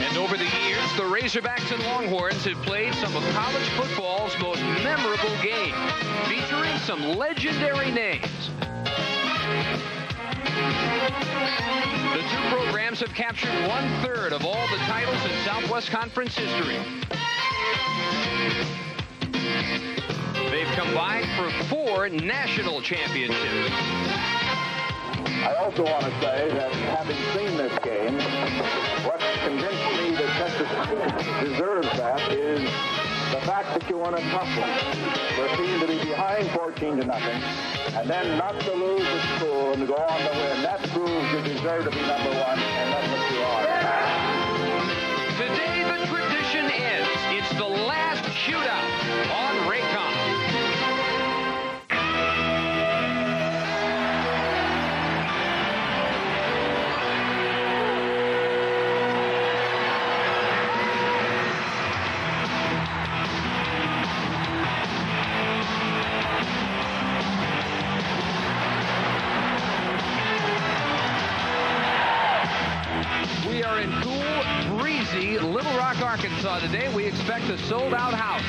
And over the years, the Razorbacks and Longhorns have played some of college football's most memorable games, featuring some legendary names. The two programs have captured one-third of all the titles in Southwest Conference history. They've combined for four national championships. I also want to say that having seen this game, what convinced me that Texas deserves that is the fact that you won a tough one. A team to be behind 14 to nothing, and then not to lose the school and go on to win, that proves you deserve to be number one, and that's what you are. Today the tradition ends. It's the last shootout on Raycom. Arkansas today. We expect a sold-out house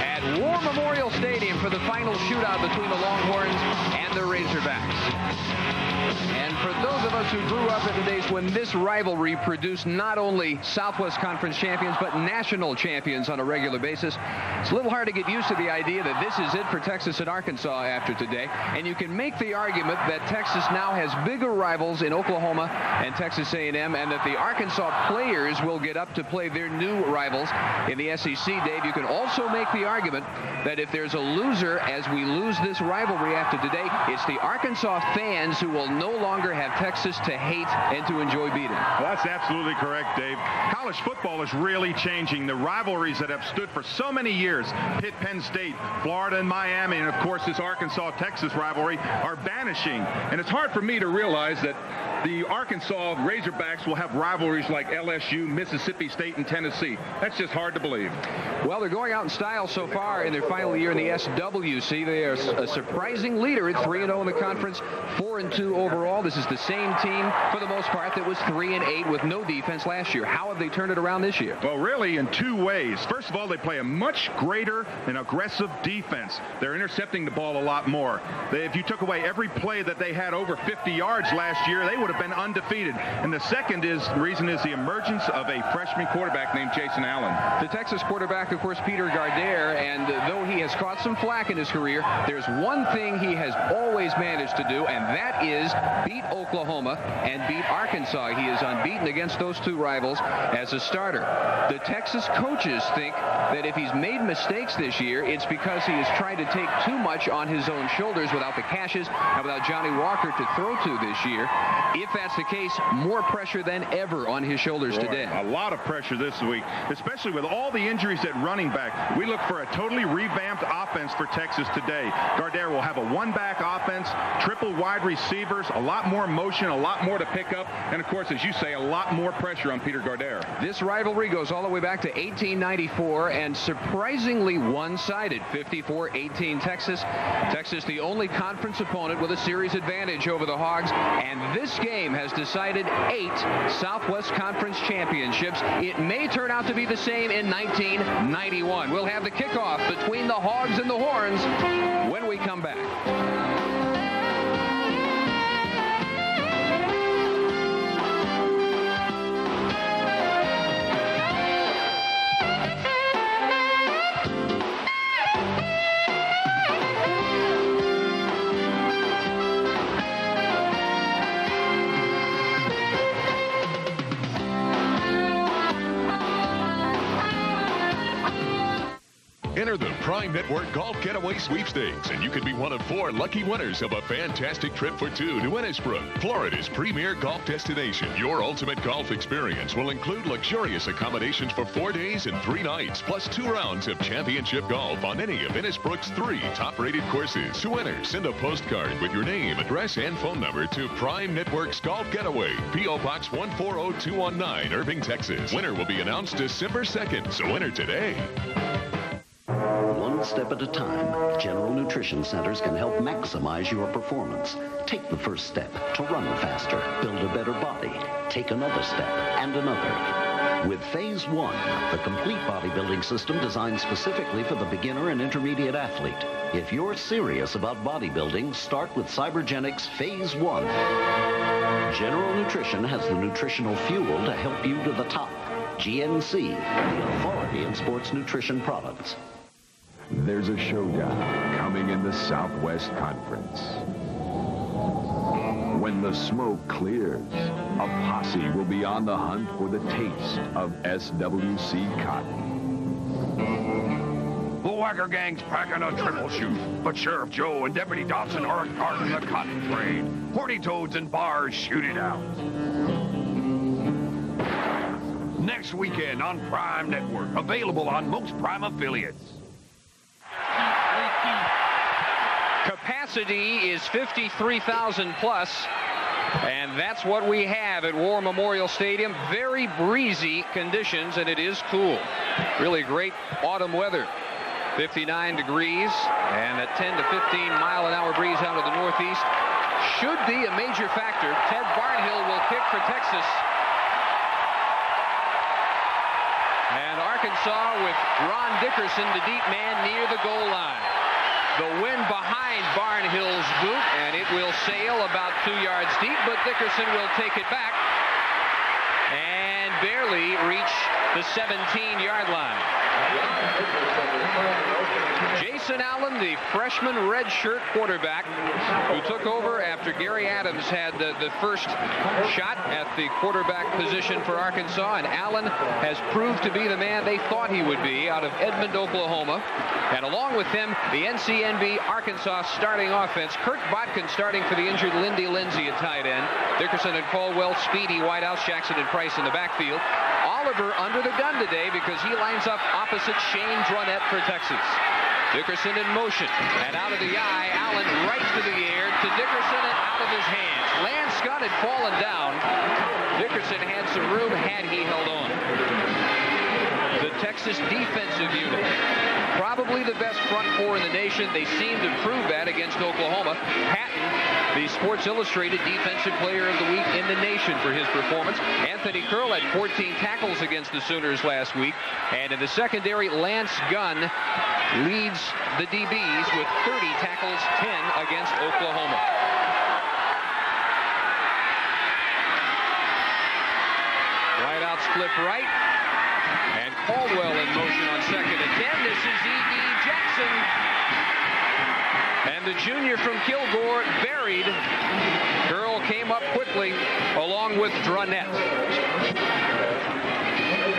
at War Memorial Stadium for the final shootout between the Longhorns and the Razorbacks. And for those of us who grew up in the days when this rivalry produced not only Southwest Conference champions, but national champions on a regular basis, it's a little hard to get used to the idea that this is it for Texas and Arkansas after today. And you can make the argument that Texas now has bigger rivals in Oklahoma and Texas A&M, and that the Arkansas players will get up to play their new rivals in the SEC. Dave, you can also make the argument that if there's a loser as we lose this rivalry after today, it's the Arkansas fans who will no longer have Texas to hate and to enjoy beating. Well, that's absolutely correct, Dave. College football is really changing. The rivalries that have stood for so many years, Pitt, Penn State, Florida and Miami, and of course this Arkansas-Texas rivalry are vanishing. And it's hard for me to realize that the Arkansas Razorbacks will have rivalries like LSU, Mississippi State, and Tennessee. That's just hard to believe. Well, they're going out in style so far in their final year in the SWC. They are a surprising leader at 3-0 in the conference, 4-2 overall. This is the same team, for the most part, that was 3-8 with no defense last year. How have they turned it around this year? Well, really in two ways. First of all, they play a much greater and aggressive defense. They're intercepting the ball a lot more. They, if you took away every play that they had over 50 yards last year, they would have been undefeated. And the second is the reason is the emergence of a freshman quarterback named Jason Allen. The Texas quarterback, of course, Peter Gardere, and though he has caught some flack in his career, there's one thing he has always managed to do, and that is beat Oklahoma and beat Arkansas. He is unbeaten against those two rivals as a starter. The Texas coaches think that if he's made mistakes this year, it's because he has tried to take too much on his own shoulders without the Cashes and without Johnny Walker to throw to this year. If that's the case, more pressure than ever on his shoulders Boy, today. A lot of pressure this week, especially with all the injuries at running back. We look for a totally revamped offense for Texas today. Gardere will have a one-back offense, triple wide receivers, a lot more motion, a lot more to pick up, and of course, as you say, a lot more pressure on Peter Gardere. This rivalry goes all the way back to 1894 and surprisingly one-sided. 54-18 Texas. Texas the only conference opponent with a series advantage over the Hogs. And this game has decided eight Southwest Conference championships. It may turn out to be the same in 1991. We'll have the kickoff between the Hogs and the Horns when we come back. Enter the Prime Network Golf Getaway Sweepstakes, and you could be one of four lucky winners of a fantastic trip for two to Innisbrook, Florida's premier golf destination. Your ultimate golf experience will include luxurious accommodations for four days and three nights, plus two rounds of championship golf on any of Innisbrook's three top-rated courses. To enter, send a postcard with your name, address, and phone number to Prime Network's Golf Getaway, P.O. Box 140219, Irving, Texas. Winner will be announced December 2nd, so enter today. One step at a time, General Nutrition Centers can help maximize your performance. Take the first step to run faster, build a better body. Take another step and another. With Phase 1, the complete bodybuilding system designed specifically for the beginner and intermediate athlete. If you're serious about bodybuilding, start with Cybergenics Phase 1. General Nutrition has the nutritional fuel to help you to the top. GNC, the authority in sports nutrition products. There's a showdown coming in the Southwest Conference. When the smoke clears, a posse will be on the hunt for the taste of SWC cotton. The Wacker Gang's packing a triple shoot, but Sheriff Joe and Deputy Dobson are guarding the cotton trade. Horny toads and bars shoot it out. Next weekend on Prime Network, available on most Prime affiliates. Capacity is 53,000 plus, and that's what we have at War Memorial Stadium. Very breezy conditions, and it is cool. Really great autumn weather. 59 degrees and a 10 to 15 mile an hour breeze out of the northeast should be a major factor. Ted Barnhill will kick for Texas. And Arkansas with Ron Dickerson, the deep man near the goal line. The wind behind Barnhill's boot, and it will sail about two yards deep, but Dickerson will take it back and barely reach the 17-yard line. Jason Allen, the freshman redshirt quarterback who took over after Gary Adams had the, the first shot at the quarterback position for Arkansas, and Allen has proved to be the man they thought he would be out of Edmond, Oklahoma. And along with him, the NCNB Arkansas starting offense. Kirk Botkin starting for the injured Lindy Lindsey at tight end. Dickerson and Caldwell, Speedy, Whitehouse, Jackson, and Price in the backfield. Oliver under the gun today because he lines up opposite Shane Dronett for Texas. Dickerson in motion and out of the eye. Allen right to the air to Dickerson and out of his hands. Lance Scott had fallen down. Dickerson had some room had he held on. The Texas defensive unit. Probably the best front four in the nation. They seem to prove that against Oklahoma. Patton, the Sports Illustrated Defensive Player of the Week in the nation for his performance. Anthony Curl had 14 tackles against the Sooners last week. And in the secondary, Lance Gunn leads the DBs with 30 tackles, 10 against Oklahoma. Right out right. And Caldwell the junior from Kilgore buried. Curl came up quickly along with Dronett.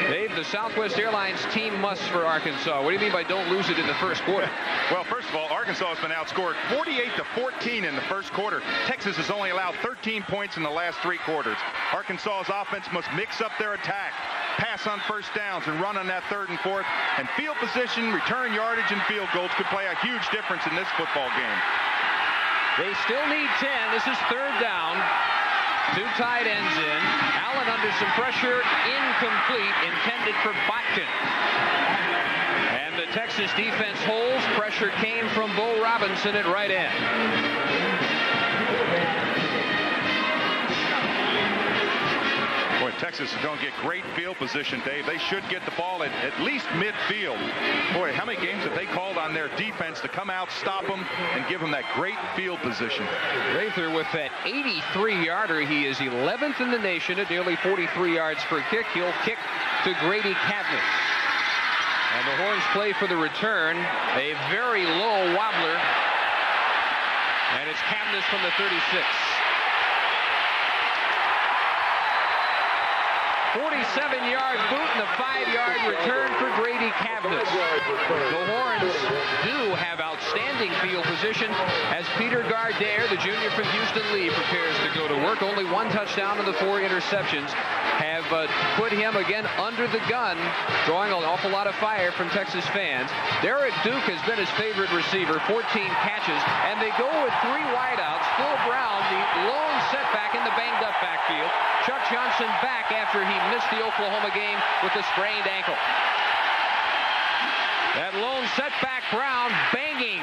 Dave, the Southwest Airlines team must for Arkansas. What do you mean by don't lose it in the first quarter? Well, first of all, Arkansas has been outscored 48 to 14 in the first quarter. Texas has only allowed 13 points in the last three quarters. Arkansas's offense must mix up their attack, pass on first downs, and run on that third and fourth. And field position, return yardage, and field goals could play a huge difference in this football game. They still need 10. This is third down. Two tight ends in. Allen under some pressure. Incomplete. Intended for Botkin. And the Texas defense holds. Pressure came from Bo Robinson at right end. Texas is going to get great field position, Dave. They should get the ball at at least midfield. Boy, how many games have they called on their defense to come out, stop them, and give them that great field position? Rather with that 83-yarder, he is 11th in the nation at nearly 43 yards per kick. He'll kick to Grady Cavness. And the Horns play for the return. A very low wobbler. And it's Cavness from the 36. 47-yard boot and a five-yard return for Grady Cavness. The Horns outstanding field position as Peter Gardere, the junior from Houston Lee, prepares to go to work. Only one touchdown and the four interceptions have uh, put him again under the gun, drawing an awful lot of fire from Texas fans. Derek Duke has been his favorite receiver, 14 catches, and they go with three wideouts. Phil Brown, the lone setback in the banged-up backfield. Chuck Johnson back after he missed the Oklahoma game with a sprained ankle. That lone setback Brown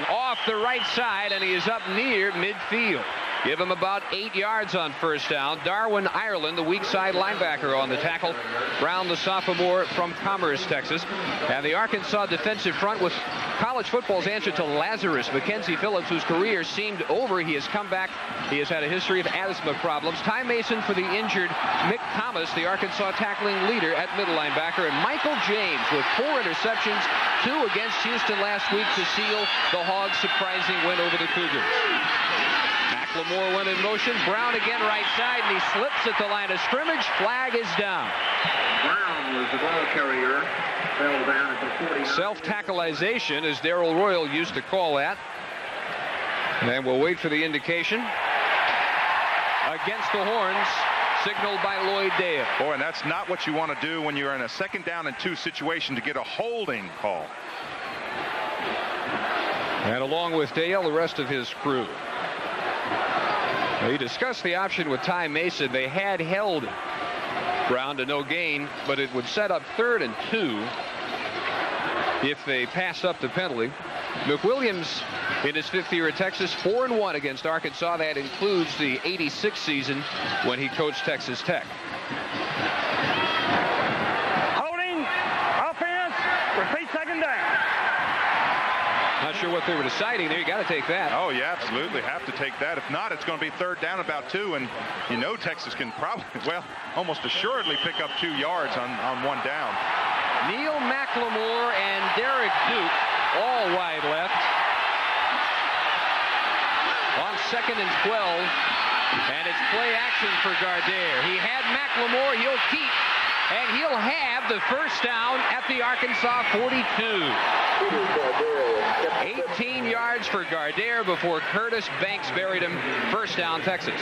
off the right side, and he is up near midfield. Give him about eight yards on first down. Darwin Ireland, the weak side linebacker on the tackle. Brown, the sophomore from Commerce, Texas. And the Arkansas defensive front was college football's answer to Lazarus. Mackenzie Phillips, whose career seemed over. He has come back. He has had a history of asthma problems. Ty Mason for the injured Mick Thomas, the Arkansas tackling leader at middle linebacker. And Michael James with four interceptions, two against Houston last week to seal the Hogs' surprising win over the Cougars. Lamore went in motion. Brown again right side, and he slips at the line of scrimmage. Flag is down. Brown was the ball carrier. Fell down at the 40. Self-tackleization, as Darrell Royal used to call that. And we'll wait for the indication. Against the horns, signaled by Lloyd Dale. Boy, and that's not what you want to do when you're in a second down and two situation to get a holding call. And along with Dale, the rest of his crew. He discussed the option with Ty Mason. They had held Brown to no gain, but it would set up third and two if they passed up the penalty. McWilliams in his fifth year at Texas, 4 and 1 against Arkansas. That includes the 86 season when he coached Texas Tech. Holding, offense, repeat second down. Not sure what they were deciding there. You got to take that. Oh, yeah, absolutely. Have to take that. If not, it's going to be third down about two. And you know Texas can probably, well, almost assuredly pick up two yards on, on one down. Neil McLemore and Derek Duke all wide left. On second and 12. And it's play action for Gardere. He had McLemore. He'll keep. And he'll have the first down at the Arkansas 42. 18 yards for Gardere before Curtis Banks buried him. First down, Texas.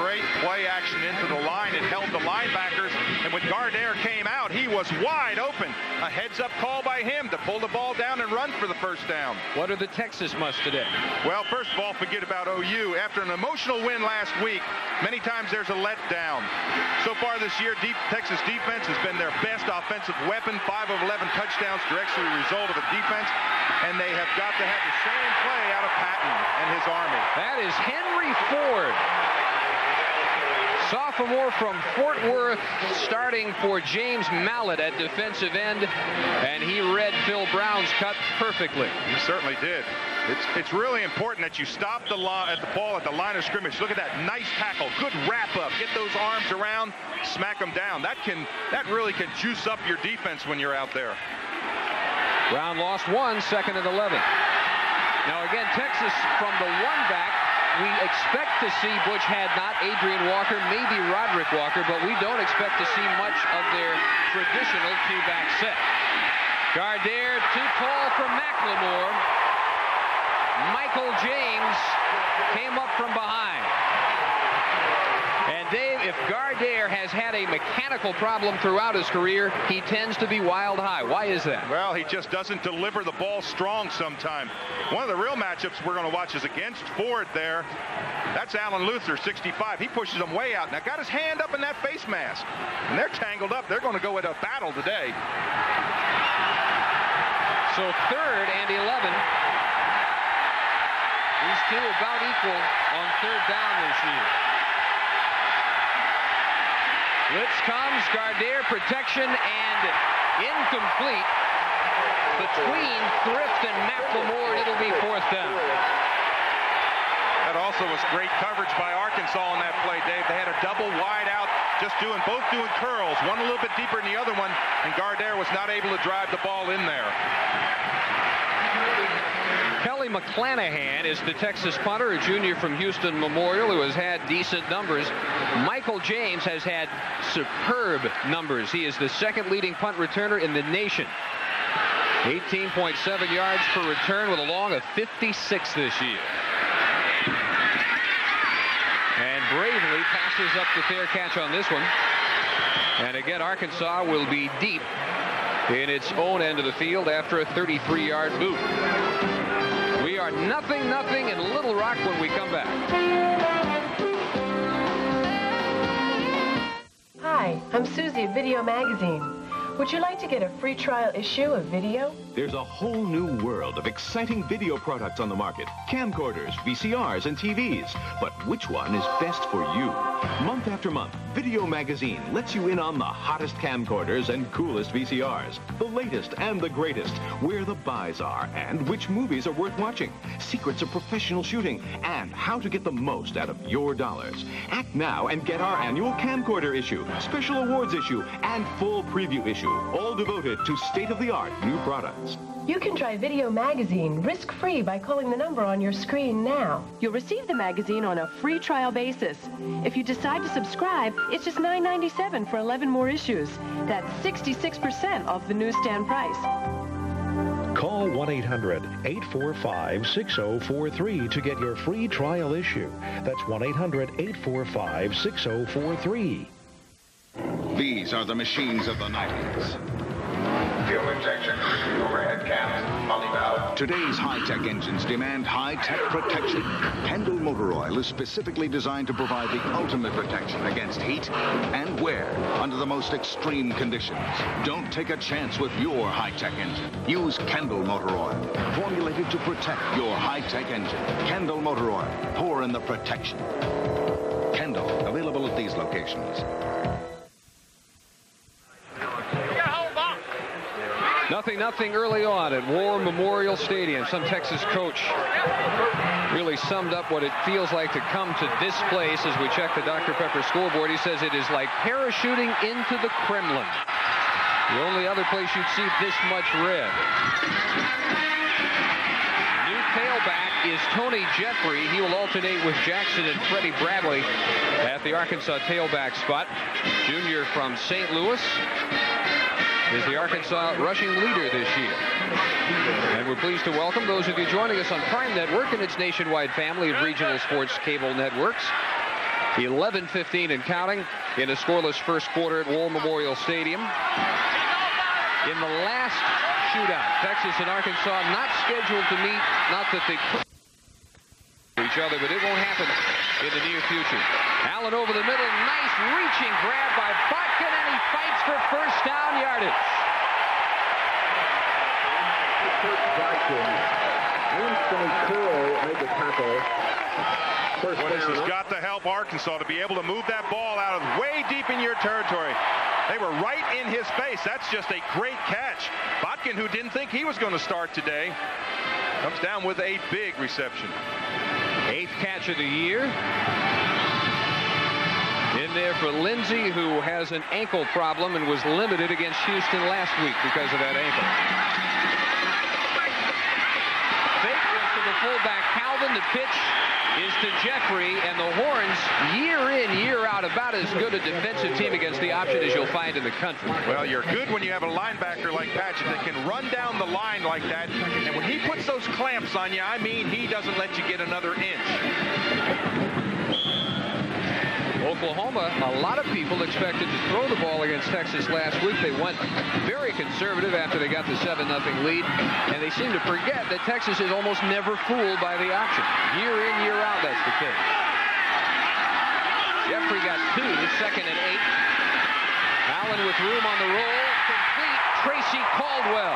Great play action into the line. It held the linebackers. And when Gardere came out, he was wide open. A heads-up call by him to pull the ball down and run for the first down. What are the Texas musts today? Well, first of all, forget about OU. After an emotional win last week, many times there's a letdown. So far this year, deep Texas defense has been their best offensive weapon. 5 of 11 touchdowns directly a result of a defense. And they have got to have the same play out of Patton and his Army. That is Henry Ford. Sophomore from Fort Worth starting for James Mallett at defensive end. And he read Phil Brown's cut perfectly. He certainly did. It's, it's really important that you stop the, law at the ball at the line of scrimmage. Look at that nice tackle. Good wrap up. Get those arms around, smack them down. That can that really can juice up your defense when you're out there. Brown lost one, second and 11. Now again, Texas from the one back. We expect to see Butch Hadnot Adrian Walker, maybe Roderick Walker, but we don't expect to see much of their traditional two-back set. Gardere too tall for McLemore. Michael James came up from behind. If Gardere has had a mechanical problem throughout his career, he tends to be wild high. Why is that? Well, he just doesn't deliver the ball strong sometime. One of the real matchups we're going to watch is against Ford there. That's Alan Luther, 65. He pushes him way out. Now got his hand up in that face mask. And they're tangled up. They're going to go into a battle today. So third and 11. These two about equal on third down this year. Blitz comes, Gardere protection and incomplete between Thrift and McLemore. It'll be fourth down. That also was great coverage by Arkansas on that play, Dave. They had a double wide out, just doing both doing curls, one a little bit deeper than the other one, and Gardere was not able to drive the ball in there. Kelly McClanahan is the Texas punter, a junior from Houston Memorial who has had decent numbers. Michael James has had superb numbers. He is the second leading punt returner in the nation. 18.7 yards per return with a long of 56 this year. And bravely passes up the fair catch on this one. And again, Arkansas will be deep in its own end of the field after a 33-yard boot. Are nothing, nothing in Little Rock when we come back. Hi, I'm Susie of Video Magazine. Would you like to get a free trial issue of video? There's a whole new world of exciting video products on the market. Camcorders, VCRs, and TVs. But which one is best for you? Month after month, Video Magazine lets you in on the hottest camcorders and coolest VCRs. The latest and the greatest. Where the buys are and which movies are worth watching. Secrets of professional shooting and how to get the most out of your dollars. Act now and get our annual camcorder issue, special awards issue, and full preview issue. All devoted to state-of-the-art new products. You can try Video Magazine risk-free by calling the number on your screen now. You'll receive the magazine on a free trial basis. If you decide to subscribe, it's just $9.97 for 11 more issues. That's 66% off the newsstand price. Call 1-800-845-6043 to get your free trial issue. That's 1-800-845-6043. These are the machines of the 90s. Fuel injection, overhead multi valve. Today's high-tech engines demand high-tech protection. Kendall Motor Oil is specifically designed to provide the ultimate protection against heat and wear under the most extreme conditions. Don't take a chance with your high-tech engine. Use Kendall Motor Oil, formulated to protect your high-tech engine. Kendall Motor Oil, pour in the protection. Kendall, available at these locations. Nothing, nothing early on at War Memorial Stadium. Some Texas coach really summed up what it feels like to come to this place as we check the Dr. Pepper scoreboard. He says it is like parachuting into the Kremlin. The only other place you'd see this much red. New tailback is Tony Jeffrey. He will alternate with Jackson and Freddie Bradley at the Arkansas tailback spot. Junior from St. Louis is the Arkansas rushing leader this year. And we're pleased to welcome those of you joining us on Prime Network and its nationwide family of regional sports cable networks. 11-15 and counting in a scoreless first quarter at War Memorial Stadium. In the last shootout, Texas and Arkansas not scheduled to meet, not that they could each other, but it won't happen in the near future. Allen over the middle, nice reaching grab by Botkin, fights for first down yardage. Well, this has got to help Arkansas to be able to move that ball out of way deep in your territory. They were right in his face. That's just a great catch. Botkin, who didn't think he was going to start today, comes down with a big reception. Eighth catch of the year. There for Lindsey, who has an ankle problem and was limited against Houston last week because of that ankle. Fake was to the fullback Calvin. The pitch is to Jeffrey, and the Horns, year in, year out, about as good a defensive team against the option as you'll find in the country. Well, you're good when you have a linebacker like Patchett that can run down the line like that. And when he puts those clamps on you, I mean, he doesn't let you get another inch. Oklahoma, a lot of people expected to throw the ball against Texas last week. They went very conservative after they got the 7-0 lead, and they seem to forget that Texas is almost never fooled by the option. Year in, year out, that's the case. Jeffrey got two, second and eight. Allen with room on the roll, complete. Tracy Caldwell.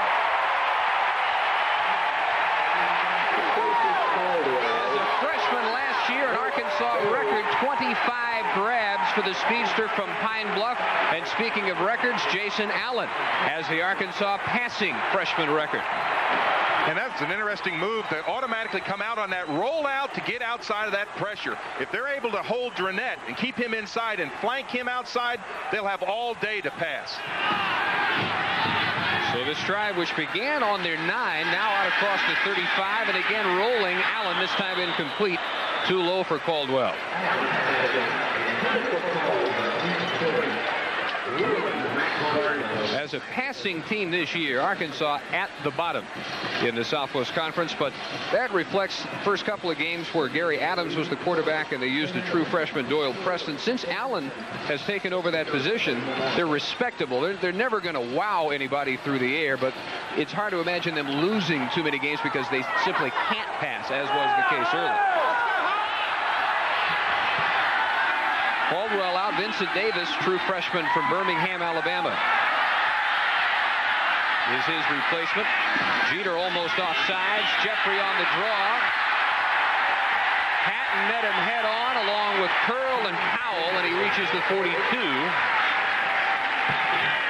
As a freshman last year, an Arkansas record 25 grabs for the speedster from Pine Bluff. And speaking of records, Jason Allen has the Arkansas passing freshman record. And that's an interesting move to automatically come out on that rollout to get outside of that pressure. If they're able to hold Dronett and keep him inside and flank him outside, they'll have all day to pass. So this drive, which began on their nine, now out across the 35, and again rolling. Allen this time incomplete. Too low for Caldwell. As a passing team this year, Arkansas at the bottom in the Southwest Conference, but that reflects the first couple of games where Gary Adams was the quarterback and they used a true freshman Doyle Preston. Since Allen has taken over that position, they're respectable. They're, they're never going to wow anybody through the air, but it's hard to imagine them losing too many games because they simply can't pass, as was the case earlier. Caldwell out. Vincent Davis, true freshman from Birmingham, Alabama. is his replacement. Jeter almost offsides. Jeffrey on the draw. Patton met him head on along with Curl and Powell, and he reaches the 42.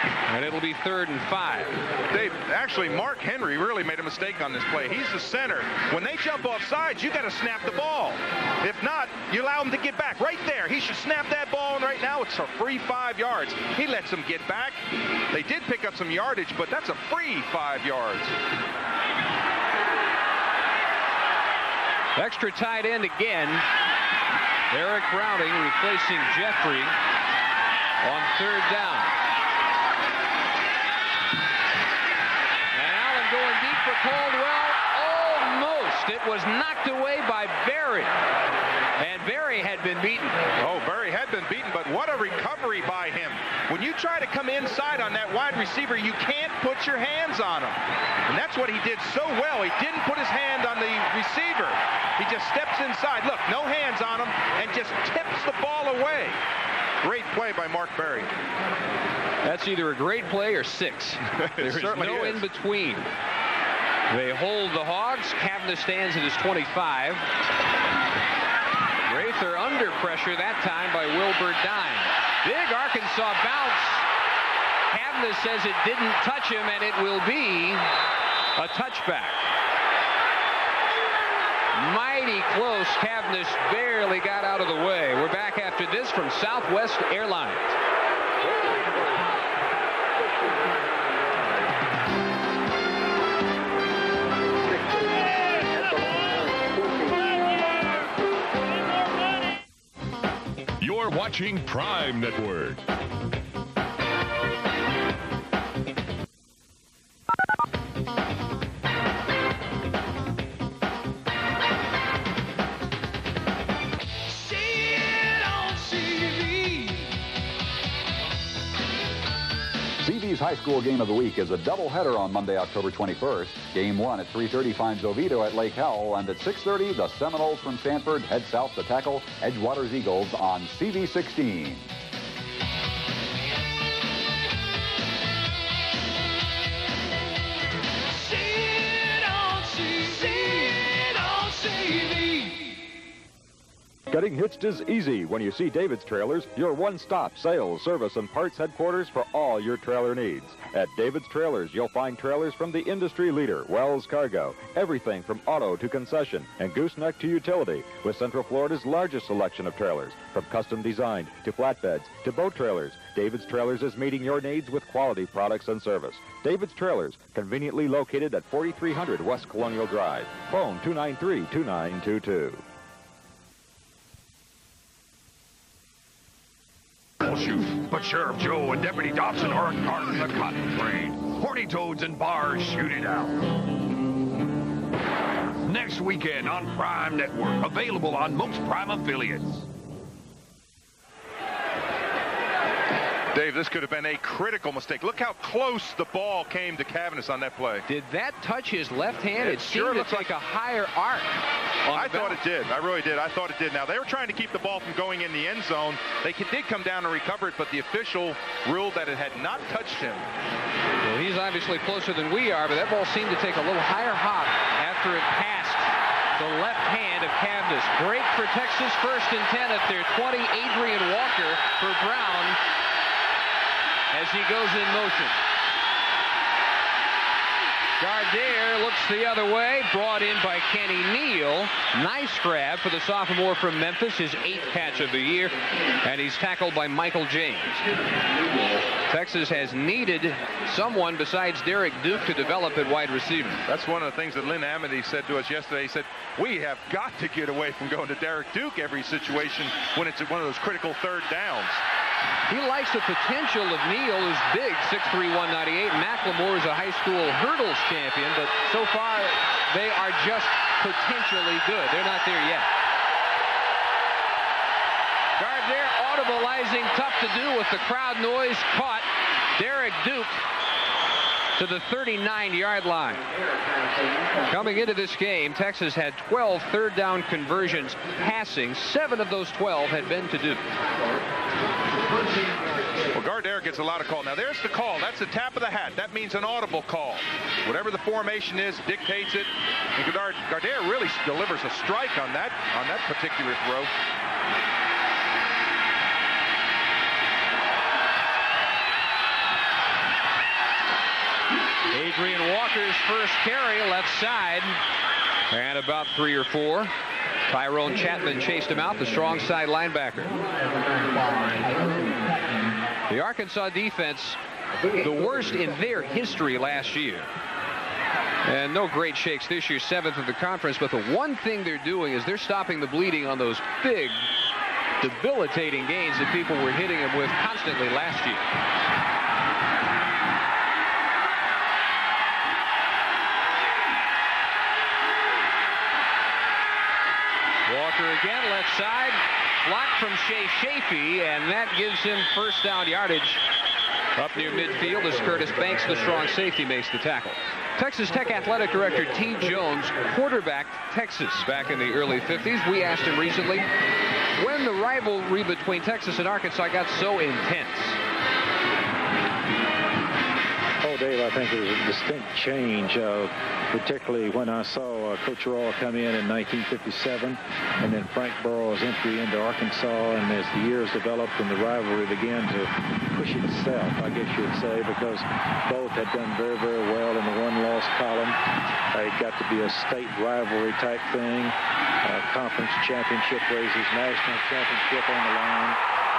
And it'll be third and five. Dave, actually, Mark Henry really made a mistake on this play. He's the center. When they jump off sides, you got to snap the ball. If not, you allow him to get back. Right there, he should snap that ball, and right now it's a free five yards. He lets them get back. They did pick up some yardage, but that's a free five yards. Extra tight end again. Eric Browning replacing Jeffrey on third down. And Allen going deep for Caldwell. Almost. It was knocked away by Berry. And Berry had been beaten. Oh, Berry had been beaten, but what a recovery by him. When you try to come inside on that wide receiver, you can't put your hands on him. And that's what he did so well. He didn't put his hand on the receiver. He just steps inside. Look, no hands on him, and just tips the ball away. Great play by Mark Berry. That's either a great play or six. There's certainly no is. They hold the Hogs. Cavness stands at his 25. Rather under pressure that time by Wilbur Dine. Big Arkansas bounce. Cavness says it didn't touch him, and it will be a touchback. Mighty close. Cavness barely got out of the way. We're back after this from Southwest Airlines. Watching Prime Network. Lee's high school game of the week is a doubleheader on Monday, October 21st. Game one at 3.30 finds Oviedo at Lake Howell, and at 6.30, the Seminoles from Sanford head south to tackle Edgewater's Eagles on CV16. Getting hitched is easy when you see David's Trailers, your one-stop sales, service, and parts headquarters for all your trailer needs. At David's Trailers, you'll find trailers from the industry leader, Wells Cargo, everything from auto to concession and gooseneck to utility, with Central Florida's largest selection of trailers, from custom designed to flatbeds to boat trailers. David's Trailers is meeting your needs with quality products and service. David's Trailers, conveniently located at 4300 West Colonial Drive. Phone 293-2922. Shoot, but Sheriff Joe and Deputy Dobson are guarding the cotton trade. Horny toads and bars shoot it out. Next weekend on Prime Network, available on most Prime affiliates. Dave, this could have been a critical mistake. Look how close the ball came to Cavness on that play. Did that touch his left hand? It, It sure seemed to take like- a higher arc. I thought it did. I really did. I thought it did. Now, they were trying to keep the ball from going in the end zone. They did come down and recover it, but the official ruled that it had not touched him. Well, he's obviously closer than we are, but that ball seemed to take a little higher hop after it passed the left hand of Cavness. Break for Texas first and 10 at their 20. Adrian Walker for Brown as he goes in motion. Gardere looks the other way, brought in by Kenny Neal. Nice grab for the sophomore from Memphis, his eighth catch of the year, and he's tackled by Michael James. Texas has needed someone besides Derek Duke to develop at wide receiver. That's one of the things that Lynn Amedee said to us yesterday. He said, we have got to get away from going to Derek Duke every situation when it's one of those critical third downs. He likes the potential of Neal, who's big, 6'3", 198. McLemore is a high school hurdles champion, but so far they are just potentially good. They're not there yet. Gardere audibilizing, tough to do with the crowd noise. Caught Derek Duke to the 39-yard line. Coming into this game, Texas had 12 third down conversions passing. Seven of those 12 had been to Duke. Well, Gardere gets a lot of call. Now there's the call. That's the tap of the hat. That means an audible call. Whatever the formation is dictates it. And Gardere really delivers a strike on that on that particular throw. Adrian Walker's first carry left side. And about three or four. Tyrone Chapman chased him out, the strong side linebacker. The Arkansas defense, the worst in their history last year. And no great shakes this year, seventh in the conference. But the one thing they're doing is they're stopping the bleeding on those big, debilitating gains that people were hitting them with constantly last year. Walker again, left side. Block from Shea Shafee, and that gives him first down yardage. Up near midfield as Curtis Banks, the strong safety, makes the tackle. Texas Tech Athletic Director T. Jones quarterbacked Texas back in the early 50s. We asked him recently when the rivalry between Texas and Arkansas got so intense. Dave, I think it was a distinct change, uh, particularly when I saw uh, Coach Royal come in in 1957 and then Frank Broyles entry into Arkansas. And as the years developed and the rivalry began to push itself, I guess you would say, because both had done very, very well in the one-loss column. Uh, it got to be a state rivalry type thing. Uh, conference championship races, national championship on the line.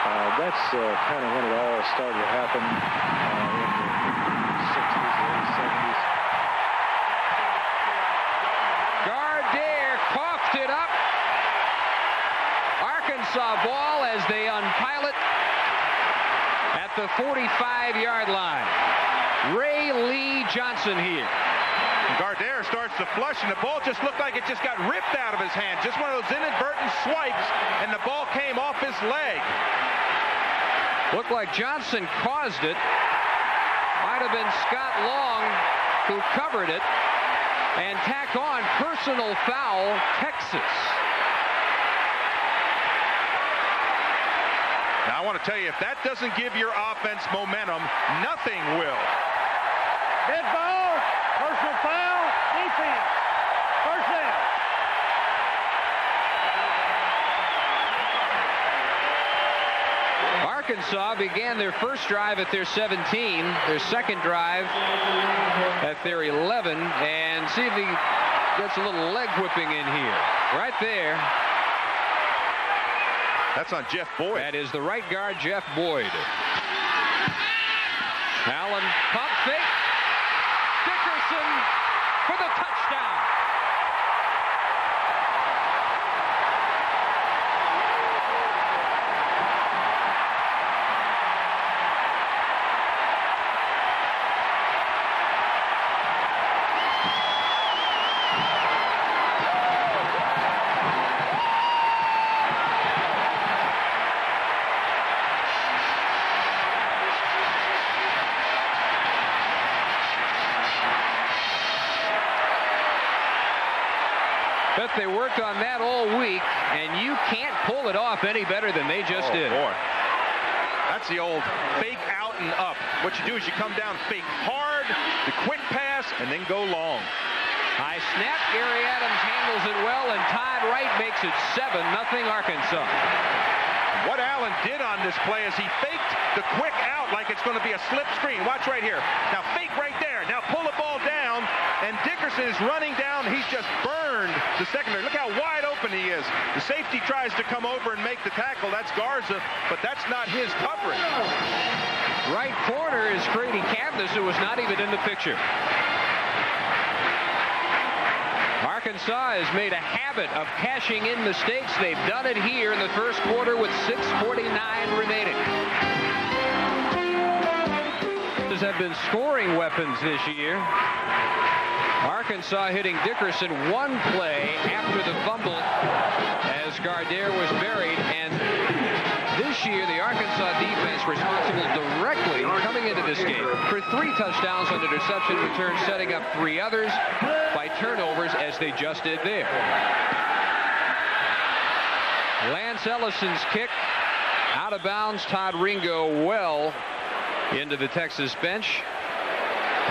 Uh, that's uh, kind of when it all started to happen uh, in the Arkansas ball as they unpilot at the 45-yard line. Ray Lee Johnson here. Gardere starts to flush, and the ball just looked like it just got ripped out of his hand. Just one of those inadvertent swipes, and the ball came off his leg. Looked like Johnson caused it. Might have been Scott Long who covered it. And tack on personal foul, Texas. Now, I want to tell you, if that doesn't give your offense momentum, nothing will. Dead ball, personal foul, defense. First down. Arkansas began their first drive at their 17, their second drive at their 11, and see if he gets a little leg whipping in here. Right there. That's on Jeff Boyd. That is the right guard, Jeff Boyd. Allen pump fake. Dickerson for the touchdown. The old fake out and up. What you do is you come down fake hard, the quick pass, and then go long. High snap. Gary Adams handles it well, and Todd Wright makes it 7 nothing Arkansas. What Allen did on this play is he faked the quick out like it's going to be a slip screen. Watch right here. Now fake right there. Now pull the ball down, and Dickerson is running down. He's just burned the secondary. Look how wide open he is. The safety tries to come over and make the tackle. That's Garza, but that's not his coverage. Right corner is Grady Cavness, who was not even in the picture. Arkansas has made a habit of cashing in mistakes. They've done it here in the first quarter with 6.49 remaining. Have been scoring weapons this year. Arkansas hitting Dickerson one play after the fumble as Gardere was buried. And this year, the Arkansas defense responsible directly coming into this game for three touchdowns on interception return, setting up three others by turnovers as they just did there. Lance Ellison's kick out of bounds. Todd Ringo well into the Texas bench.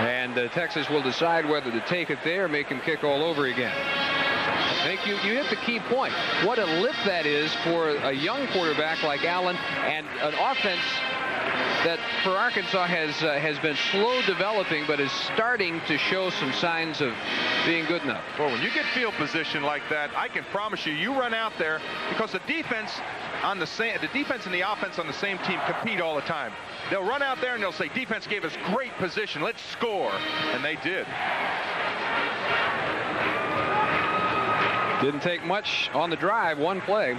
And uh, Texas will decide whether to take it there or make him kick all over again. I think you, you hit the key point. What a lift that is for a young quarterback like Allen and an offense that for Arkansas has uh, has been slow developing, but is starting to show some signs of being good enough. Well, when you get field position like that, I can promise you, you run out there because the defense on the same, the defense and the offense on the same team compete all the time. They'll run out there and they'll say, defense gave us great position, let's score, and they did. Didn't take much on the drive, one play.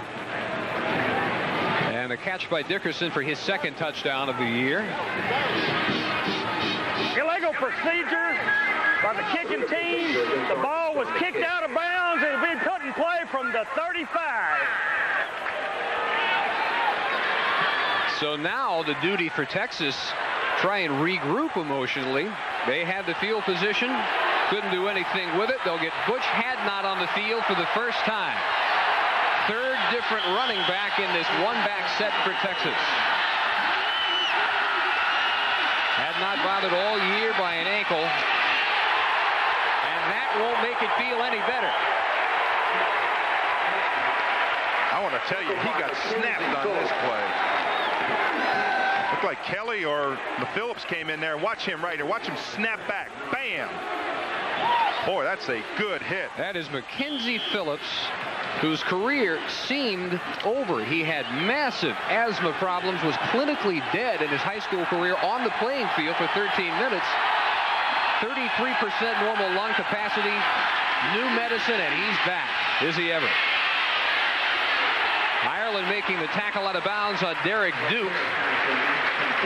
And a catch by Dickerson for his second touchdown of the year. Illegal procedure by the kicking team. The ball was kicked out of bounds and being put in play from the 35. So now the duty for Texas, try and regroup emotionally. They had the field position, couldn't do anything with it. They'll get Butch Hadnot on the field for the first time third different running back in this one-back set for Texas. Hadnot bothered all year by an ankle, and that won't make it feel any better. I want to tell you, he got snapped on this play. Looked like Kelly or the Phillips came in there. Watch him right here. Watch him snap back. Bam! Boy, that's a good hit. That is Mackenzie Phillips whose career seemed over. He had massive asthma problems, was clinically dead in his high school career on the playing field for 13 minutes. 33% normal lung capacity, new medicine, and he's back. Is he ever? Ireland making the tackle out of bounds on Derek Duke.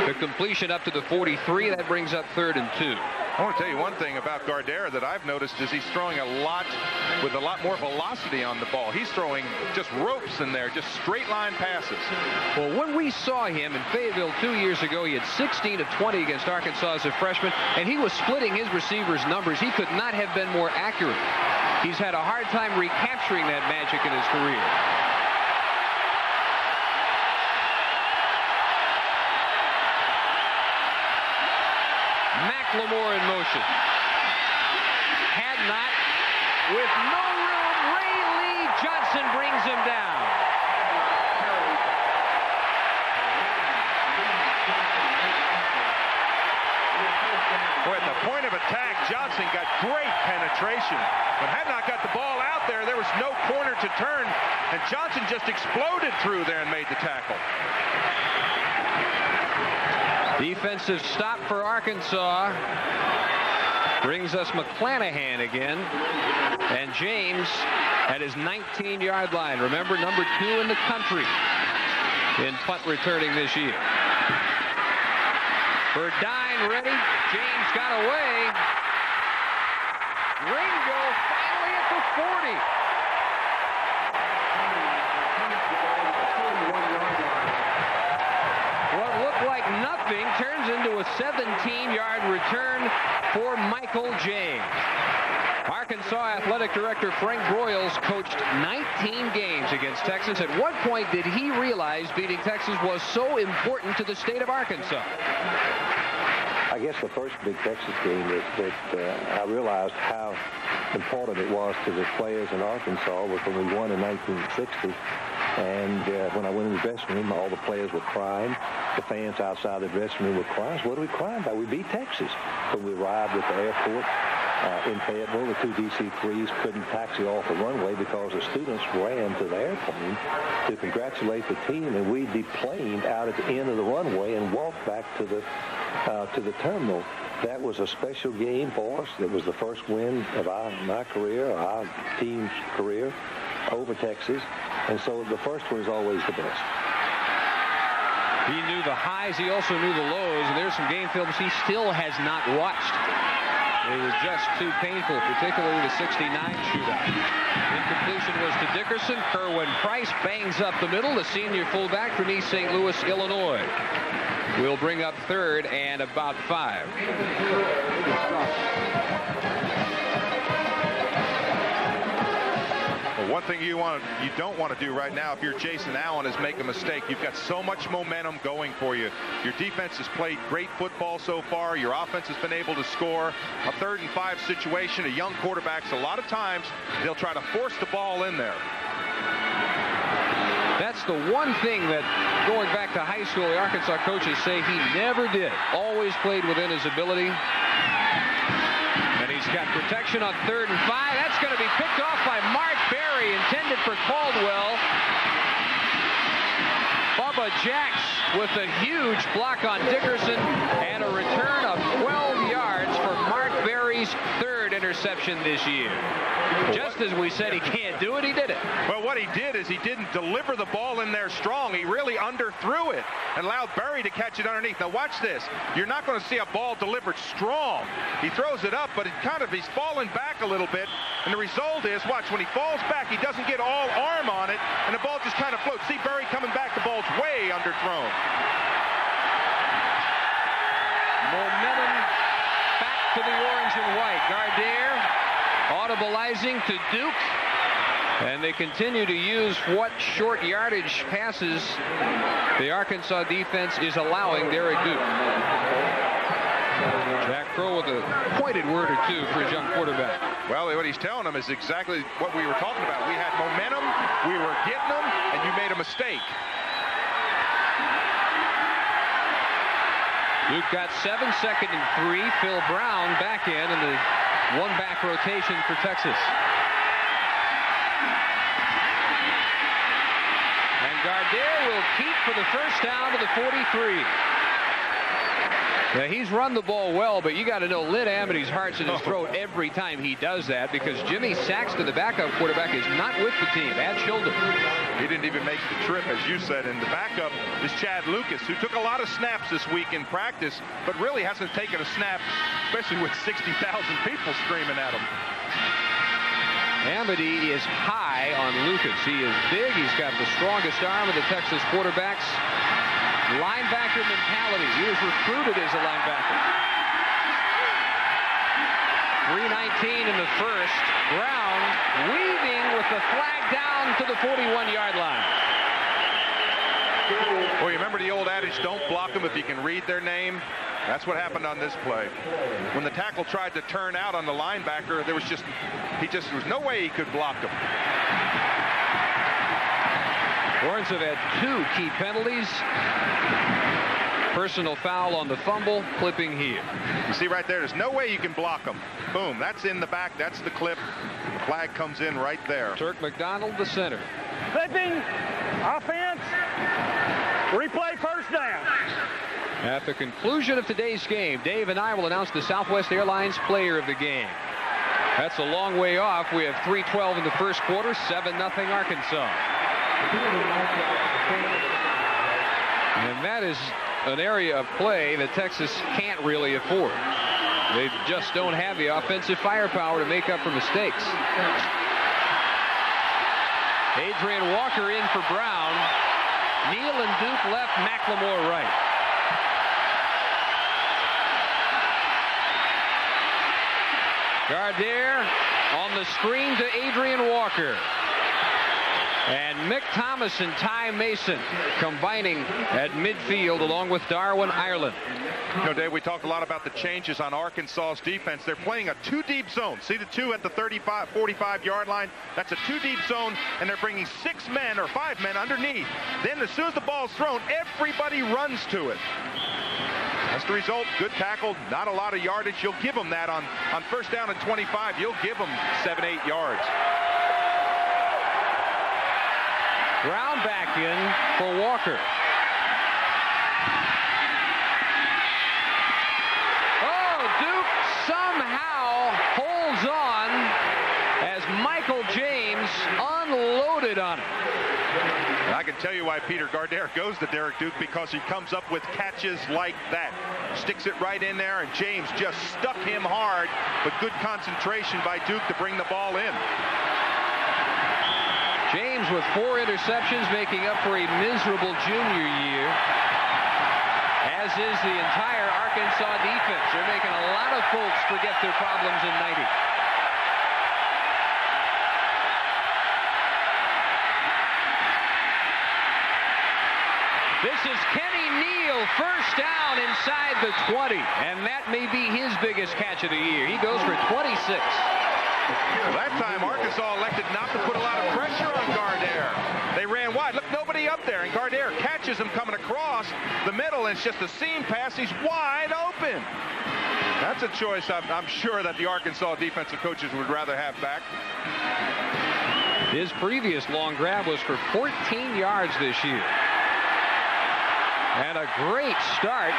The completion up to the 43. That brings up third and two. I want to tell you one thing about Gardere that I've noticed is he's throwing a lot with a lot more velocity on the ball. He's throwing just ropes in there, just straight line passes. Well, when we saw him in Fayetteville two years ago, he had 16 of 20 against Arkansas as a freshman, and he was splitting his receivers' numbers. He could not have been more accurate. He's had a hard time recapturing that magic in his career. Lamore in motion. Hadnot with no room. Ray Lee Johnson brings him down. Boy, at the point of attack, Johnson got great penetration. but Hadnot got the ball out there, there was no corner to turn, and Johnson just exploded through there and made the tackle. Defensive stop for Arkansas. Brings us McClanahan again. And James at his 19-yard line. Remember, number two in the country in punt returning this year. Burdine ready. James got away. Ringo finally at the 40. Turns into a 17-yard return for Michael James. Arkansas Athletic Director Frank Broyles coached 19 games against Texas. At what point did he realize beating Texas was so important to the state of Arkansas? I guess the first big Texas game that, that uh, I realized how important it was to the players in Arkansas was when we won in 1960 and uh, when I went in the dressing room, all the players were crying. The fans outside the dressing room were crying. What are we crying about? We beat Texas. When we arrived at the airport uh, in Fayetteville, the two DC-3s couldn't taxi off the runway because the students ran to the airplane to congratulate the team, and we deplaned out at the end of the runway and walked back to the uh, to the terminal. That was a special game for us. It was the first win of our, my career, our team's career over Texas. And so the first one is always the best. He knew the highs. He also knew the lows. And there's some game films he still has not watched. It was just too painful, particularly the 69 shootout. Incompletion was to Dickerson. Kerwin Price bangs up the middle, the senior fullback from East St. Louis, Illinois. We'll bring up third and about five. One thing you want you don't want to do right now if you're Jason Allen is make a mistake. You've got so much momentum going for you. Your defense has played great football so far. Your offense has been able to score. A third and five situation, a young quarterbacks, a lot of times they'll try to force the ball in there. That's the one thing that, going back to high school, the Arkansas coaches say he never did. Always played within his ability. And he's got protection on third and five. That's going to be picked off by Mark Barry, intended for Caldwell. Bubba Jacks with a huge block on Dickerson and a return of 12 yards for Mark Barry's third interception this year. Just as we said he can't do it, he did it. Well, what he did is he didn't deliver the ball in there strong. He really underthrew it and allowed Barry to catch it underneath. Now watch this. You're not going to see a ball delivered strong. He throws it up, but it kind of he's falling back a little bit. And the result is, watch, when he falls back, he doesn't get all arm on it, and the ball just kind of floats. See Barry coming back, the ball's way underthrown. Momentum back to the orange and white. Gardere to Duke. And they continue to use what short yardage passes the Arkansas defense is allowing Derek Duke. Jack Crowe with a pointed word or two for his young quarterback. Well, what he's telling them is exactly what we were talking about. We had momentum, we were getting them, and you made a mistake. Duke got seven, second and three. Phil Brown back in, and the one back rotation for Texas. And Gardere will keep for the first down to the 43. He's run the ball well, but you got to know Lynn Amedee's heart's in his throat every time he does that because Jimmy Saxton, the backup quarterback, is not with the team. At Chilton. He didn't even make the trip, as you said. And the backup is Chad Lucas, who took a lot of snaps this week in practice, but really hasn't taken a snap, especially with 60,000 people screaming at him. Amedee is high on Lucas. He is big. He's got the strongest arm of the Texas quarterbacks. Linebacker mentality. He was recruited as a linebacker. 319 in the first. Brown weaving with the flag down to the 41-yard line. Well, you remember the old adage, don't block them if you can read their name? That's what happened on this play. When the tackle tried to turn out on the linebacker, there was just, he just, there was no way he could block him. Horns have had two key penalties. Personal foul on the fumble, clipping here. You see right there, there's no way you can block them. Boom, that's in the back, that's the clip. The flag comes in right there. Turk McDonald, the center. Clipping, offense, replay first down. At the conclusion of today's game, Dave and I will announce the Southwest Airlines player of the game. That's a long way off. We have 3-12 in the first quarter, 7-0 Arkansas. And that is an area of play that Texas can't really afford. They just don't have the offensive firepower to make up for mistakes. Adrian Walker in for Brown. Neal and Duke left, McLemore right. Gardere on the screen to Adrian Walker. And Mick Thomas and Ty Mason combining at midfield along with Darwin Ireland. You know, Dave, we talked a lot about the changes on Arkansas's defense. They're playing a two-deep zone. See the two at the 35, 45-yard line? That's a two-deep zone, and they're bringing six men or five men underneath. Then as soon as the ball's thrown, everybody runs to it. That's the result. Good tackle, not a lot of yardage. You'll give them that on, on first down and 25. You'll give them seven, eight yards. Brown back in for Walker. Oh, Duke somehow holds on as Michael James unloaded on him. I can tell you why Peter Gardere goes to Derek Duke because he comes up with catches like that. Sticks it right in there, and James just stuck him hard, but good concentration by Duke to bring the ball in games with four interceptions, making up for a miserable junior year, as is the entire Arkansas defense. They're making a lot of folks forget their problems in 90. This is Kenny Neal, first down inside the 20, and that may be his biggest catch of the year. He goes for 26. That time, Arkansas elected not to put a lot of pressure on Gardere. They ran wide. Look, nobody up there, and Gardere catches him coming across the middle, and it's just a seam pass. He's wide open. That's a choice I'm, I'm sure that the Arkansas defensive coaches would rather have back. His previous long grab was for 14 yards this year. And a great start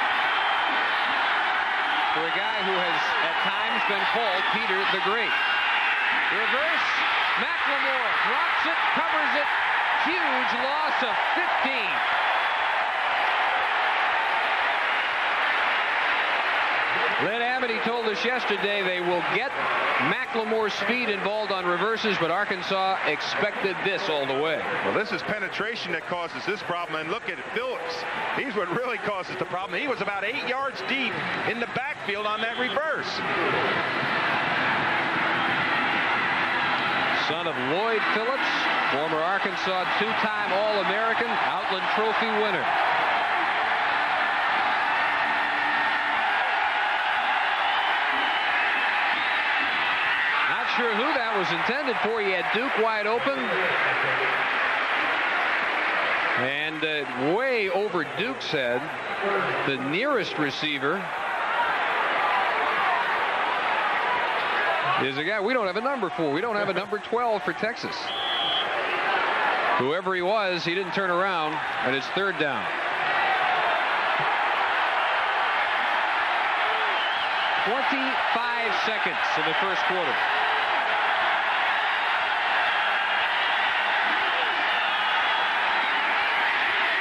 for a guy who has at times been called Peter the Great. Reverse. McLemore drops it, covers it. Huge loss of 15. Lynn Amedee told us yesterday they will get McLemore's speed involved on reverses, but Arkansas expected this all the way. Well, this is penetration that causes this problem. And look at Phillips. He's what really causes the problem. He was about eight yards deep in the backfield on that reverse. Son of Lloyd Phillips, former Arkansas two-time All-American, Outland Trophy winner. Not sure who that was intended for. He had Duke wide open. And uh, way over Duke's head, the nearest receiver is a guy we don't have a number for. We don't have a number 12 for Texas. Whoever he was, he didn't turn around, and it's third down. 25 seconds in the first quarter.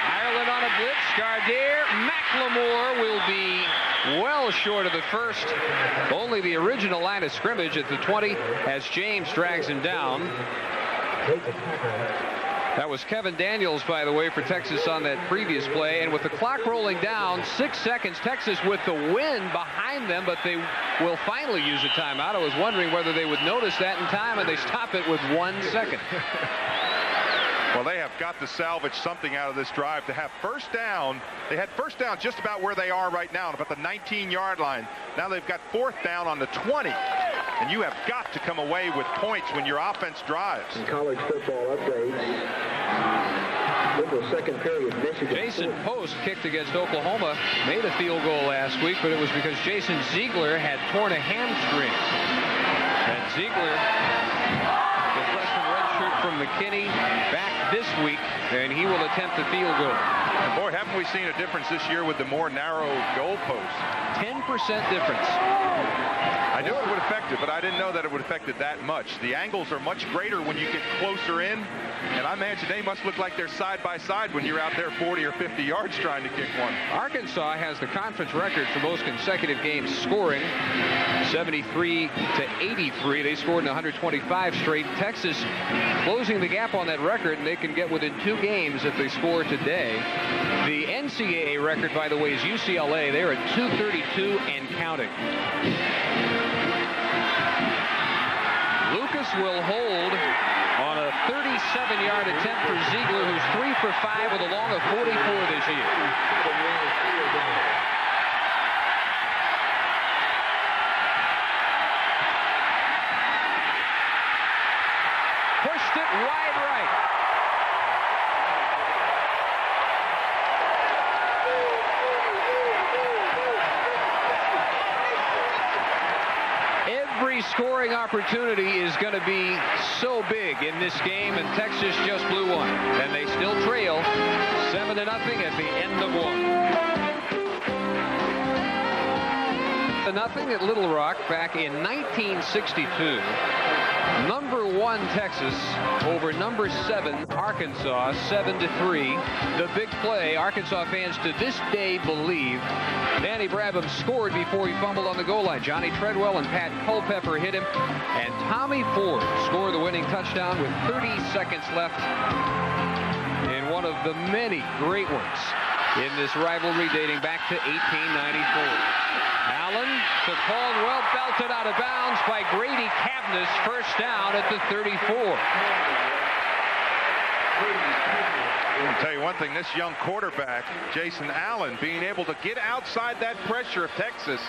Ireland on a blitz. Gardere, McLemore will be well short of the first. Only the original line of scrimmage at the 20 as James drags him down. That was Kevin Daniels, by the way, for Texas on that previous play. And with the clock rolling down, six seconds, Texas with the wind behind them, but they will finally use a timeout. I was wondering whether they would notice that in time, and they stop it with one second. Well, they have got to salvage something out of this drive to have first down. They had first down just about where they are right now, about the 19-yard line. Now they've got fourth down on the 20. And you have got to come away with points when your offense drives. In college football updates. second period, Michigan. Jason Post kicked against Oklahoma, made a field goal last week, but it was because Jason Ziegler had torn a hamstring. And Ziegler the freshman redshirt from McKinney back this week, and he will attempt the field goal. And boy, haven't we seen a difference this year with the more narrow goalposts. 10% difference. I knew it would affect it, but I didn't know that it would affect it that much. The angles are much greater when you get closer in, and I imagine they must look like they're side by side when you're out there 40 or 50 yards trying to kick one. Arkansas has the conference record for most consecutive games scoring, 73 to 83. They scored in 125 straight. Texas closing the gap on that record, and they can get within two games if they score today. The NCAA record, by the way, is UCLA. They're at 232 and counting. Lucas will hold on a 37-yard attempt for Ziegler, who's 3 for 5 with a long of 44 this year. Pushed it right. Scoring opportunity is going to be so big in this game, and Texas just blew one. And they still trail 7 to nothing at the end of one. Nothing at Little Rock back in 1962. Number one Texas over number seven Arkansas, seven to three. The big play. Arkansas fans to this day believe Danny Brabham scored before he fumbled on the goal line. Johnny Treadwell and Pat Culpepper hit him, and Tommy Ford scored the winning touchdown with 30 seconds left in one of the many great ones in this rivalry dating back to 1894. Allen to Caldwell, belted out of bounds by Grady Cavness, first down at the 34. I'll tell you one thing, this young quarterback, Jason Allen, being able to get outside that pressure of Texas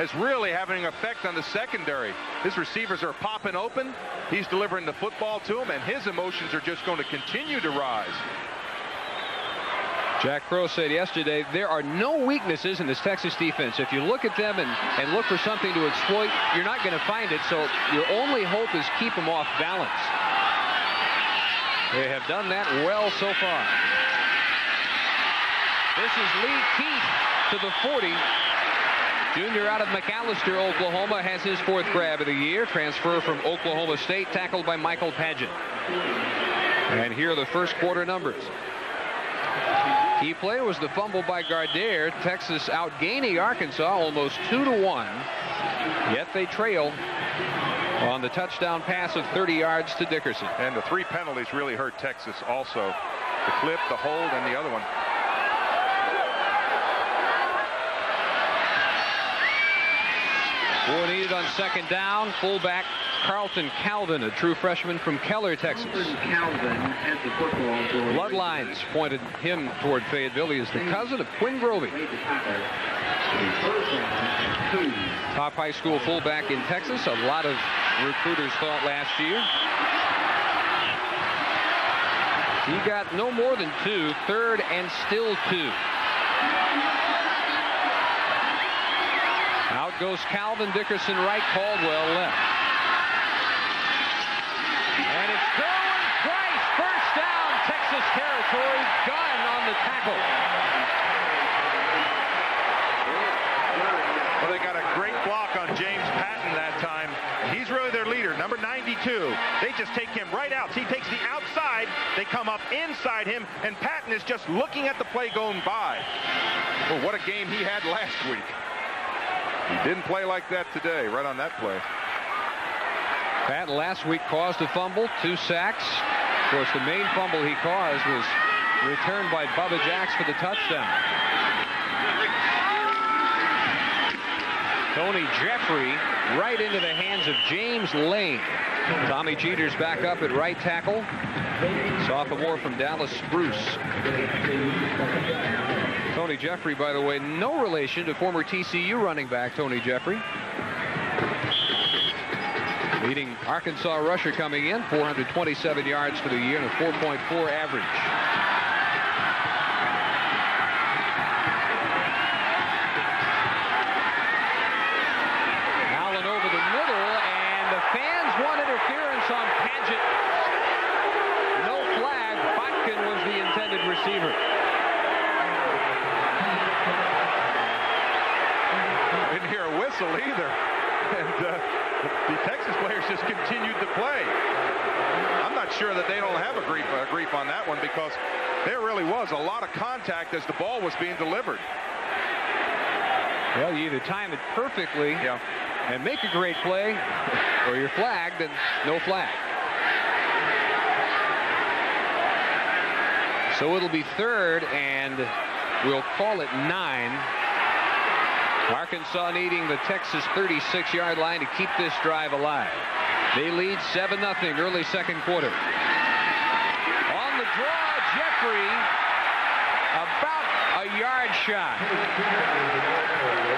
is really having an effect on the secondary. His receivers are popping open. He's delivering the football to him, and his emotions are just going to continue to rise. Jack Crowe said yesterday there are no weaknesses in this Texas defense. If you look at them and, and look for something to exploit, you're not going to find it. So your only hope is keep them off balance. They have done that well so far. This is Lee Keith to the 40. Junior out of McAlester, Oklahoma, has his fourth grab of the year. Transfer from Oklahoma State, tackled by Michael Paget. And here are the first quarter numbers. Key play was the fumble by Gardere. Texas outgaining Arkansas almost two to one. Yet they trail on the touchdown pass of 30 yards to Dickerson. And the three penalties really hurt Texas also. The clip, the hold, and the other one. Four needed on second down. Fullback Carlton Calvin, a true freshman from Keller, Texas. Calvin has the football. Bloodlines pointed him toward Fayetteville. He is the cousin of Quinn Grovey. Top high school fullback in Texas. A lot of recruiters thought last year. He got no more than two, third and still two. Out goes Calvin Dickerson right, Caldwell left. And it's going twice. First down, Texas territory. Gunn on the tackle. Well, they got a great block on James Patton that time. He's really their leader, number 92. They just take him right out. He takes the outside. They come up inside him, and Patton is just looking at the play going by. Well, what a game he had last week. He didn't play like that today, right on that play. Patton last week caused a fumble, two sacks. Of course, the main fumble he caused was returned by Bubba Jacks for the touchdown. Tony Jeffrey right into the hands of James Lane. Tommy Jeter's back up at right tackle. Sophomore from Dallas Spruce. Tony Jeffrey, by the way, no relation to former TCU running back Tony Jeffrey. Leading Arkansas rusher coming in, 427 yards for the year and a 4.4 average. Allen over the middle, and the fans want interference on Paget. No flag. Botkin was the intended receiver. Didn't hear a whistle either. And uh, the Texas players just continued to play. I'm not sure that they don't have a grief, a grief on that one because there really was a lot of contact as the ball was being delivered. Well, you either time it perfectly and make a great play, or you're flagged and no flag. So it'll be third, and we'll call it nine. Arkansas needing the Texas 36-yard line to keep this drive alive. They lead 7-0 early second quarter. On the draw, Jeffrey about a yard shy.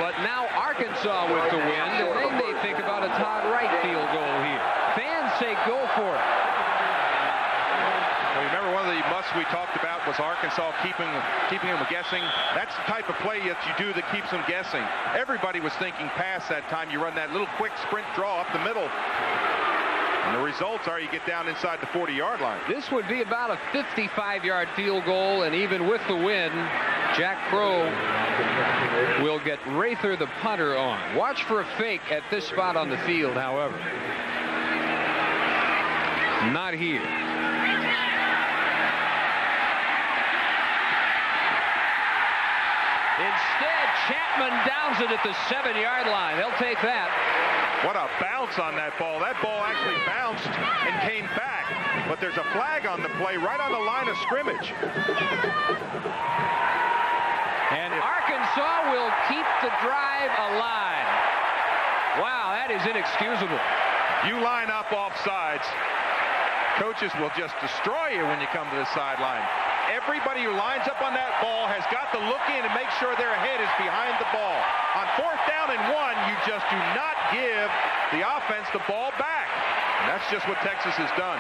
But now Arkansas with the wind, and they may think about a Todd Wright field goal here. Fans say go for it. Well, remember one of the musts we talked about was Arkansas keeping keeping them guessing. That's the type of play that you do that keeps them guessing. Everybody was thinking pass that time. You run that little quick sprint draw up the middle. And the results are you get down inside the 40-yard line. This would be about a 55-yard field goal, and even with the win, Jack Crowe will get Rather the punter on. Watch for a fake at this spot on the field, however. Not here. Downs it at the seven-yard line. They'll take that. What a bounce on that ball. That ball actually bounced and came back. But there's a flag on the play right on the line of scrimmage. And Arkansas will keep the drive alive. Wow, that is inexcusable. You line up off sides. Coaches will just destroy you when you come to the sideline. Everybody who lines up on that ball has got to look in and make sure their head is behind the ball. On fourth down and one, you just do not give the offense the ball back. And that's just what Texas has done.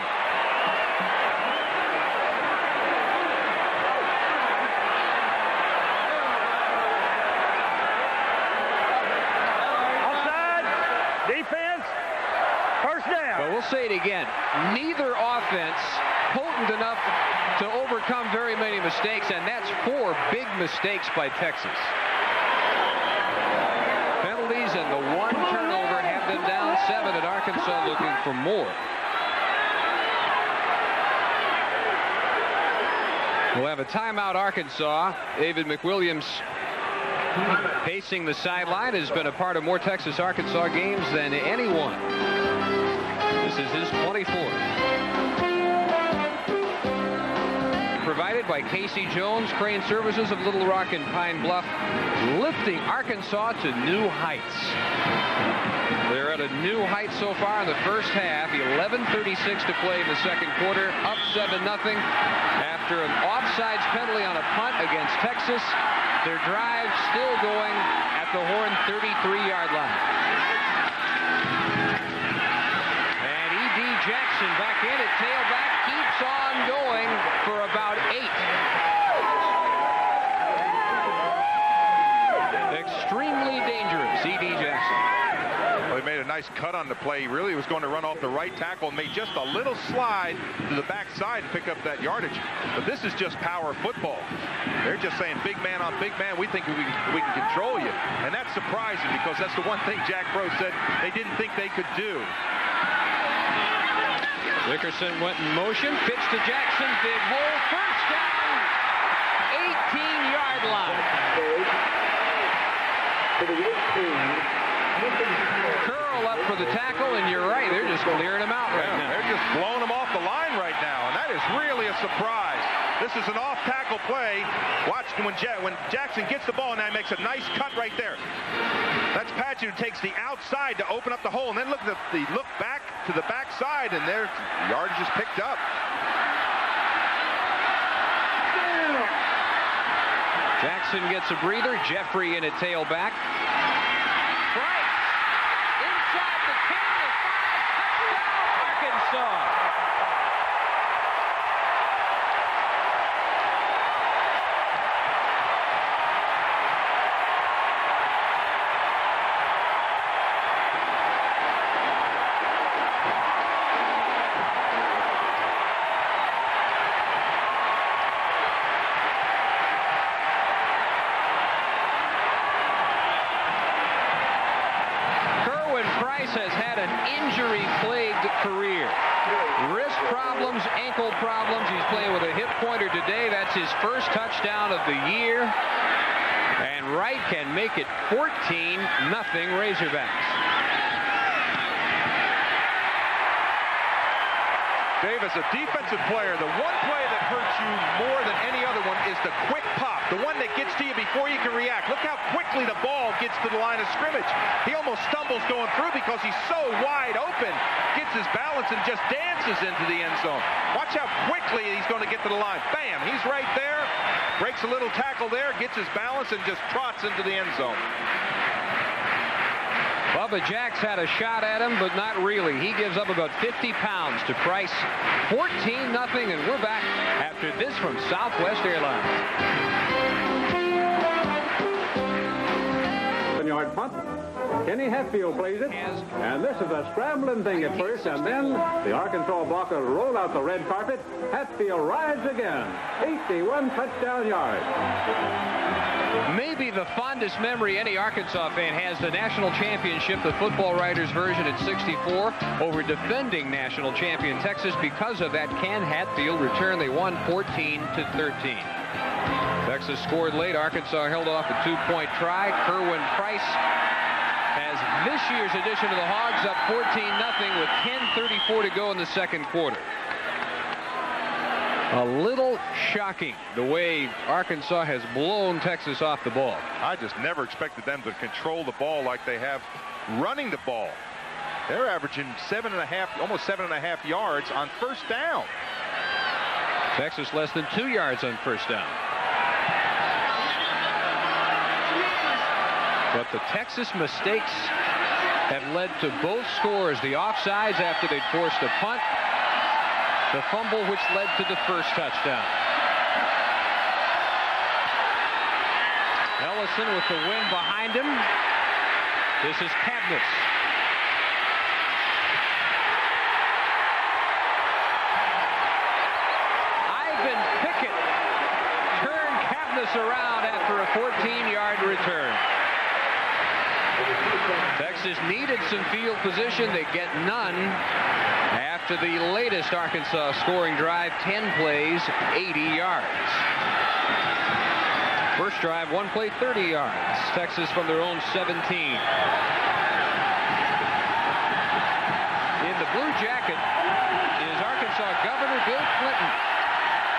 Defense, first down. But we'll say it again. Neither offense potent enough to overcome very many mistakes, and that's four big mistakes by Texas. Penalties and the one turnover have them down seven, and Arkansas looking for more. We'll have a timeout, Arkansas. David McWilliams pacing the sideline has been a part of more Texas Arkansas games than anyone. This is his 24th. Provided by Casey Jones, Crane Services of Little Rock and Pine Bluff, lifting Arkansas to new heights. They're at a new height so far in the first half. 11.36 to play in the second quarter. Up 7-0 after an offsides penalty on a punt against Texas. Their drive still going at the Horn 33-yard line. And E.D. Jackson back in at tailback keeps on going for about eight. Extremely dangerous, E.D. Jackson. Well, he made a nice cut on the play. He really was going to run off the right tackle and made just a little slide to the backside and pick up that yardage. But this is just power football. They're just saying big man on big man. We think we can, we can control you. And that's surprising because that's the one thing Jack Crowe said they didn't think they could do. Dickerson went in motion, pitch to Jackson, big hole, first down, 18-yard line. To the 18. Curl up for the tackle, and you're right, they're just clearing him out right Yeah, now. They're just blowing him off the line right now, and that is really a surprise. This is an off-tackle play. Watch when, ja when Jackson gets the ball, and that makes a nice cut right there. That's who takes the outside to open up the hole, and then look at the, the look back to the backside, and there's yardage is picked up. Jackson gets a breather. Jeffrey in a tailback. Nothing Razorbacks. Dave, as a defensive player, the one play that hurts you more than any other one is the quick pop, the one that gets to you before you can react. Look how quickly the ball gets to the line of scrimmage. He almost stumbles going through because he's so wide open, gets his balance and just dances into the end zone. Watch how quickly he's going to get to the line. Bam, he's right there, breaks a little tackle there, gets his balance and just trots into the end zone. Bubba Jacks had a shot at him, but not really. He gives up about 50 pounds to Price. 14 nothing, and we're back after this from Southwest Airlines. yard punt. Kenny Hatfield plays it. And this is a scrambling thing at first, and then the Arkansas Blockers roll out the red carpet. Hatfield rides again. 81 touchdown yards. Maybe the fondest memory any Arkansas fan has the national championship, the football writers version at 64 over defending national champion Texas because of that Ken Hatfield return. They won 14 to 13. Texas scored late. Arkansas held off a two-point try. Kerwin Price has this year's edition of the Hogs up 14-0 with 10.34 to go in the second quarter. A little shocking the way Arkansas has blown Texas off the ball. I just never expected them to control the ball like they have running the ball. They're averaging seven and a half, almost seven and a half yards on first down. Texas less than two yards on first down. But the Texas mistakes have led to both scores. The offsides after they'd forced a punt. The fumble which led to the first touchdown. Ellison with the wind behind him. This is Cavness. Ivan Pickett turned Cavness around after a 14-yard return. Texas needed some field position. They get none after the latest Arkansas scoring drive, 10 plays, 80 yards. First drive, one play, 30 yards. Texas from their own 17. In the blue jacket is Arkansas Governor Bill Clinton,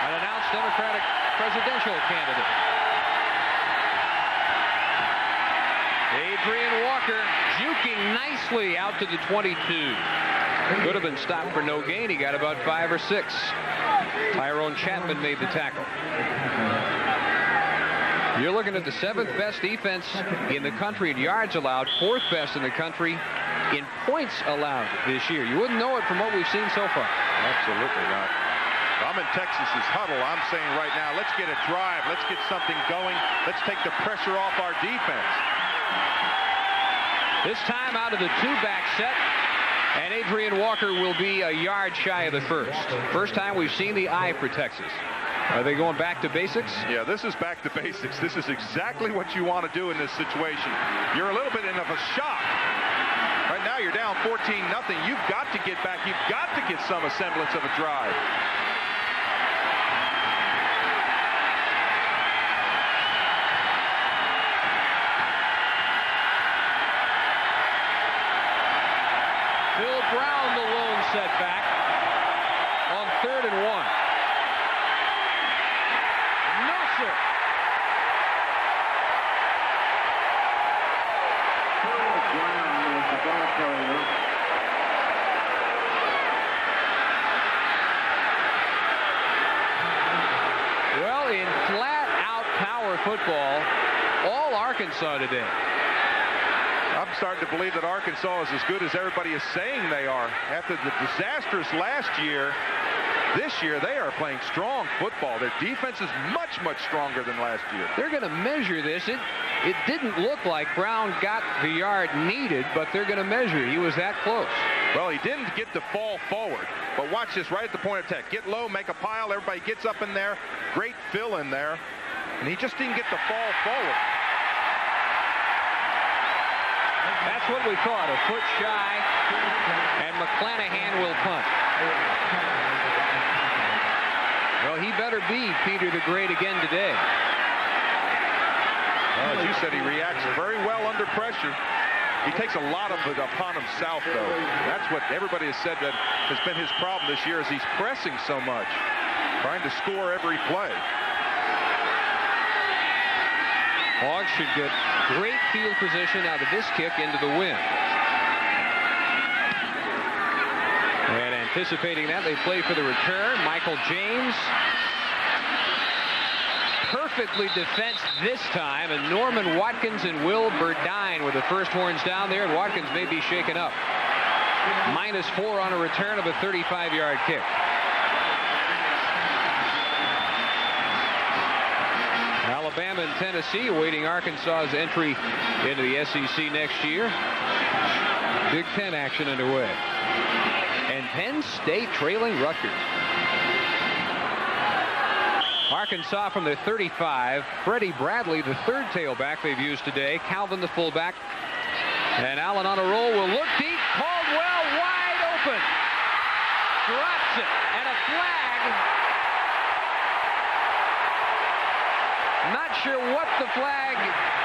an announced Democratic presidential candidate. Adrian Walker juking nicely out to the 22. Could have been stopped for no gain. He got about five or six. Tyrone Chapman made the tackle. You're looking at the seventh best defense in the country in yards allowed, fourth best in the country in points allowed this year. You wouldn't know it from what we've seen so far. Absolutely not. I'm in Texas's huddle. I'm saying right now, let's get a drive. Let's get something going. Let's take the pressure off our defense. This time out of the two-back set, and Adrian Walker will be a yard shy of the first. First time we've seen the eye for Texas. Are they going back to basics? Yeah, this is back to basics. This is exactly what you want to do in this situation. You're a little bit in of a shock. Right now you're down 14 nothing. You've got to get back. You've got to get some semblance of a drive. Bill Brown the lone setback on third and one. No, sir. Well, in flat-out power football, all Arkansas today. I'm starting to believe that Arkansas is as good as everybody is saying they are. After the disastrous last year, this year they are playing strong football. Their defense is much, much stronger than last year. They're going to measure this. It, it didn't look like Brown got the yard needed, but they're going to measure. He was that close. Well, he didn't get to fall forward. But watch this right at the point of attack. Get low, make a pile. Everybody gets up in there. Great fill in there. And he just didn't get to fall forward. That's what we thought, a foot shy, and McClanahan will punt. Well, he better be Peter the Great again today. Well, as you said, he reacts very well under pressure. He takes a lot of it upon himself, though. That's what everybody has said that has been his problem this year is he's pressing so much, trying to score every play. Hogs should get great field position out of this kick into the wind. And anticipating that, they play for the return. Michael James perfectly defensed this time, and Norman Watkins and Will Burdine were the first horns down there, and Watkins may be shaken up. Minus four on a return of a 35-yard kick. Tennessee awaiting Arkansas's entry into the SEC next year. Big Ten action underway. And Penn State trailing Rutgers. Arkansas from their 35. Freddie Bradley, the third tailback they've used today. Calvin, the fullback. And Allen on a roll will look deep. Caldwell wide open. Drops it. And a flag. Not sure what the flag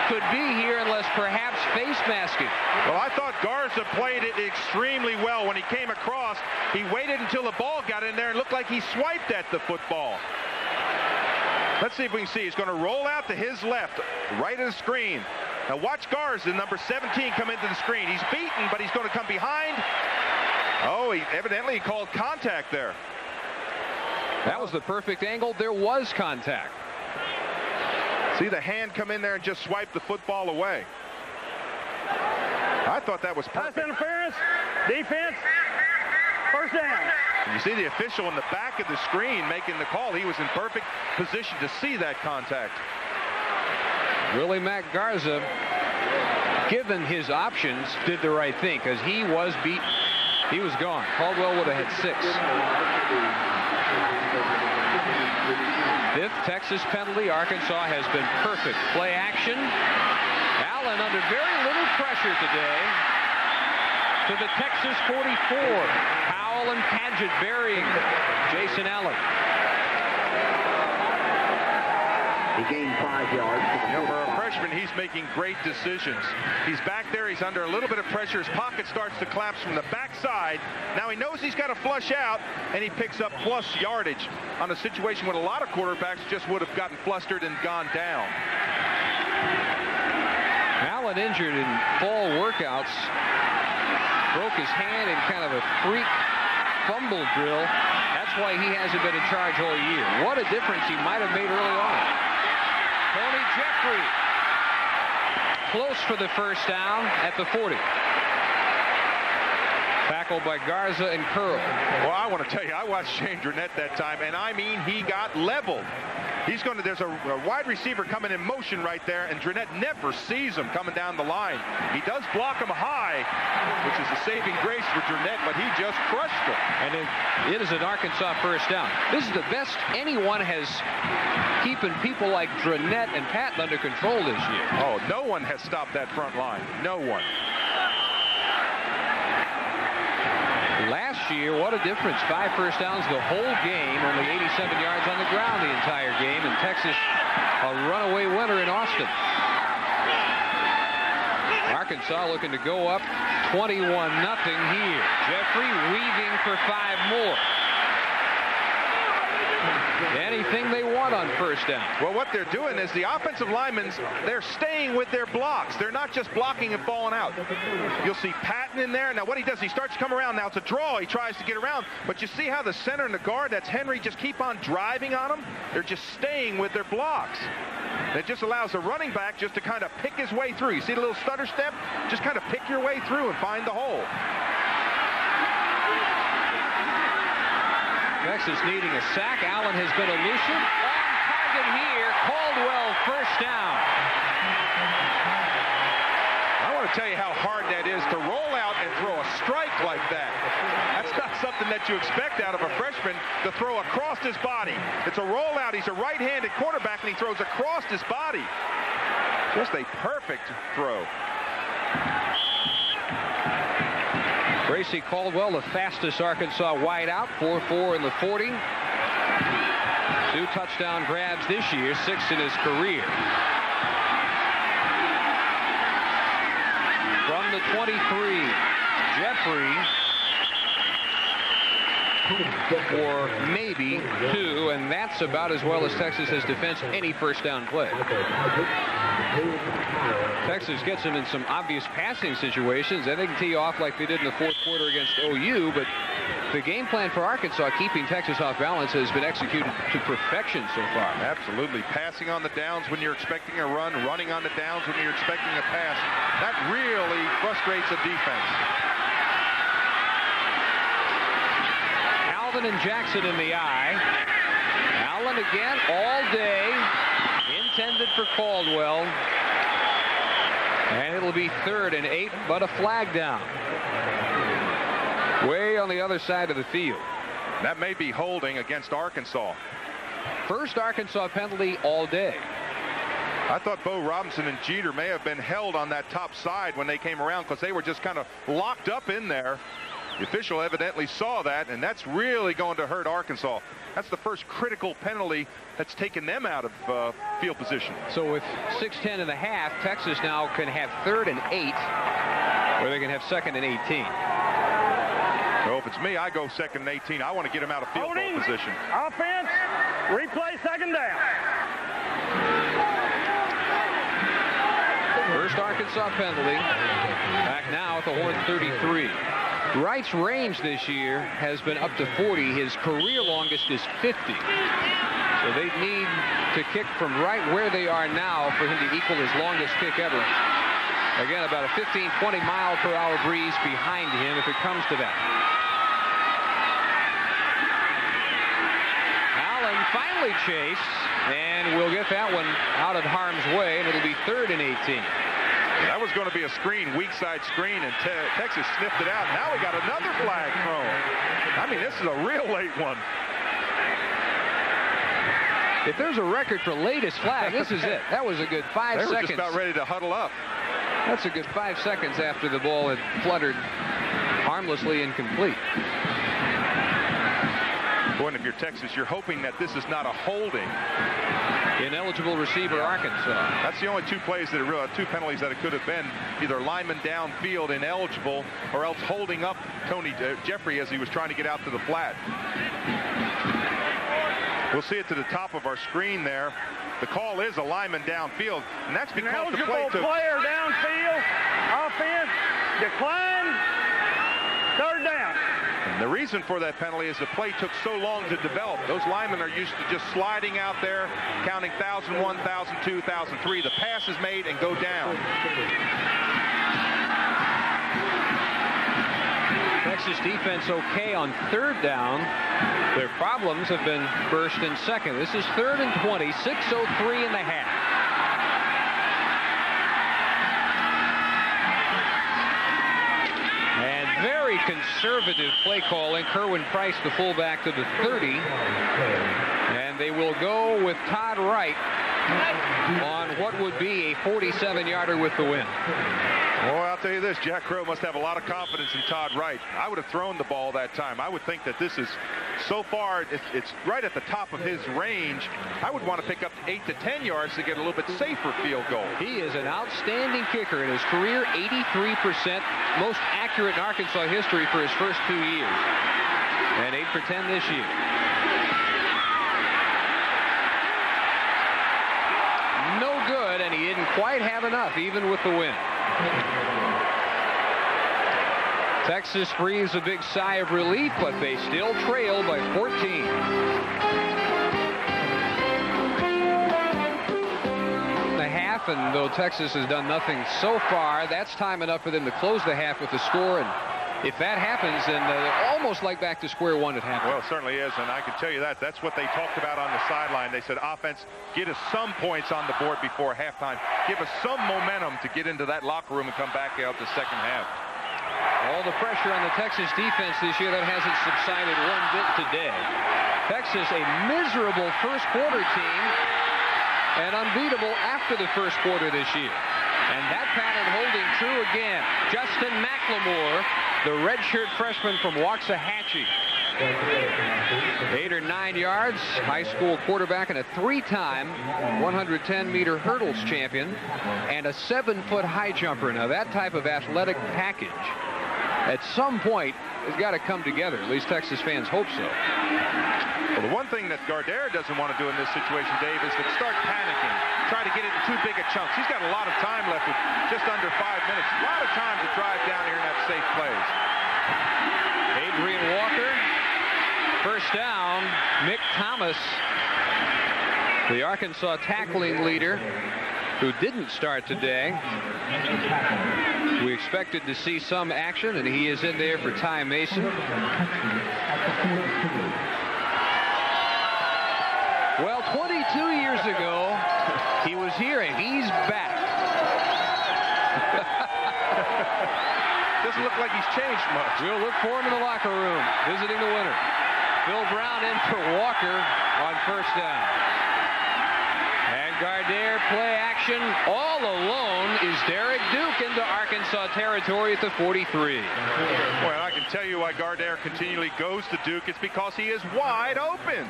could be here unless perhaps face masking. Well, I thought Garza played it extremely well when he came across. He waited until the ball got in there and looked like he swiped at the football. Let's see if we can see. He's going to roll out to his left, right of the screen. Now watch Garza, number 17, come into the screen. He's beaten, but he's going to come behind. Oh, he evidently called contact there. That was the perfect angle. There was contact. See the hand come in there and just swipe the football away. I thought that was perfect. Pass interference, defense, first down. And you see the official in the back of the screen making the call. He was in perfect position to see that contact. Willie Mack Garza, given his options, did the right thing because he was beat. He was gone. Caldwell would have had six. Fifth Texas penalty. Arkansas has been perfect. Play action. Allen under very little pressure today to the Texas 44. Powell and Padgett burying Jason Allen. He gained five yards. You for a freshman, he's making great decisions. He's back there. He's under a little bit of pressure. His pocket starts to collapse from the backside. Now he knows he's got to flush out, and he picks up plus yardage on a situation when a lot of quarterbacks just would have gotten flustered and gone down. Allen injured in fall workouts. Broke his hand in kind of a freak fumble drill. That's why he hasn't been in charge all year. What a difference he might have made early on. Jeffrey close for the first down at the 40. Tackled by Garza and Curl. Well, I want to tell you, I watched Shane Dronett that time, and I mean, he got leveled. He's going to, there's a, a, wide receiver coming in motion right there, and Dronett never sees him coming down the line. He does block him high, which is a saving grace for Dronett, but he just crushed him. And it, it is an Arkansas first down. This is the best anyone has keeping people like Dronett and Patton under control this year. Oh, no one has stopped that front line. No one. Last year, what a difference. Five first downs the whole game, only 87 yards on the ground the entire game, and Texas a runaway winner in Austin. Arkansas looking to go up 21-0 here. Jeffrey weaving for five more. Anything they want on first down. Well, what they're doing is the offensive linemen, they're staying with their blocks. They're not just blocking and falling out. You'll see Patton in there. Now, what he does, he starts to come around. Now, it's a draw. He tries to get around. But you see how the center and the guard, that's Henry, just keep on driving on them? They're just staying with their blocks. That just allows the running back just to kind of pick his way through. You see the little stutter step? Just kind of pick your way through and find the hole. Texas needing a sack. Allen has been elusive. On target here. Caldwell first down. I want to tell you how hard that is to roll out and throw a strike like that. That's not something that you expect out of a freshman to throw across his body. It's a rollout. He's a right-handed quarterback, and he throws across his body. Just a perfect throw. Gracie Caldwell, the fastest Arkansas wideout, 4-4 in the 40. Two touchdown grabs this year, six in his career. From the 23, Jeffrey or maybe two, and that's about as well as Texas has defensed any first down play. Texas gets them in some obvious passing situations, and they can tee off like they did in the fourth quarter against OU, but the game plan for Arkansas, keeping Texas off balance, has been executed to perfection so far. Absolutely. Passing on the downs when you're expecting a run, running on the downs when you're expecting a pass. That really frustrates a defense. Alvin and Jackson in the I. Allen again all day. Intended for Caldwell. And it'll be third and eight, but a flag down. Way on the other side of the field. That may be holding against Arkansas. First Arkansas penalty all day. I thought Bo Robinson and Jeter may have been held on that top side when they came around because they were just kind of locked up in there. The official evidently saw that, and that's really going to hurt Arkansas. That's the first critical penalty that's taken them out of uh, field position. So with 6'10 and a half, Texas now can have third and eight, or they can have second and 18. So if it's me, I go second and 18. I want to get them out of field Holding. goal position. Offense, replay second down. first Arkansas penalty. Back now at the horn 33. Wright's range this year has been up to 40. His career longest is 50. So they need to kick from right where they are now for him to equal his longest kick ever. Again, about a 15, 20 mile per hour breeze behind him if it comes to that. Allen finally chased, and we'll get that one out of harm's way, and it'll be third and 18. That was going to be a screen, weak side screen, and te Texas sniffed it out. Now we got another flag thrown. I mean, this is a real late one. If there's a record for latest flag, this is it. That was a good five they seconds. They were just about ready to huddle up. That's a good five seconds after the ball had fluttered harmlessly incomplete. Boy, and if you're Texas, you're hoping that this is not a holding. Ineligible receiver, Arkansas. That's the only two plays that are two penalties that it could have been. Either lineman downfield ineligible or else holding up Tony uh, Jeffrey as he was trying to get out to the flat. We'll see it to the top of our screen there. The call is a lineman downfield, and that's because An the play took... player downfield, offense, decline, third down. And the reason for that penalty is the play took so long to develop. Those linemen are used to just sliding out there, counting 1,001, 1,002, 1,003. The pass is made and go down. Texas defense okay on third down. Their problems have been first and second. This is third and 20, 6.03 in the half. Very conservative play call. calling. Kerwin Price, the fullback, to the 30. And they will go with Todd Wright on what would be a 47-yarder with the win. Well, I'll tell you this, Jack Crowe must have a lot of confidence in Todd Wright. I would have thrown the ball that time. I would think that this is, so far, it's, it's right at the top of his range. I would want to pick up 8 to 10 yards to get a little bit safer field goal. He is an outstanding kicker in his career, 83%, most accurate in Arkansas history for his first two years. And 8 for 10 this year. No good, and he didn't quite have enough, even with the win. Texas breathes a big sigh of relief, but they still trail by 14. The half, and though Texas has done nothing so far, that's time enough for them to close the half with the score. And if that happens, then uh, almost like back to square one at halftime. Well, it certainly is, and I can tell you that. That's what they talked about on the sideline. They said, offense, get us some points on the board before halftime. Give us some momentum to get into that locker room and come back out the second half. All the pressure on the Texas defense this year, that hasn't subsided one bit today. Texas, a miserable first quarter team, and unbeatable after the first quarter this year. And that pattern holding true again. Justin McLemore, the redshirt freshman from Waxahachie. Eight or nine yards, high school quarterback and a three-time 110-meter hurdles champion and a seven-foot high jumper. Now, that type of athletic package at some point has got to come together. At least Texas fans hope so. Well, the one thing that Gardere doesn't want to do in this situation, Dave, is to start panicking, try to get it in too big a chunks. He's got a lot of time left with just under five minutes. A lot of time to drive down here and have safe plays. Adrian Walker, first down. Mick Thomas, the Arkansas tackling leader, who didn't start today. We expected to see some action, and he is in there for Ty Mason. Well, 22 years ago, he was here, and he's back. Doesn't look like he's changed much. We'll look for him in the locker room, visiting the winner. Bill Brown in for Walker on first down. Gardere play action all alone is Derek Duke into Arkansas territory at the 43. Well, I can tell you why Gardere continually goes to Duke. It's because he is wide open.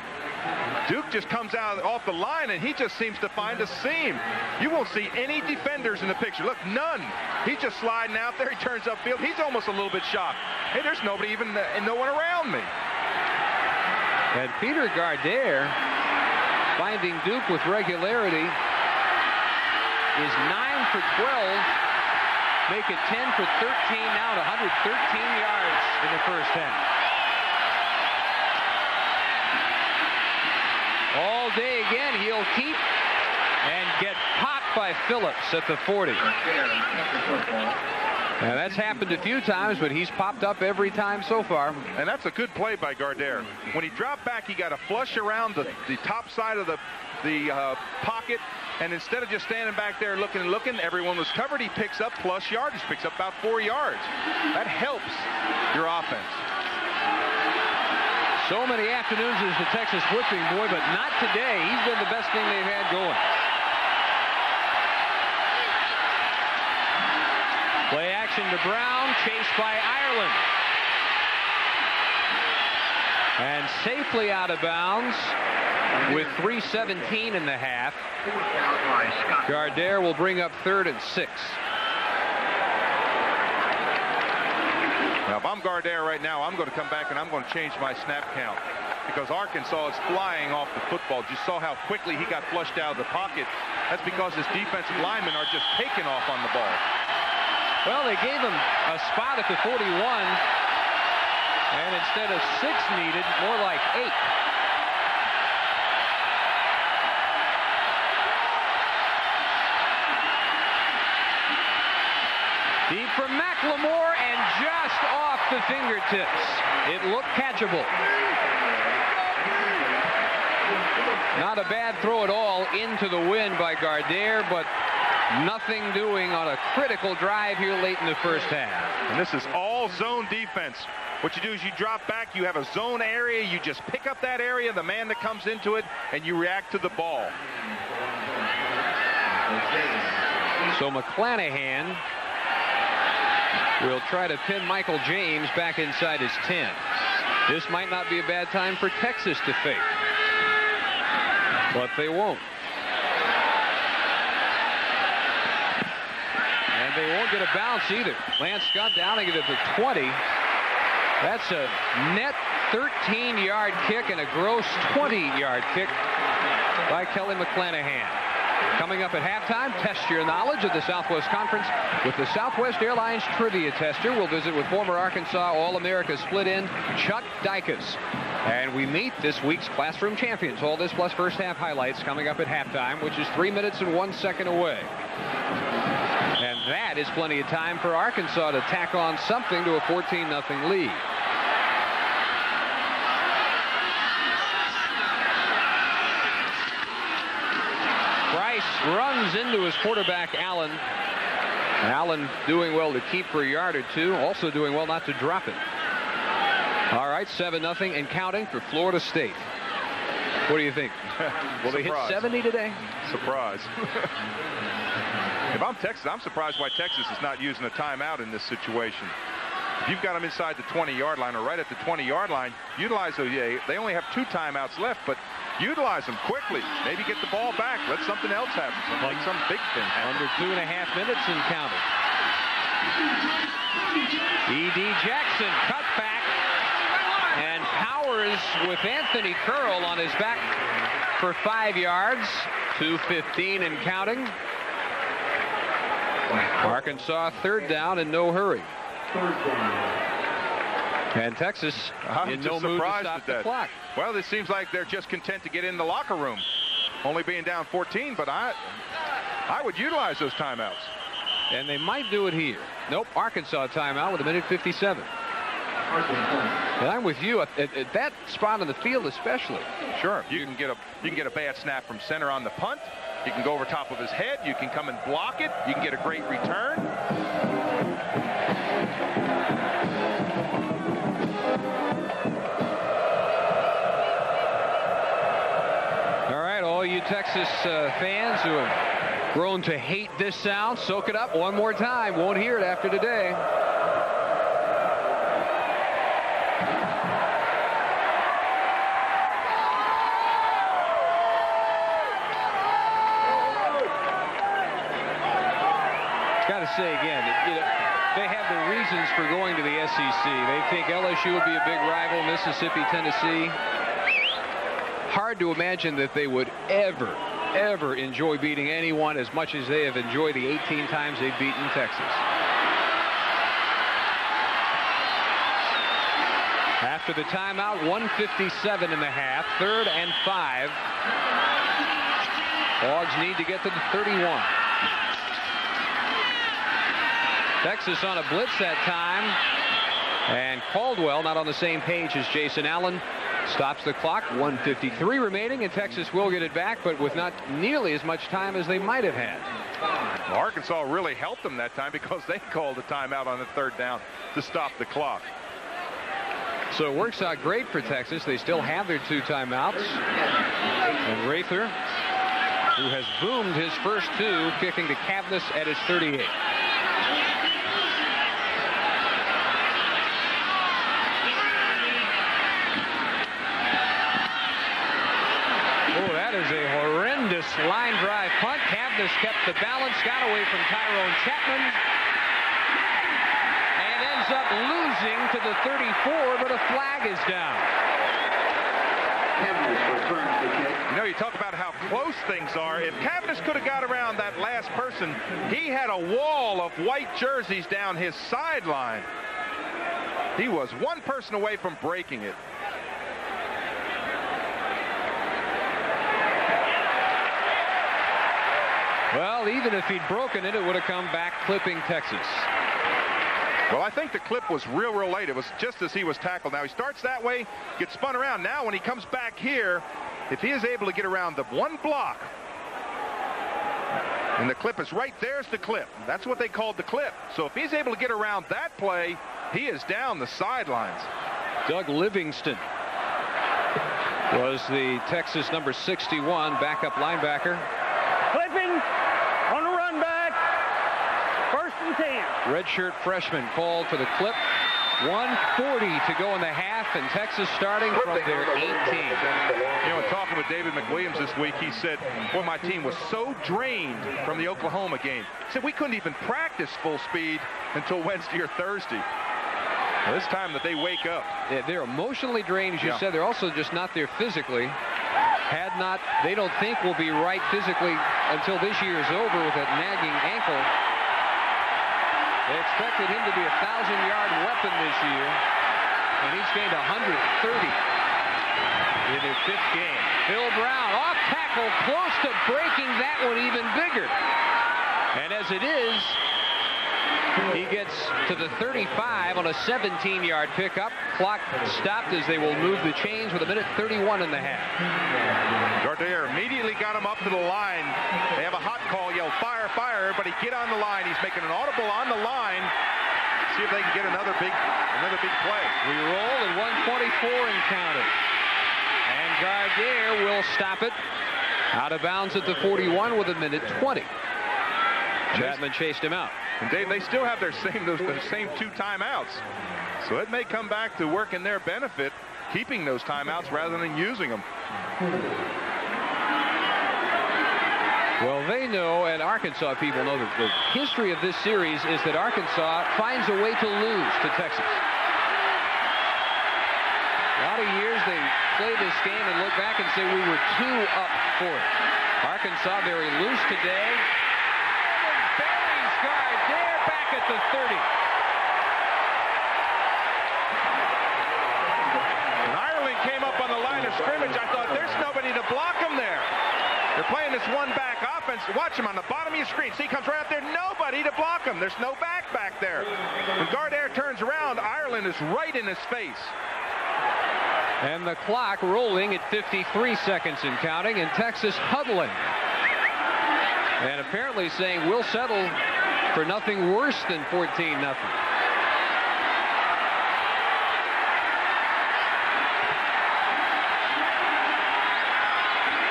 Duke just comes out off the line and he just seems to find a seam. You won't see any defenders in the picture. Look, none. He's just sliding out there. He turns upfield. He's almost a little bit shocked. Hey, there's nobody even, and no one around me. And Peter Gardere finding Duke with regularity is 9 for 12. Make it 10 for 13 now at 113 yards in the first half. All day again, he'll keep and get popped by Phillips at the 40. Now that's happened a few times, but he's popped up every time so far. And that's a good play by Gardere. When he dropped back, he got a flush around the, the top side of the, the uh, pocket. And instead of just standing back there looking and looking, everyone was covered. He picks up plus yardage, picks up about four yards. That helps your offense. So many afternoons as the Texas whipping boy, but not today. He's been the best thing they've had going. Action to Brown, chased by Ireland. And safely out of bounds with 3.17 in the half. Gardere will bring up third and six. Now, if I'm Gardere right now, I'm going to come back and I'm going to change my snap count because Arkansas is flying off the football. You saw how quickly he got flushed out of the pocket. That's because his defensive linemen are just taking off on the ball. Well, they gave him a spot at the 41, and instead of six needed, more like eight. Deep from McLemore and just off the fingertips. It looked catchable. Not a bad throw at all into the wind by Gardere, but nothing doing on a critical drive here late in the first half. And this is all zone defense. What you do is you drop back, you have a zone area, you just pick up that area, the man that comes into it, and you react to the ball. So McClanahan will try to pin Michael James back inside his 10. This might not be a bad time for Texas to fake. But they won't. And they won't get a bounce either. Lance Scott downing it at the 20. That's a net 13-yard kick and a gross 20-yard kick by Kelly McClanahan. Coming up at halftime, test your knowledge of the Southwest Conference with the Southwest Airlines Trivia Tester. We'll visit with former Arkansas All-America split end Chuck Dicus. And we meet this week's classroom champions. All this plus first half highlights coming up at halftime, which is three minutes and one second away. And that is plenty of time for Arkansas to tack on something to a 14-0 lead. Bryce runs into his quarterback, Allen. Allen doing well to keep for a yard or two, also doing well not to drop it. All right, 7 0 and counting for Florida State. What do you think? Will they hit 70 today? Surprise. if I'm Texas, I'm surprised why Texas is not using a timeout in this situation. If you've got them inside the 20-yard line or right at the 20-yard line, utilize those. They only have two timeouts left, but utilize them quickly. Maybe get the ball back. Let something else happen. Like some big thing happen. Under two and a half minutes and counting. E.D. Jackson cut back and powers with Anthony Curl on his back for five yards. 2.15 and counting. Arkansas third down in no hurry. And Texas I'm in no mood to stop the that. clock. Well, it seems like they're just content to get in the locker room, only being down 14. But I, I would utilize those timeouts. And they might do it here. Nope, Arkansas timeout with a minute 57. And I'm with you at, at, at that spot on the field especially. Sure, you can get a you can get a bad snap from center on the punt. You can go over top of his head. You can come and block it. You can get a great return. All right, all you Texas uh, fans who have grown to hate this sound, soak it up one more time. Won't hear it after today. Say again, you know, they have their reasons for going to the SEC. They think LSU would be a big rival, Mississippi, Tennessee. Hard to imagine that they would ever ever enjoy beating anyone as much as they have enjoyed the 18 times they've beaten Texas. After the timeout, 157 and a half, third and five. Hogs need to get to the 31. Texas on a blitz that time. And Caldwell not on the same page as Jason Allen. Stops the clock. 153 remaining, and Texas will get it back, but with not nearly as much time as they might have had. Well, Arkansas really helped them that time because they called a timeout on the third down to stop the clock. So it works out great for Texas. They still have their two timeouts. And Rather, who has boomed his first two, kicking to Cavness at his 38. Oh, that is a horrendous line drive punt. Cavness kept the balance, got away from Tyrone Chapman, and ends up losing to the 34, but a flag is down. You know, you talk about how close things are. If Cavness could have got around that last person, he had a wall of white jerseys down his sideline. He was one person away from breaking it. Well, even if he'd broken it, it would have come back clipping Texas. Well, I think the clip was real, real late. It was just as he was tackled. Now, he starts that way, gets spun around. Now, when he comes back here, if he is able to get around the one block, and the clip is right there's the clip. That's what they called the clip. So if he's able to get around that play, he is down the sidelines. Doug Livingston was the Texas number 61 backup linebacker. Clipping on the run back. First and 10. Redshirt freshman called for the clip. 140 to go in the half, and Texas starting from their 18. You know, talking with David McWilliams this week, he said, boy, my team was so drained from the Oklahoma game. He said we couldn't even practice full speed until Wednesday or Thursday. Well, it's time that they wake up. Yeah, they're emotionally drained, as you Yeah. said. They're also just not there physically. Hadnot, they don't think will be right physically until this year is over with that nagging ankle. They expected him to be a thousand-yard weapon this year, and he's gained 130 in his fifth game. Phil Brown off tackle, close to breaking that one even bigger. And as it is, he gets to the 35 on a 17-yard pickup. Clock stopped as they will move the chains with a minute 31 and a half. Gardere immediately got him up to the line. They have a hot call, yell, fire, fire. Everybody get on the line. He's making an audible on the line. See if they can get another big, another big play. We roll at 124 and counted. And Gardere will stop it. Out of bounds at the 41 with a minute 20. Chapman chased him out. And Dave, they still have their same those, same two timeouts. So it may come back to work in their benefit, keeping those timeouts rather than using them. Well, they know, and Arkansas people know that the history of this series is that Arkansas finds a way to lose to Texas. A lot of years they play this game and look back and say we were two up for it. Arkansas very loose today. Buries guard there back at the 30. When Ireland came up on the line of scrimmage, I thought there's nobody to block him there. They're playing this one-back offense. Watch him on the bottom of your screen. See, he comes right out there. Nobody to block him. There's no back back there. When Gardere turns around, Ireland is right in his face. And the clock rolling at 53 seconds and counting, and Texas huddling. And apparently saying we'll settle for nothing worse than 14 nothing.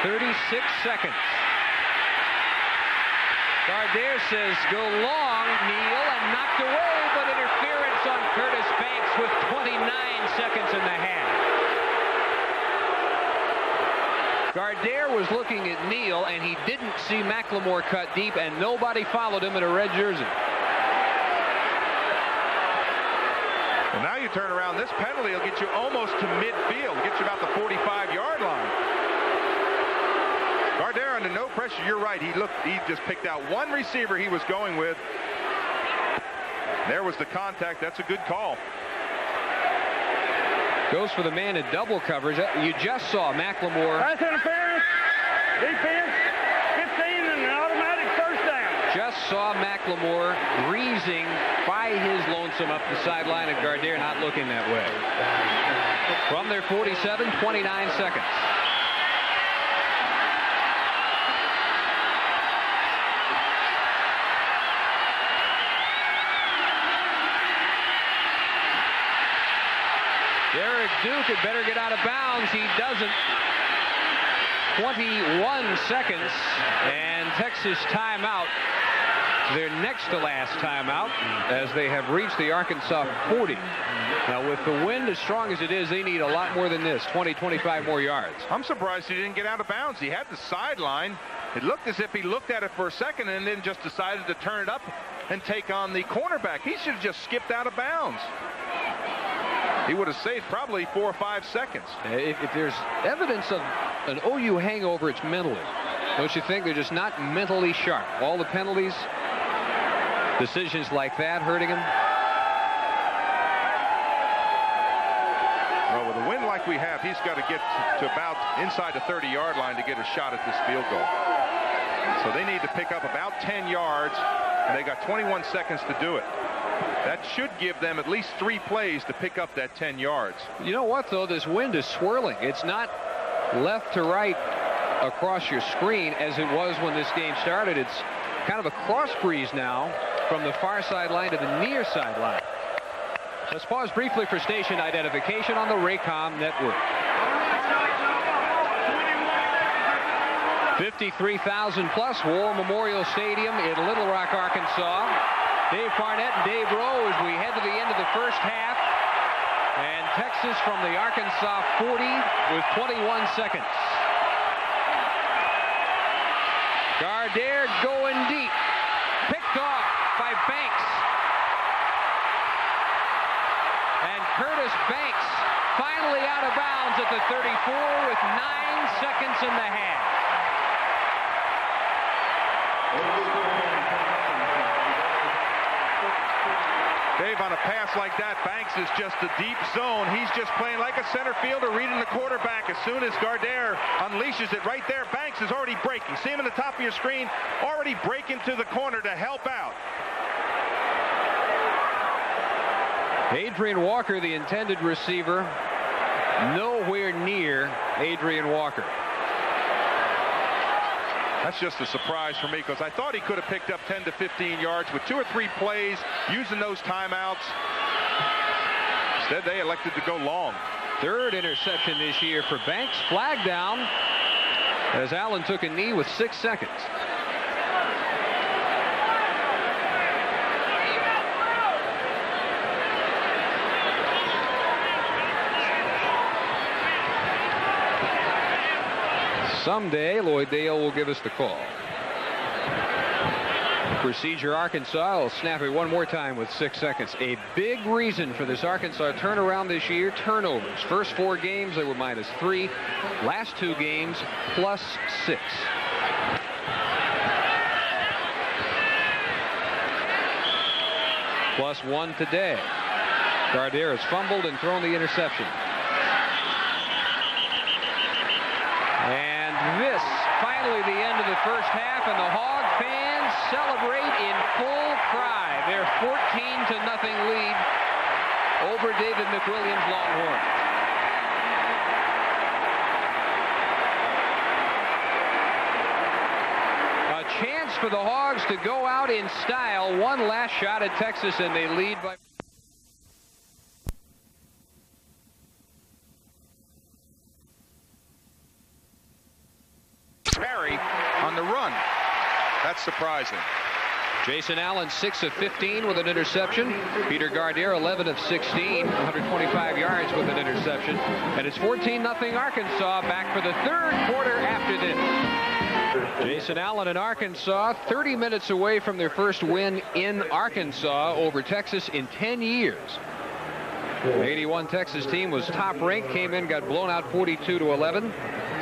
Thirty-six seconds. Gardere says go long, Neal, and knocked away, but interference on Curtis Banks with 29 seconds in the half. Gardere was looking at Neal, and he didn't see McLemore cut deep, and nobody followed him in a red jersey. Well, now you turn around. This penalty will get you almost to midfield, get you about the 45-yard line. Gardere under no pressure. You're right. He looked. He just picked out one receiver he was going with. There was the contact. That's a good call. Goes for the man in double coverage. Uh, you just saw McLemore. Pass interference. Defense. 15 and an automatic first down. Just saw McLemore greasing by his lonesome up the sideline and Gardere not looking that way. From their 47, 29 seconds. Derek Duke had better get out of bounds. He doesn't. 21 seconds and Texas timeout. Their next to last timeout as they have reached the Arkansas 40. Now with the wind as strong as it is, they need a lot more than this, 20, 25 more yards. I'm surprised he didn't get out of bounds. He had the sideline. It looked as if he looked at it for a second and then just decided to turn it up and take on the cornerback. He should have just skipped out of bounds. He would have saved probably four or five seconds. Uh, if, if there's evidence of an OU hangover, it's mentally. Don't you think? They're just not mentally sharp. All the penalties, decisions like that hurting them. Well, with a win like we have, he's got to get to about inside the 30-yard line to get a shot at this field goal. So they need to pick up about 10 yards, and they got 21 seconds to do it. That should give them at least three plays to pick up that 10 yards. You know what, though? This wind is swirling. It's not left to right across your screen as it was when this game started. It's kind of a cross breeze now from the far sideline to the near sideline. Let's pause briefly for station identification on the Raycom network. 53,000 plus War Memorial Stadium in Little Rock, Arkansas. Dave Barnett and Dave Rowe as we head to the end of the first half. And Texas from the Arkansas 40 with 21 seconds. Gardere going deep. Picked off by Banks. And Curtis Banks finally out of bounds at the 34 with nine seconds in the half. Dave, on a pass like that, Banks is just a deep zone. He's just playing like a center fielder, reading the quarterback. As soon as Gardere unleashes it right there, Banks is already breaking. See him in the top of your screen, already breaking to the corner to help out. Adrian Walker, the intended receiver, nowhere near Adrian Walker. That's just a surprise for me because I thought he could have picked up 10 to 15 yards with two or three plays using those timeouts. Instead, they elected to go long. Third interception this year for Banks. Flag down as Allen took a knee with six seconds. Someday, Lloyd Dale will give us the call. Procedure Arkansas will snap it one more time with six seconds. A big reason for this Arkansas turnaround this year, turnovers. First four games, they were minus three. Last two games, plus six. Plus one today. Gardere has fumbled and thrown the interception. And this, finally the end of the first half, and the Hog fans celebrate in full cry their 14 to nothing lead over David McWilliams Longhorn. A chance for the Hogs to go out in style. One last shot at Texas, and they lead by... Perry on the run. That's surprising. Jason Allen, 6 of 15 with an interception. Peter Gardere, 11 of 16, 125 yards with an interception. And it's 14-0 Arkansas back for the third quarter after this. Jason Allen in Arkansas, 30 minutes away from their first win in Arkansas over Texas in 10 years. The 81 Texas team was top ranked, came in, got blown out 42 to 11.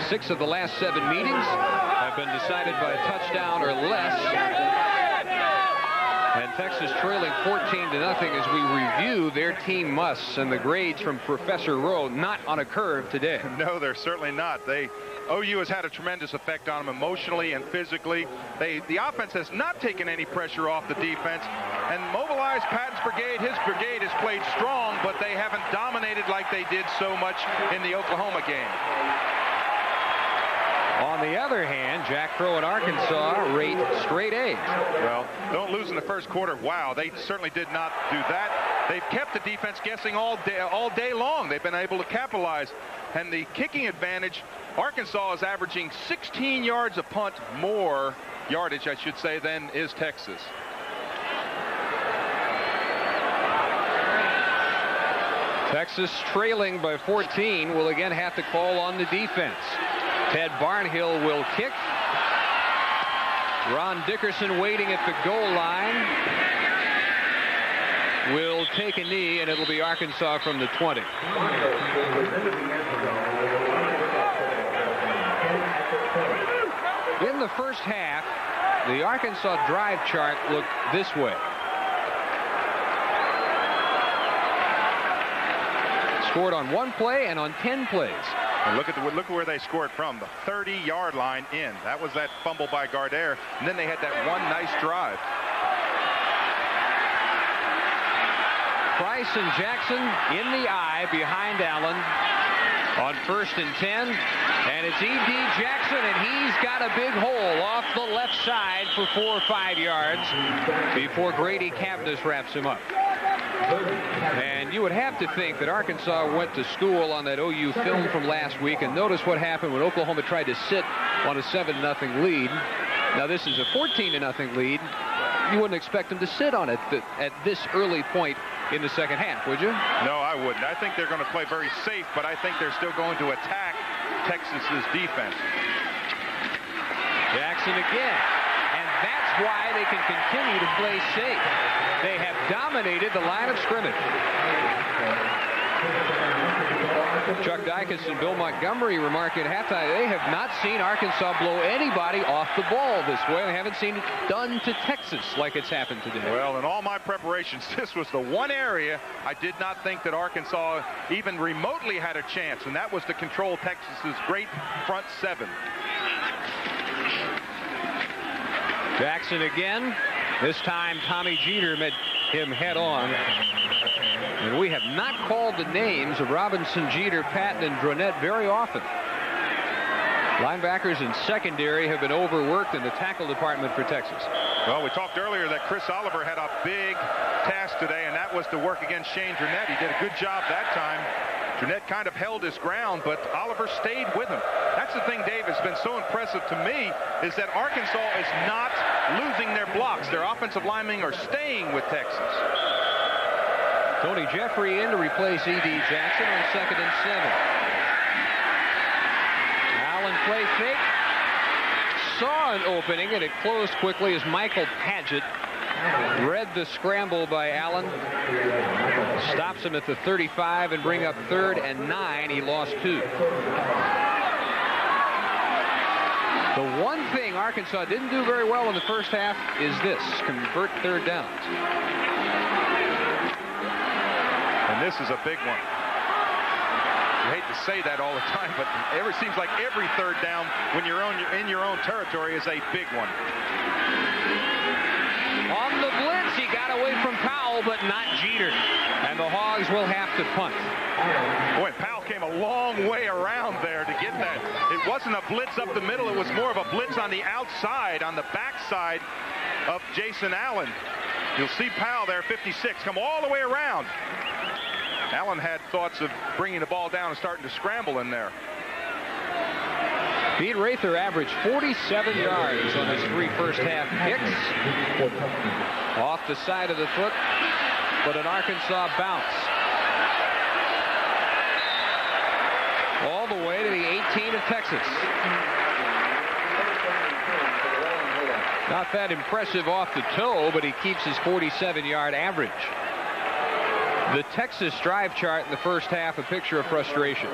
Six of the last seven meetings been decided by a touchdown or less. And Texas trailing 14 to nothing as we review their team musts and the grades from Professor Rowe not on a curve today. No, they're certainly not. They OU has had a tremendous effect on them emotionally and physically. They the offense has not taken any pressure off the defense and mobilized Patton's brigade. His brigade has played strong, but they haven't dominated like they did so much in the Oklahoma game. On the other hand, Jack Crowe and Arkansas rate straight A's. Well, don't lose in the first quarter. Wow, they certainly did not do that. They've kept the defense guessing all day, all day long. They've been able to capitalize. And the kicking advantage, Arkansas is averaging 16 yards a punt more yardage, I should say, than is Texas. Texas trailing by 14 will again have to call on the defense. Ted Barnhill will kick. Ron Dickerson waiting at the goal line. Will take a knee, and it'll be Arkansas from the 20. In the first half, the Arkansas drive chart looked this way. Scored on one play and on 10 plays. And look at the, look where they scored from, the 30-yard line in. That was that fumble by Gardere, and then they had that one nice drive. Price and Jackson in the I behind Allen on first and 10. And it's E.D. Jackson, and he's got a big hole off the left side for four or five yards before Grady Cavness wraps him up. And you would have to think that Arkansas went to school on that OU film from last week and notice what happened when Oklahoma tried to sit on a 7-0 lead. Now this is a 14-0 lead. You wouldn't expect them to sit on it at this early point in the second half, would you? No, I wouldn't. I think they're going to play very safe, but I think they're still going to attack Texas's defense. Jackson again. Why they can continue to play safe. They have dominated the line of scrimmage. Chuck Dicus and Bill Montgomery remarking at halftime they have not seen Arkansas blow anybody off the ball this way. They haven't seen it done to Texas like it's happened today. Well, in all my preparations, this was the one area I did not think that Arkansas even remotely had a chance, and that was to control Texas's great front seven. Jackson again. This time Tommy Jeter met him head on. And we have not called the names of Robinson, Jeter, Patton, and Dronett very often. Linebackers and secondary have been overworked in the tackle department for Texas. Well, we talked earlier that Chris Oliver had a big task today, and that was to work against Shane Dronett. He did a good job that time. Dronett kind of held his ground, but Oliver stayed with him. That's the thing, Dave, has been so impressive to me, is that Arkansas is not losing their blocks. Their offensive linemen are staying with Texas. Tony Jeffrey in to replace E.D. Jackson on second and seven. Allen play fake. Saw an opening, and it closed quickly as Michael Paget read the scramble by Allen. Stops him at the 35 and bring up third and nine. He lost two. The one thing Arkansas didn't do very well in the first half is this, convert third downs. And this is a big one. You hate to say that all the time, but it seems like every third down when you're on your, in your own territory is a big one. On the blitz, he got away from Powell, but not Jeter. And the Hogs will have to punt. Boy, Powell came a long way around there to get that. It wasn't a blitz up the middle. It was more of a blitz on the outside, on the backside of Jason Allen. You'll see Powell there, 56, come all the way around. Allen had thoughts of bringing the ball down and starting to scramble in there. Pete Rather averaged 47 yards on his three first half kicks. Off the side of the foot, but an Arkansas bounce. All the way the 18 of Texas. Not that impressive off the toe, but he keeps his 47-yard average. the Texas drive chart in the first half a picture of frustration.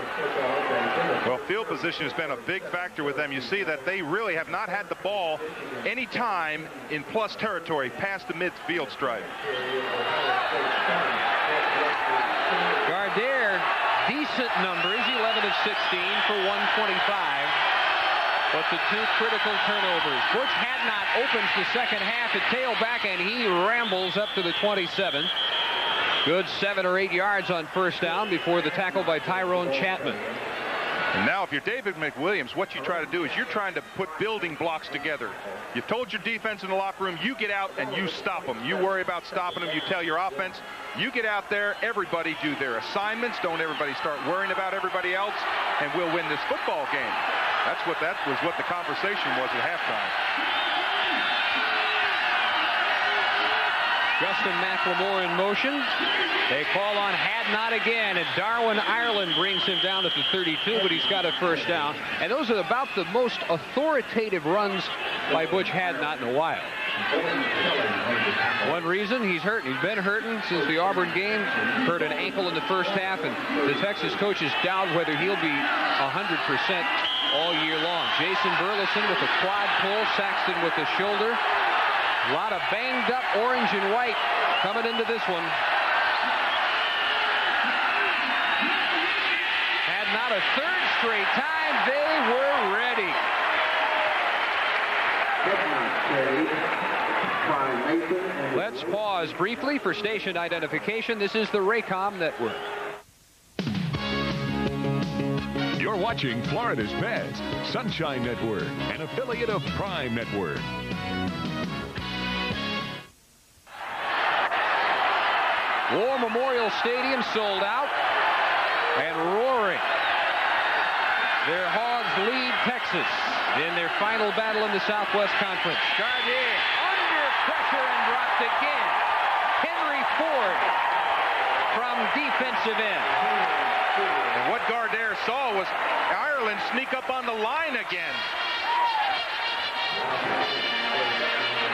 Well, field position has been a big factor with them. You see that they really have not had the ball any time in plus territory past the midfield stripe. Decent numbers, 11 of 16 for 125. But the two critical turnovers. Butch Hadnot opens the second half at tailback, and he rambles up to the 27. Good seven or eight yards on first down before the tackle by Tyrone Chapman. And now if you're David McWilliams, what you try to do is you're trying to put building blocks together. You've told your defense in the locker room, you get out and you stop them. You worry about stopping them. You tell your offense, you get out there, everybody do their assignments. Don't everybody start worrying about everybody else, and we'll win this football game. That's what that was what the conversation was at halftime. Justin McLemore in motion. They call on Hadnot again, and Darwin Ireland brings him down at the 32, but he's got a first down. And those are about the most authoritative runs by Butch Hadnot in a while. One reason he's hurt. He's been hurting since the Auburn game. Hurt an ankle in the first half, and the Texas coaches doubt whether he'll be 100% all year long. Jason Burleson with a quad pull, Saxton with the shoulder. A lot of banged up orange and white coming into this one. Hadnot a third straight time. They were ready. Let's pause briefly for station identification. This is the Raycom Network. You're watching Florida's Best, Sunshine Network, an affiliate of Prime Network. War Memorial Stadium sold out and roaring. Their Hogs lead Texas in their final battle in the Southwest Conference. Gardere under pressure and dropped again. Henry Ford from defensive end. And what Gardere saw was Ireland sneak up on the line again.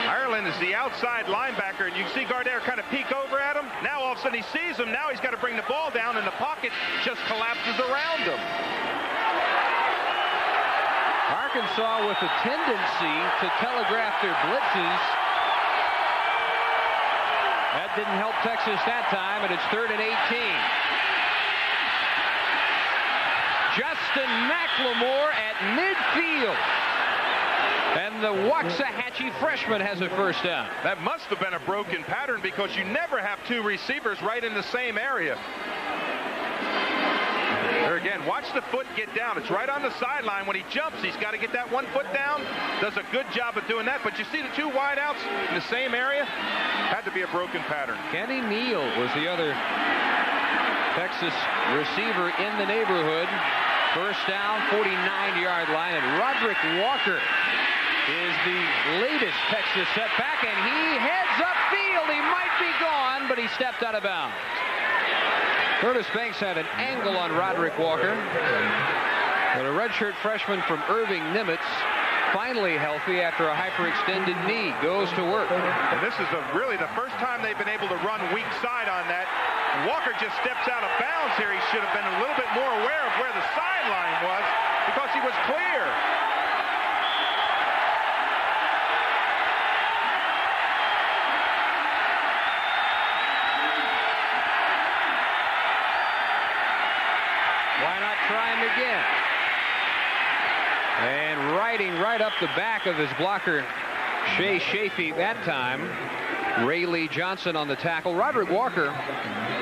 Ireland is the outside linebacker, and you can see Gardere kind of peek over at him. Now all of a sudden he sees him. Now he's got to bring the ball down, and the pocket just collapses around him. Arkansas with a tendency to telegraph their blitzes. That didn't help Texas that time, and it's third and 18. Justin McLemore at midfield. And the Waxahachie freshman has a first down. That must have been a broken pattern because you never have two receivers right in the same area. There again, watch the foot get down. It's right on the sideline. When he jumps, he's got to get that one foot down. Does a good job of doing that. But you see the two wideouts in the same area? Had to be a broken pattern. Kenny Neal was the other Texas receiver in the neighborhood. First down, 49-yard line, and Roderick Walker is the latest Texas setback, and he heads upfield. He might be gone, but he stepped out of bounds. Curtis Banks had an angle on Roderick Walker. But a redshirt freshman from Irving Nimitz, finally healthy after a hyperextended knee, goes to work. And this is the, really the first time they've been able to run weak side on that. Walker just steps out of bounds here. He should have been a little bit more aware of where the sideline was because he was clear. Why not try him again? And riding right up the back of his blocker, Shea Shafee that time. Ray Lee Johnson on the tackle. Roderick Walker,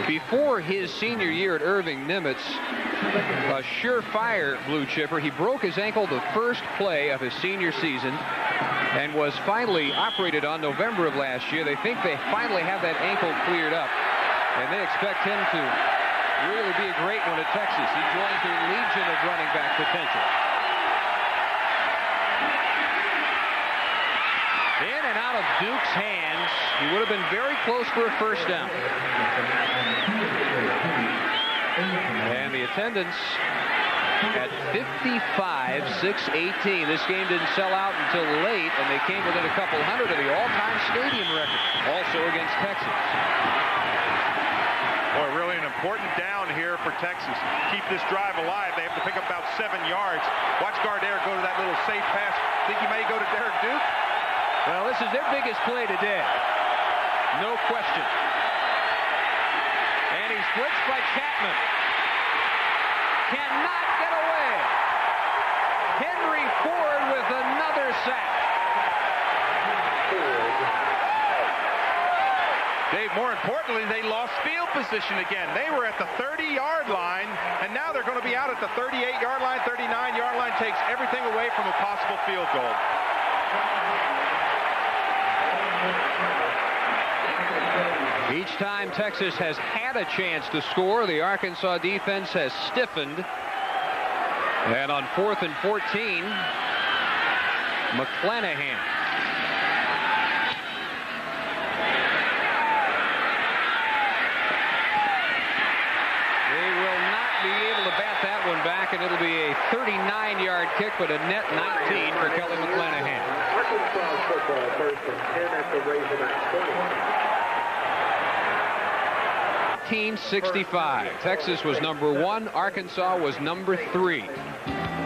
before his senior year at Irving Nimitz, a surefire blue chipper. He broke his ankle the first play of his senior season and was finally operated on November of last year. They think they finally have that ankle cleared up, and they expect him to really be a great one at Texas. He joins their legion of running back potential. Out of Duke's hands. He would have been very close for a first down. And the attendance at 55, 618. This game didn't sell out until late, and they came within a couple hundred of the all-time stadium record, also against Texas. Boy, really an important down here for Texas. Keep this drive alive. They have to pick up about seven yards. Watch Gardere go to that little safe pass. Think he may go to Derek Duke? Well, this is their biggest play today. No question. And he's blitzed by Chapman. Cannot get away. Henry Ford with another sack. Dave, more importantly, they lost field position again. They were at the 30-yard line, and now they're going to be out at the 38-yard line, 39-yard line. Takes everything away from a possible field goal. Each time Texas has had a chance to score, the Arkansas defense has stiffened. And on fourth and 14, McClanahan They will not be able to bat that one back, and it'll be a 39-yard kick, but a net 19 for Kelly McClanahan. Arkansas football first and 10 at the Razorback 1965. Texas was number one. Arkansas was number three.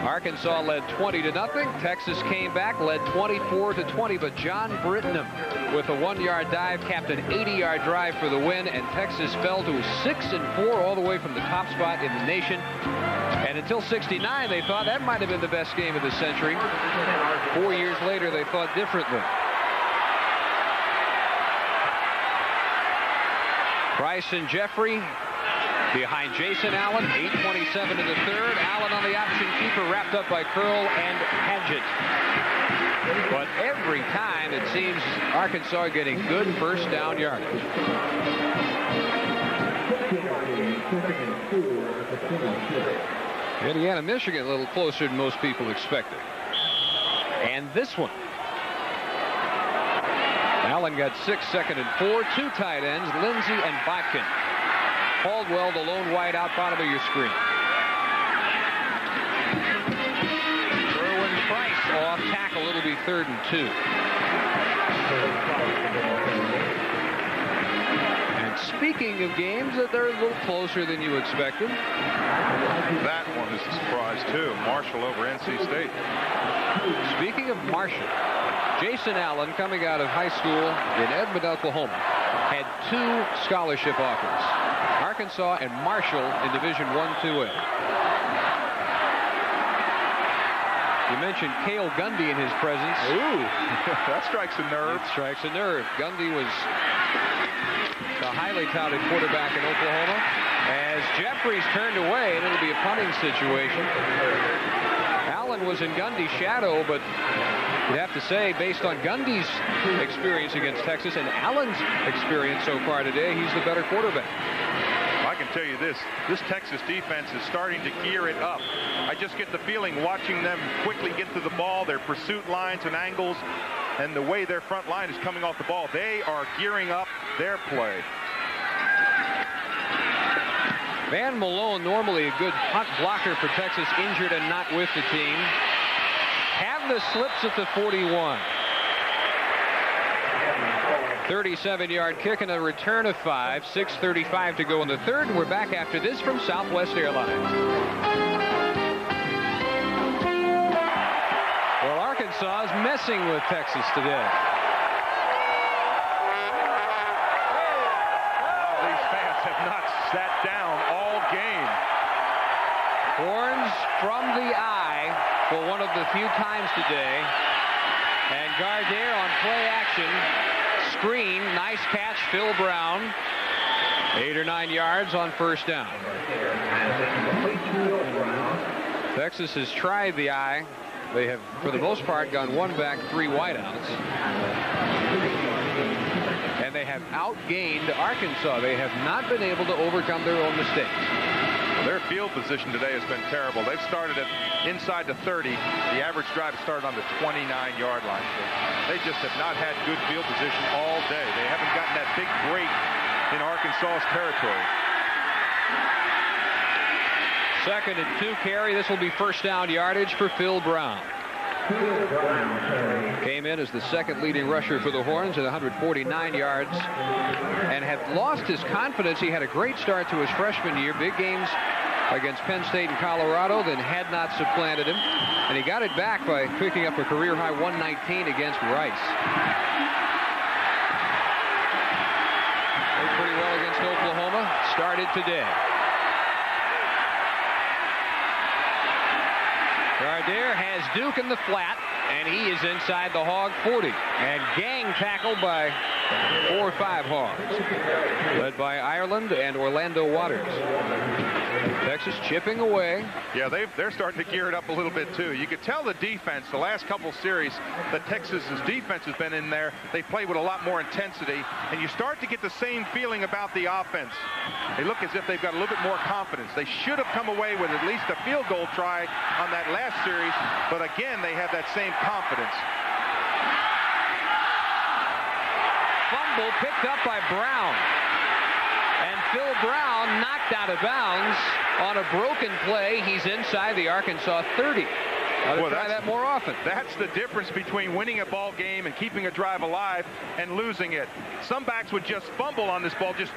Arkansas led 20 to nothing. Texas came back, led 24 to 20, but John Brittenum with a one-yard dive capped an 80-yard drive for the win, and Texas fell to six and four all the way from the top spot in the nation. And until 69, they thought that might have been the best game of the century. Four years later, they thought differently. Bryson Jeffrey behind Jason Allen. 8.27 in the third. Allen on the option keeper, wrapped up by Curl and Padgett. But every time it seems Arkansas getting good first down yardage. Indiana, Michigan a little closer than most people expected. And this one. Allen got six, second and four, two tight ends, Lindsey and Botkin. Caldwell, the lone wide out bottom of your screen. Erwin Price off tackle. It'll be third and two. Speaking of games that they're a little closer than you expected. That one is a surprise, too. Marshall over NC State. Speaking of Marshall, Jason Allen, coming out of high school in Edmond, Oklahoma, had two scholarship offers. Arkansas and Marshall in Division 1 2A. You mentioned Cale Gundy in his presence. Ooh, that strikes a nerve. It strikes a nerve. Gundy was highly touted quarterback in Oklahoma. As Jeffries turned away, and it'll be a punting situation. Allen was in Gundy's shadow, but you'd have to say, based on Gundy's experience against Texas and Allen's experience so far today, he's the better quarterback. I can tell you this, this Texas defense is starting to gear it up. I just get the feeling watching them quickly get to the ball, their pursuit lines and angles, and the way their front line is coming off the ball. They are gearing up their play. Van Malone, normally a good hot blocker for Texas, injured and not with the team. Have the slips at the 41. 37-yard kick and a return of five. 6.35 to go in the third. We're back after this from Southwest Airlines. Well, Arkansas is messing with Texas today. these fans have not sat down all game. Horns from the I for one of the few times today. And Gardere on play action screen. Nice catch, Phil Brown. Eight or nine yards on first down. Texas has tried the I. They have, for the most part, gone one back, three wideouts. And they have outgained Arkansas. They have not been able to overcome their own mistakes. Their field position today has been terrible. They've started it inside the 30. The average drive started on the 29-yard line. They just have not had good field position all day. They haven't gotten that big break in Arkansas's territory. Second and two carry. This will be first down yardage for Phil Brown. Came in as the second leading rusher for the Horns at 149 yards and had lost his confidence. He had a great start to his freshman year. Big games against Penn State and Colorado, then Hadnot supplanted him. And he got it back by picking up a career high 119 against Rice. Played pretty well against Oklahoma. Started today. Gardere has Duke in the flat, and he is inside the hog 40. And gang tackled by four or five hogs, led by Ireland and Orlando Waters. Texas chipping away. Yeah, they they're starting to gear it up a little bit too. You could tell the defense, the last couple series that Texas's defense has been in there, they play with a lot more intensity, and you start to get the same feeling about the offense. They look as if they've got a little bit more confidence. They should have come away with at least a field goal try on that last series, but again, they have that same confidence. Fumble picked up by Brown. Phil Brown knocked out of bounds on a broken play. He's inside the Arkansas 30. Ought to Well, try that's- that more often. That's the difference between winning a ball game and keeping a drive alive and losing it. Some backs would just fumble on this ball, just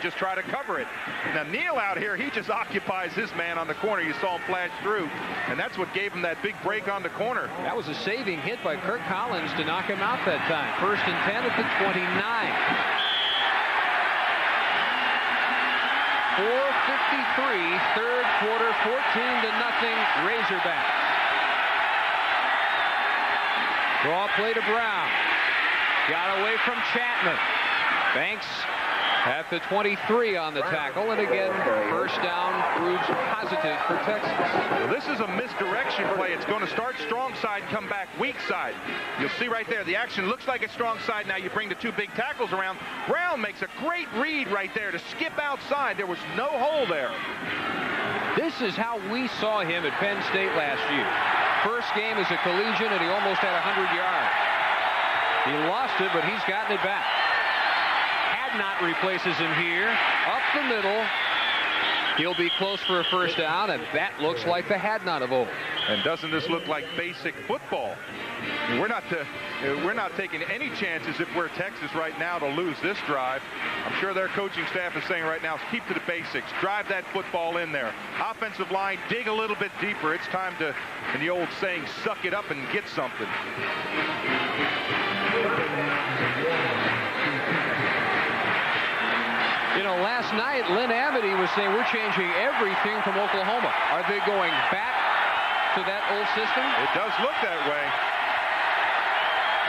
just try to cover it. Now Neal out here, he just occupies his man on the corner. You saw him flash through, and that's what gave him that big break on the corner. That was a saving hit by Kirk Collins to knock him out that time. First and 10 at the 29. 453, third quarter, 14 to nothing, Razorbacks. Draw play to Brown. Got away from Chapman. Banks at the 23 on the tackle, and again, first down proves positive for Texas. Well, this is a misdirection play. It's going to start strong side, come back weak side. You'll see right there, the action looks like a strong side. Now you bring the two big tackles around. Brown makes a great read right there to skip outside. There was no hole there. This is how we saw him at Penn State last year. First game as a collegiate, and he almost had 100 yards. He lost it, but he's gotten it back. Hadnot replaces him here. Up the middle. He'll be close for a first down, and that looks like the Hadnot of old. And doesn't this look like basic football? We're not to, uh, we're not taking any chances if we're Texas right now to lose this drive. I'm sure their coaching staff is saying right now, keep to the basics, drive that football in there. Offensive line, dig a little bit deeper. It's time to, in the old saying, suck it up and get something. You know, last night, Lynn Amedee was saying we're changing everything from Oklahoma. Are they going back to that old system? It does look that way.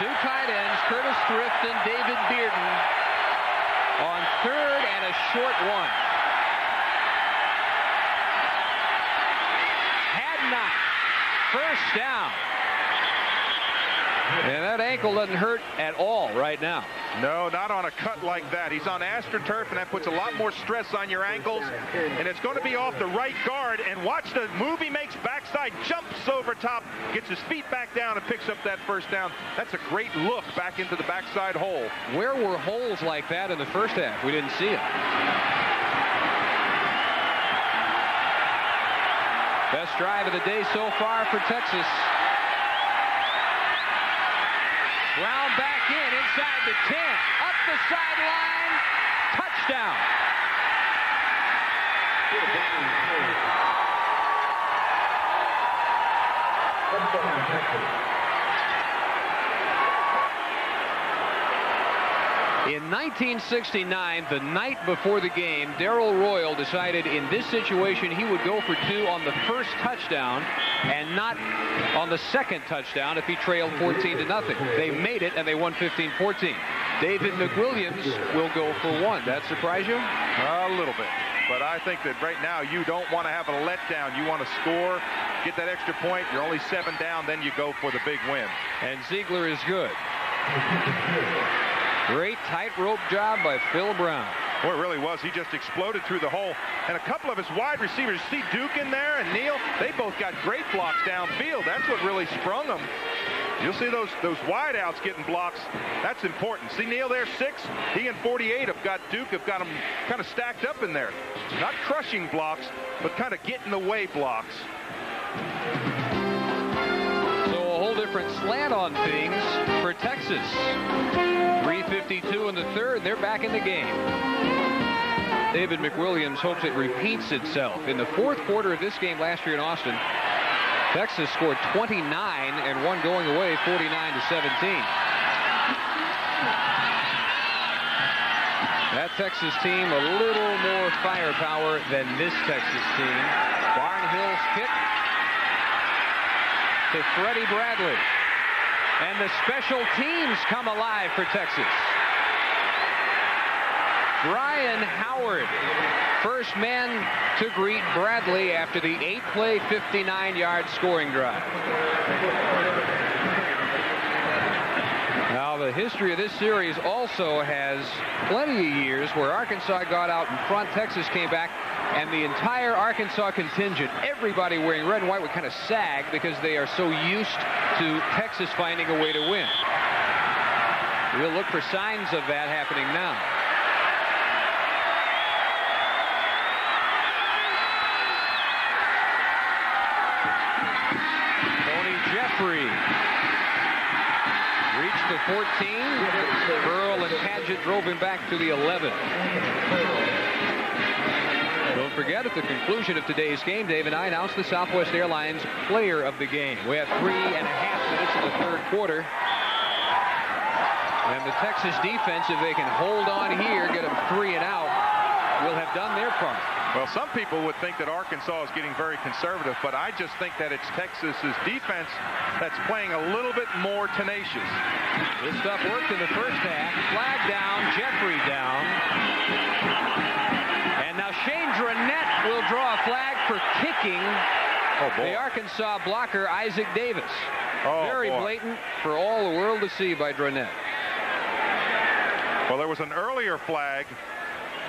Two tight ends, Curtis Thrift and David Bearden on third and a short one. Hadnot. First down. And ankle doesn't hurt at all right now. No, not on a cut like that. He's on AstroTurf, and that puts a lot more stress on your ankles. And it's going to be off the right guard. And watch the move he makes backside, jumps over top, gets his feet back down, and picks up that first down. That's a great look back into the backside hole. Where were holes like that in the first half? We didn't see it. Best drive of the day so far for Texas. Brown back in the 10, up the sideline, touchdown. In 1969, the night before the game, Darrell Royal decided in this situation he would go for two on the first touchdown and not on the second touchdown if he trailed 14 to nothing. They made it and they won 15-14. David McWilliams will go for one. That surprise you? A little bit. But I think that right now you don't want to have a letdown. You want to score, get that extra point. You're only seven down, then you go for the big win. And Ziegler is good. Great tightrope job by Phil Brown. Boy, it really was. He just exploded through the hole. And a couple of his wide receivers, see Duke in there and Neal, they both got great blocks downfield. That's what really sprung them. You'll see those those wideouts getting blocks. That's important. See Neal there, six. He and 48 have got Duke, have got them kind of stacked up in there. Not crushing blocks, but kind of getting the way blocks. Whole different different slant on things for Texas. 3.52 in the third. They're back in the game. David McWilliams hopes it repeats itself. In the fourth quarter of this game last year in Austin, Texas scored 29 and one going away 49 to 17. That Texas team a little more firepower than this Texas team. Barnhill's kick to Freddie Bradley. And the special teams come alive for Texas. Brian Howard, first man to greet Bradley after the eight-play, 59-yard scoring drive. Now, the history of this series also has plenty of years where Arkansas got out in front, Texas came back, and the entire Arkansas contingent, everybody wearing red and white, would kind of sag because they are so used to Texas finding a way to win. We'll look for signs of that happening now. Tony Jeffrey 14. Earl and Padgett drove him back to the 11. Don't forget, at the conclusion of today's game, Dave and I announced the Southwest Airlines player of the game. We have three and a half minutes in the third quarter. And the Texas defense, if they can hold on here, get them three and out, will have done their part. Well, some people would think that Arkansas is getting very conservative, but I just think that it's Texas's defense that's playing a little bit more tenacious. This stuff worked in the first half. Flag down, Jeffrey down. And now Shane Dronett will draw a flag for kicking oh, the Arkansas blocker, Isaac Davis. Oh, Very boy. blatant for all the world to see by Dronett. Well, there was an earlier flag,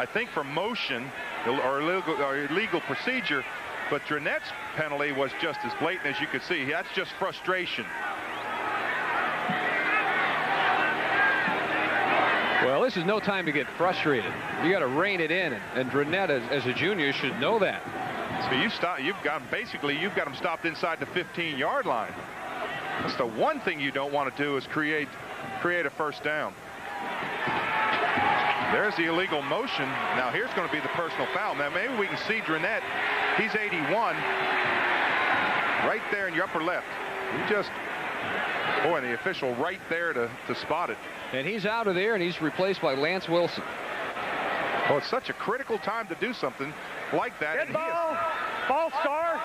I think for motion or illegal, or illegal procedure, but Dronett's penalty was just as blatant as you could see. That's just frustration. Well, this is no time to get frustrated. You got to rein it in, and, Dronett, as, as a junior, should know that. So you stop. You've got basically you've got them stopped inside the 15-yard line. That's the one thing you don't want to do is create create a first down. There's the illegal motion. Now here's going to be the personal foul. Now maybe we can see Dronett. He's 81. Right there in your upper left. You just boy, and the official right there to to spot it. And he's out of there, and he's replaced by Lance Wilson. Well, it's such a critical time to do something like that. Good and he is- ball, false start,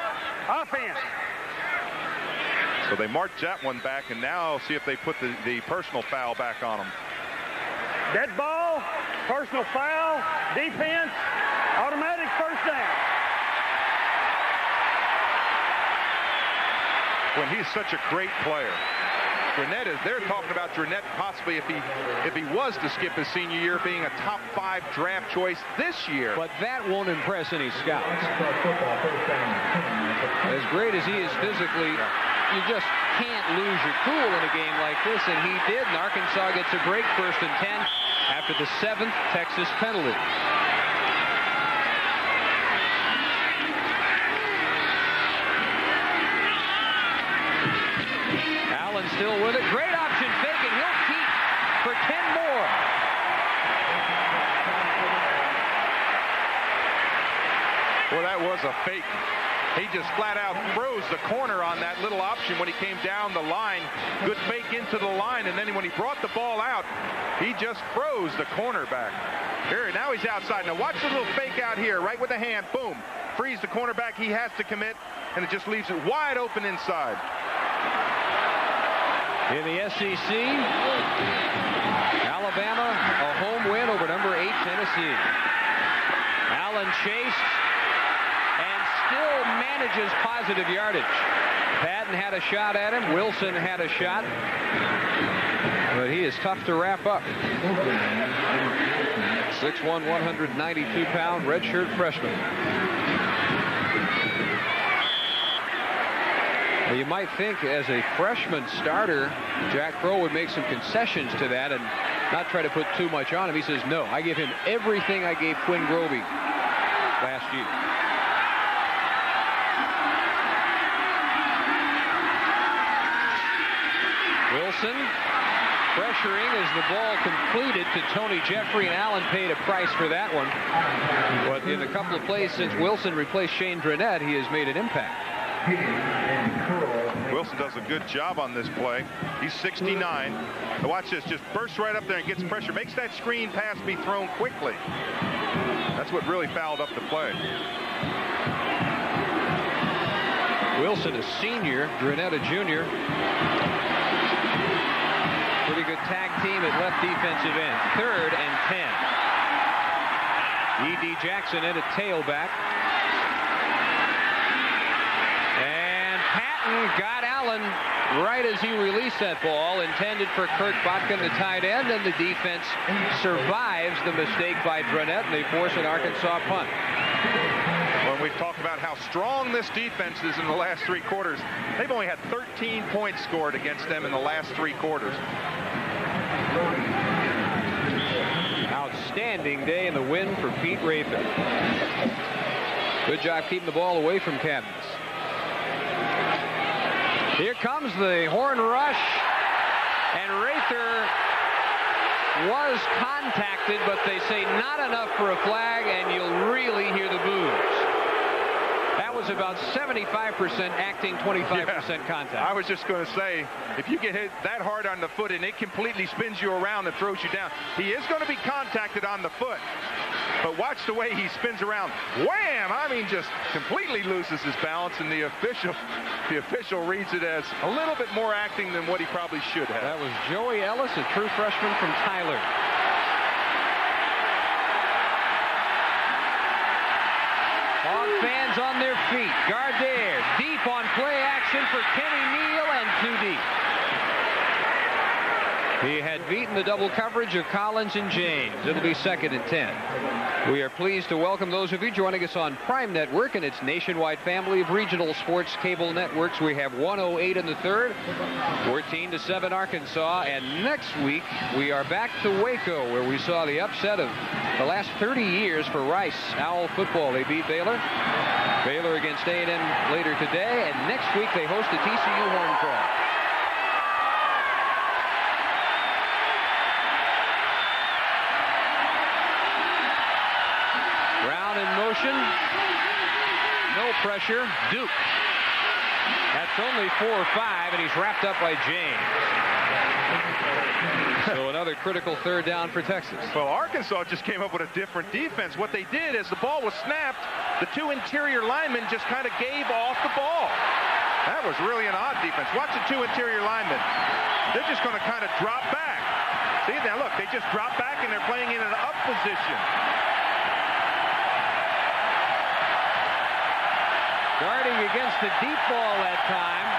offense. So they march that one back, and now see if they put the, the personal foul back on him. Dead ball, personal foul, defense, automatic first down. When he's such a great player. Dronett is, they're talking about Dronett possibly if he if he was to skip his senior year being a top five draft choice this year. But that won't impress any scouts. As great as he is physically, you just can't lose your cool in a game like this, and he did, and Arkansas gets a break first and 10 after the seventh Texas penalty. Allen still with it. Great option fake, and he'll keep for 10 more. Well, that was a fake. He just flat out froze the corner on that little option when he came down the line. Good fake into the line, and then when he brought the ball out, he just froze the cornerback. Here, now he's outside. Now watch the little fake out here, right with the hand. Boom. Frees the cornerback. He has to commit, and it just leaves it wide open inside. In the SEC, Alabama, a home win over number eight Tennessee. Allen still manages positive yardage. Patton had a shot at him. Wilson had a shot. But he is tough to wrap up. 6'1", 192-pound redshirt freshman. Well, you might think as a freshman starter, Jack Crowe would make some concessions to that and not try to put too much on him. He says, no, I give him everything I gave Quinn Grovey last year. Wilson pressuring as the ball completed to Tony Jeffrey, and Allen paid a price for that one. But in a couple of plays since Wilson replaced Shane Dronett, he has made an impact. Wilson does a good job on this play. He's 69. Now watch this. Just bursts right up there and gets pressure. Makes that screen pass be thrown quickly. That's what really fouled up the play. Wilson, a senior, Dronett, a junior. Pretty good tag team at left defensive end. Third and 10. E.D. Jackson in a tailback. And Patton got Allen right as he released that ball, intended for Kurt Botkin, the tight end, and the defense survives the mistake by Dronett, and they force an Arkansas punt. When we've talked about how strong this defense is in the last three quarters, they've only had 13 points scored against them in the last three quarters. Outstanding day and the win for Pete Raether. Good job keeping the ball away from Cavness. Here comes the horn rush, and Raether was contacted, but they say not enough for a flag, and you'll really hear the boos. Was about 75% acting, 25% yeah, contact. I was just going to say, if you get hit that hard on the foot and it completely spins you around and throws you down, he is going to be contacted on the foot. But watch the way he spins around. Wham! I mean, just completely loses his balance, and the official, the official reads it as a little bit more acting than what he probably should have. That was Joey Ellis, a true freshman from Tyler. On their feet. Gardere deep on play action for Kenny Neal and too deep. He had beaten the double coverage of Collins and James. It'll be second and 10. We are pleased to welcome those of you joining us on Prime Network and its nationwide family of regional sports cable networks. We have 108 in the third, 14 to 7 Arkansas, and next week we are back to Waco where we saw the upset of the last 30 years for Rice Owl football. They beat Baylor. Baylor against A&M later today, and next week they host the TCU Horned Frogs. motion. No pressure. Duke. That's only 4-5, and he's wrapped up by James. So another critical third down for Texas. Well, Arkansas just came up with a different defense. What they did is the ball was snapped, the two interior linemen just kind of gave off the ball. That was really an odd defense. Watch the two interior linemen. They're just going to kind of drop back. See, now look, they just drop back and they're playing in an up position. Guarding against the deep ball that time.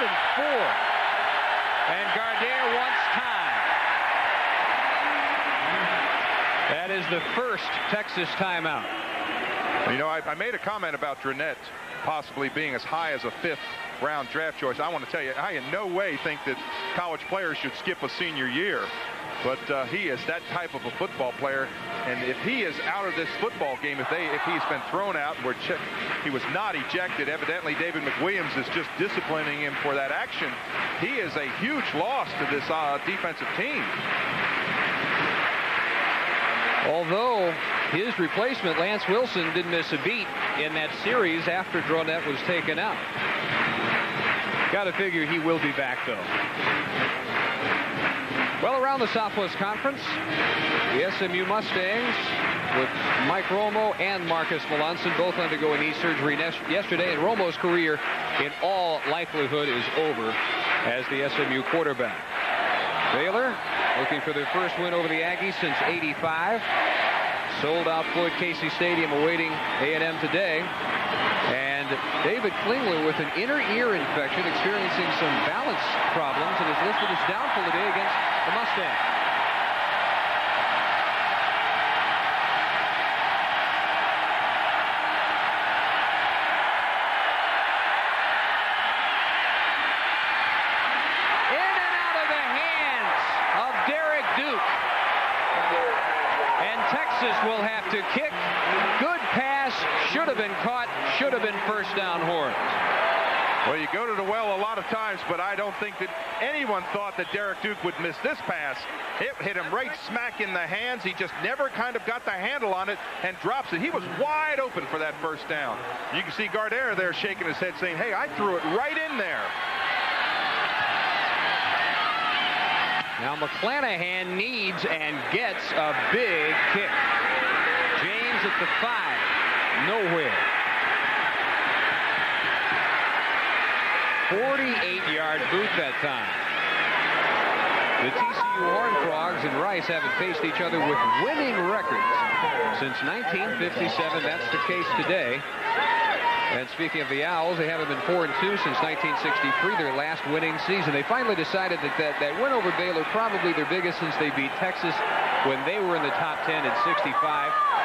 And four. And Gardere wants time. That is the first Texas timeout. You know, I, I made a comment about Dronett possibly being as high as a fifth round draft choice. I want to tell you, I in no way think that college players should skip a senior year. But uh, he is that type of a football player. And if he is out of this football game, if they if he's been thrown out, where he was not ejected, evidently David McWilliams is just disciplining him for that action. He is a huge loss to this uh, defensive team. Although his replacement, Lance Wilson, didn't miss a beat in that series after Dronett was taken out. Got to figure he will be back, though. Well, around the Southwest Conference, the SMU Mustangs with Mike Romo and Marcus Melanson both undergoing knee surgery yesterday, and Romo's career in all likelihood is over as the SMU quarterback. Baylor looking for their first win over the Aggies since 85. Sold out Floyd Casey Stadium awaiting A&M today. And David Klingler with an inner ear infection experiencing some balance problems and is listed as doubtful today against the Mustangs. In and out of the hands of Derek Duke. And Texas Texas will have to kick. Good pass. Should have been caught. Should have been first down Horns. Well, you go to the well a lot of times, but I don't think that anyone thought that Derek Duke would miss this pass. It hit him right smack in the hands. He just never kind of got the handle on it and drops it. He was wide open for that first down. You can see Gardere there shaking his head saying, hey, I threw it right in there. Now McClanahan needs and gets a big kick. James at the five. Nowhere. 48-yard boot that time. The TCU Horn Frogs and Rice haven't faced each other with winning records since 1957. That's the case today. And speaking of the Owls, they haven't been 4 and 2 since 1963, their last winning season. They finally decided that, that that win over Baylor probably their biggest since they beat Texas when they were in the top 10 in 65.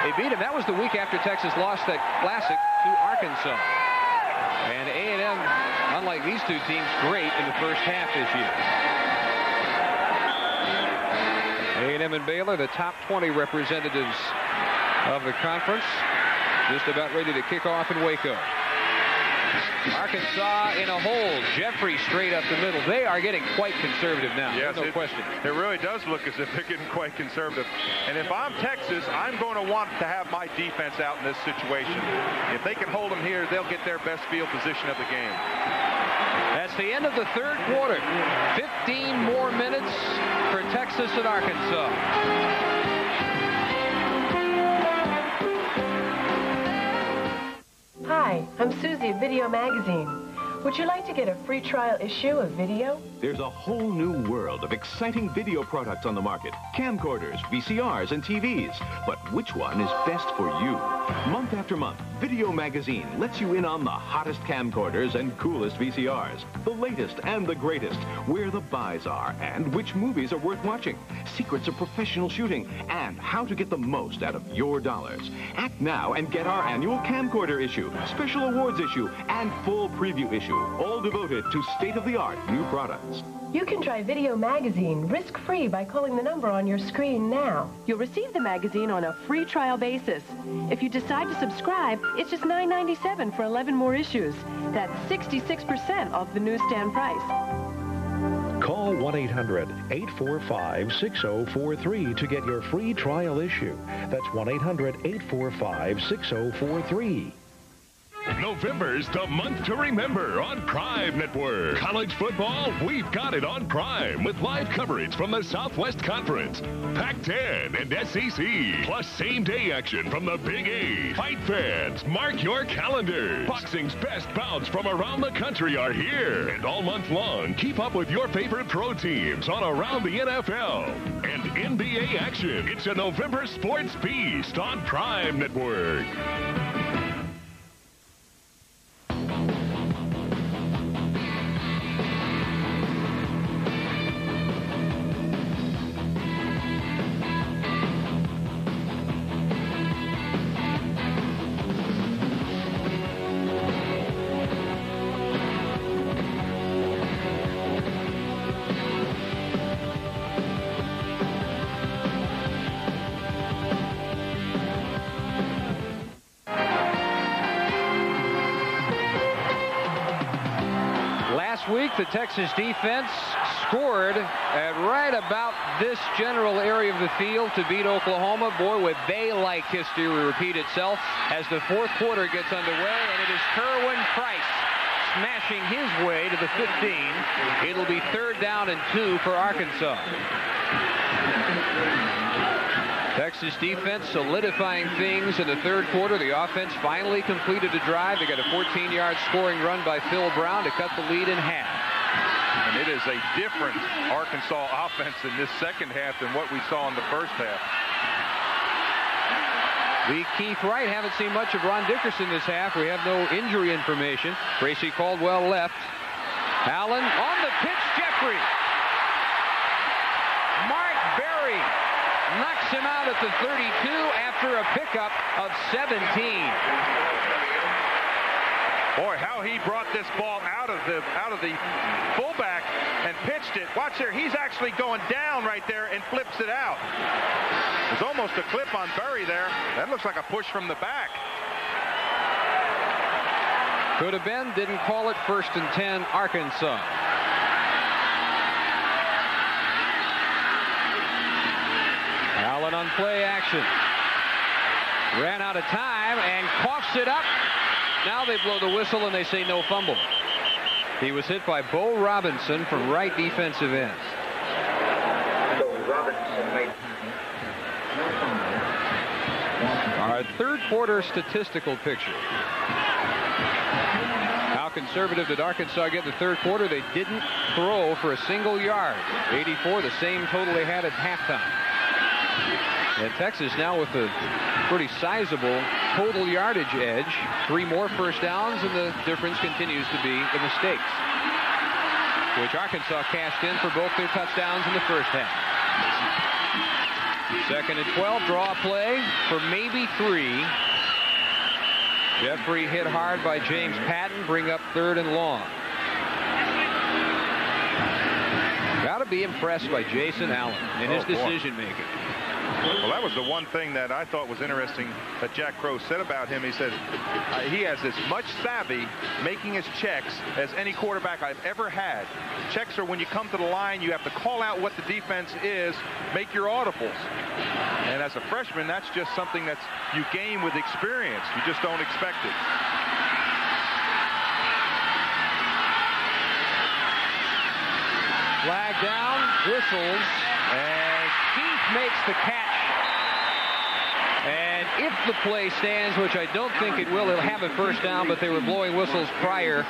They beat them. That was the week after Texas lost that classic to Arkansas. And A&M, unlike these two teams, great in the first half this year. A&M and Baylor, the top 20 representatives of the conference, just about ready to kick off in Waco. Arkansas in a hole. Jeffrey straight up the middle. They are getting quite conservative now. Yes, no it, question. It really does look as if they're getting quite conservative. And if I'm Texas, I'm going to want to have my defense out in this situation. If they can hold them here, they'll get their best field position of the game. That's the end of the third quarter. 15 more minutes for Texas and Arkansas. Hi, I'm Susie of Video Magazine. Would you like to get a free trial issue of video? There's a whole new world of exciting video products on the market. Camcorders, VCRs, and TVs. But which one is best for you? Month after month, Video Magazine lets you in on the hottest camcorders and coolest VCRs. The latest and the greatest. Where the buys are and which movies are worth watching. Secrets of professional shooting and how to get the most out of your dollars. Act now and get our annual camcorder issue, special awards issue, and full preview issue. All devoted to state-of-the-art new products. You can try Video Magazine risk-free by calling the number on your screen now. You'll receive the magazine on a free trial basis. If you decide to subscribe, it's just $9.97 for 11 more issues. That's 66% off the newsstand price. Call 1-800-845-6043 to get your free trial issue. That's 1-800-845-6043. November's the month to remember on Prime Network. College football, we've got it on Prime with live coverage from the Southwest Conference, Pac-10 and SEC, plus same-day action from the Big Eight. Fight fans, mark your calendars. Boxing's best bouts from around the country are here. And all month long, keep up with your favorite pro teams on Around the NFL. And NBA action. It's a November sports feast on Prime Network. Texas defense scored at right about this general area of the field to beat Oklahoma. Boy, would they like history repeat itself as the fourth quarter gets underway, and it is Kerwin Price smashing his way to the 15. It'll be third down and two for Arkansas. Texas defense solidifying things in the third quarter. The offense finally completed a drive. They got a 14-yard scoring run by Phil Brown to cut the lead in half. And it is a different Arkansas offense in this second half than what we saw in the first half. The Keith Wright haven't seen much of Ron Dickerson this half. We have no injury information. Tracy Caldwell left. Allen on the pitch, Jeffrey. Mark Berry knocks him out at the 32 after a pickup of 17. Boy, how he brought this ball out of the out of the fullback and pitched it. Watch there. He's actually going down right there and flips it out. There's almost a clip on Berry there. That looks like a push from the back. Could have been, didn't call it first and 10, Arkansas. Allen on play action. Ran out of time and coughs it up. Now they blow the whistle and they say no fumble. He was hit by Bo Robinson from right defensive end. Our third quarter statistical picture. How conservative did Arkansas get in the third quarter? They didn't throw for a single yard. 84, the same total they had at halftime. And Texas now with a pretty sizable total yardage edge. Three more first downs, and the difference continues to be the mistakes, which Arkansas cashed in for both their touchdowns in the first half. Second and 12, draw play for maybe three. Jeffrey hit hard by James Patton, bring up third and long. Got to be impressed by Jason Allen in his Oh, decision making. Well, that was the one thing that I thought was interesting that Jack Crowe said about him. He said uh, he has as much savvy making his checks as any quarterback I've ever had. Checks are when you come to the line, you have to call out what the defense is, make your audibles. And as a freshman, that's just something that's you gain with experience. You just don't expect it. Flag down, whistles, and Keith makes the catch. And if the play stands, which I don't think it will, he'll have a first down, but they were blowing whistles prior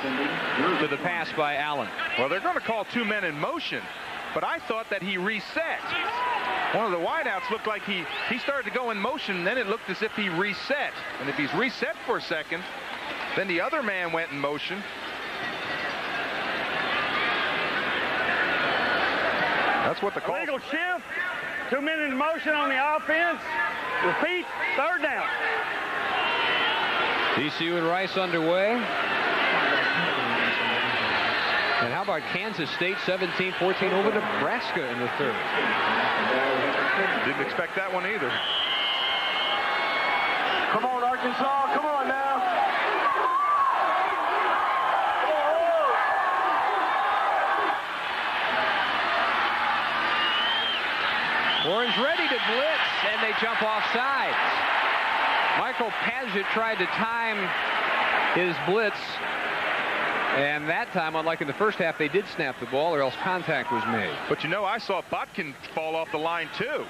to the pass by Allen. Well, they're going to call two men in motion, but I thought that he reset. One of the wideouts looked like he, he started to go in motion, and then it looked as if he reset. And if he's reset for a second, then the other man went in motion. That's what the call. Illegal shift. Two men in motion on the offense. Repeat. Third down. TCU and Rice underway. And how about Kansas State 17-14 over Nebraska in the third? Didn't expect that one either. Come on, Arkansas. Come on now. Orange ready to blitz, and they jump off sides. Michael Paget tried to time his blitz, and that time, unlike in the first half, they did snap the ball, or else contact was made. But you know, I saw Botkin fall off the line too.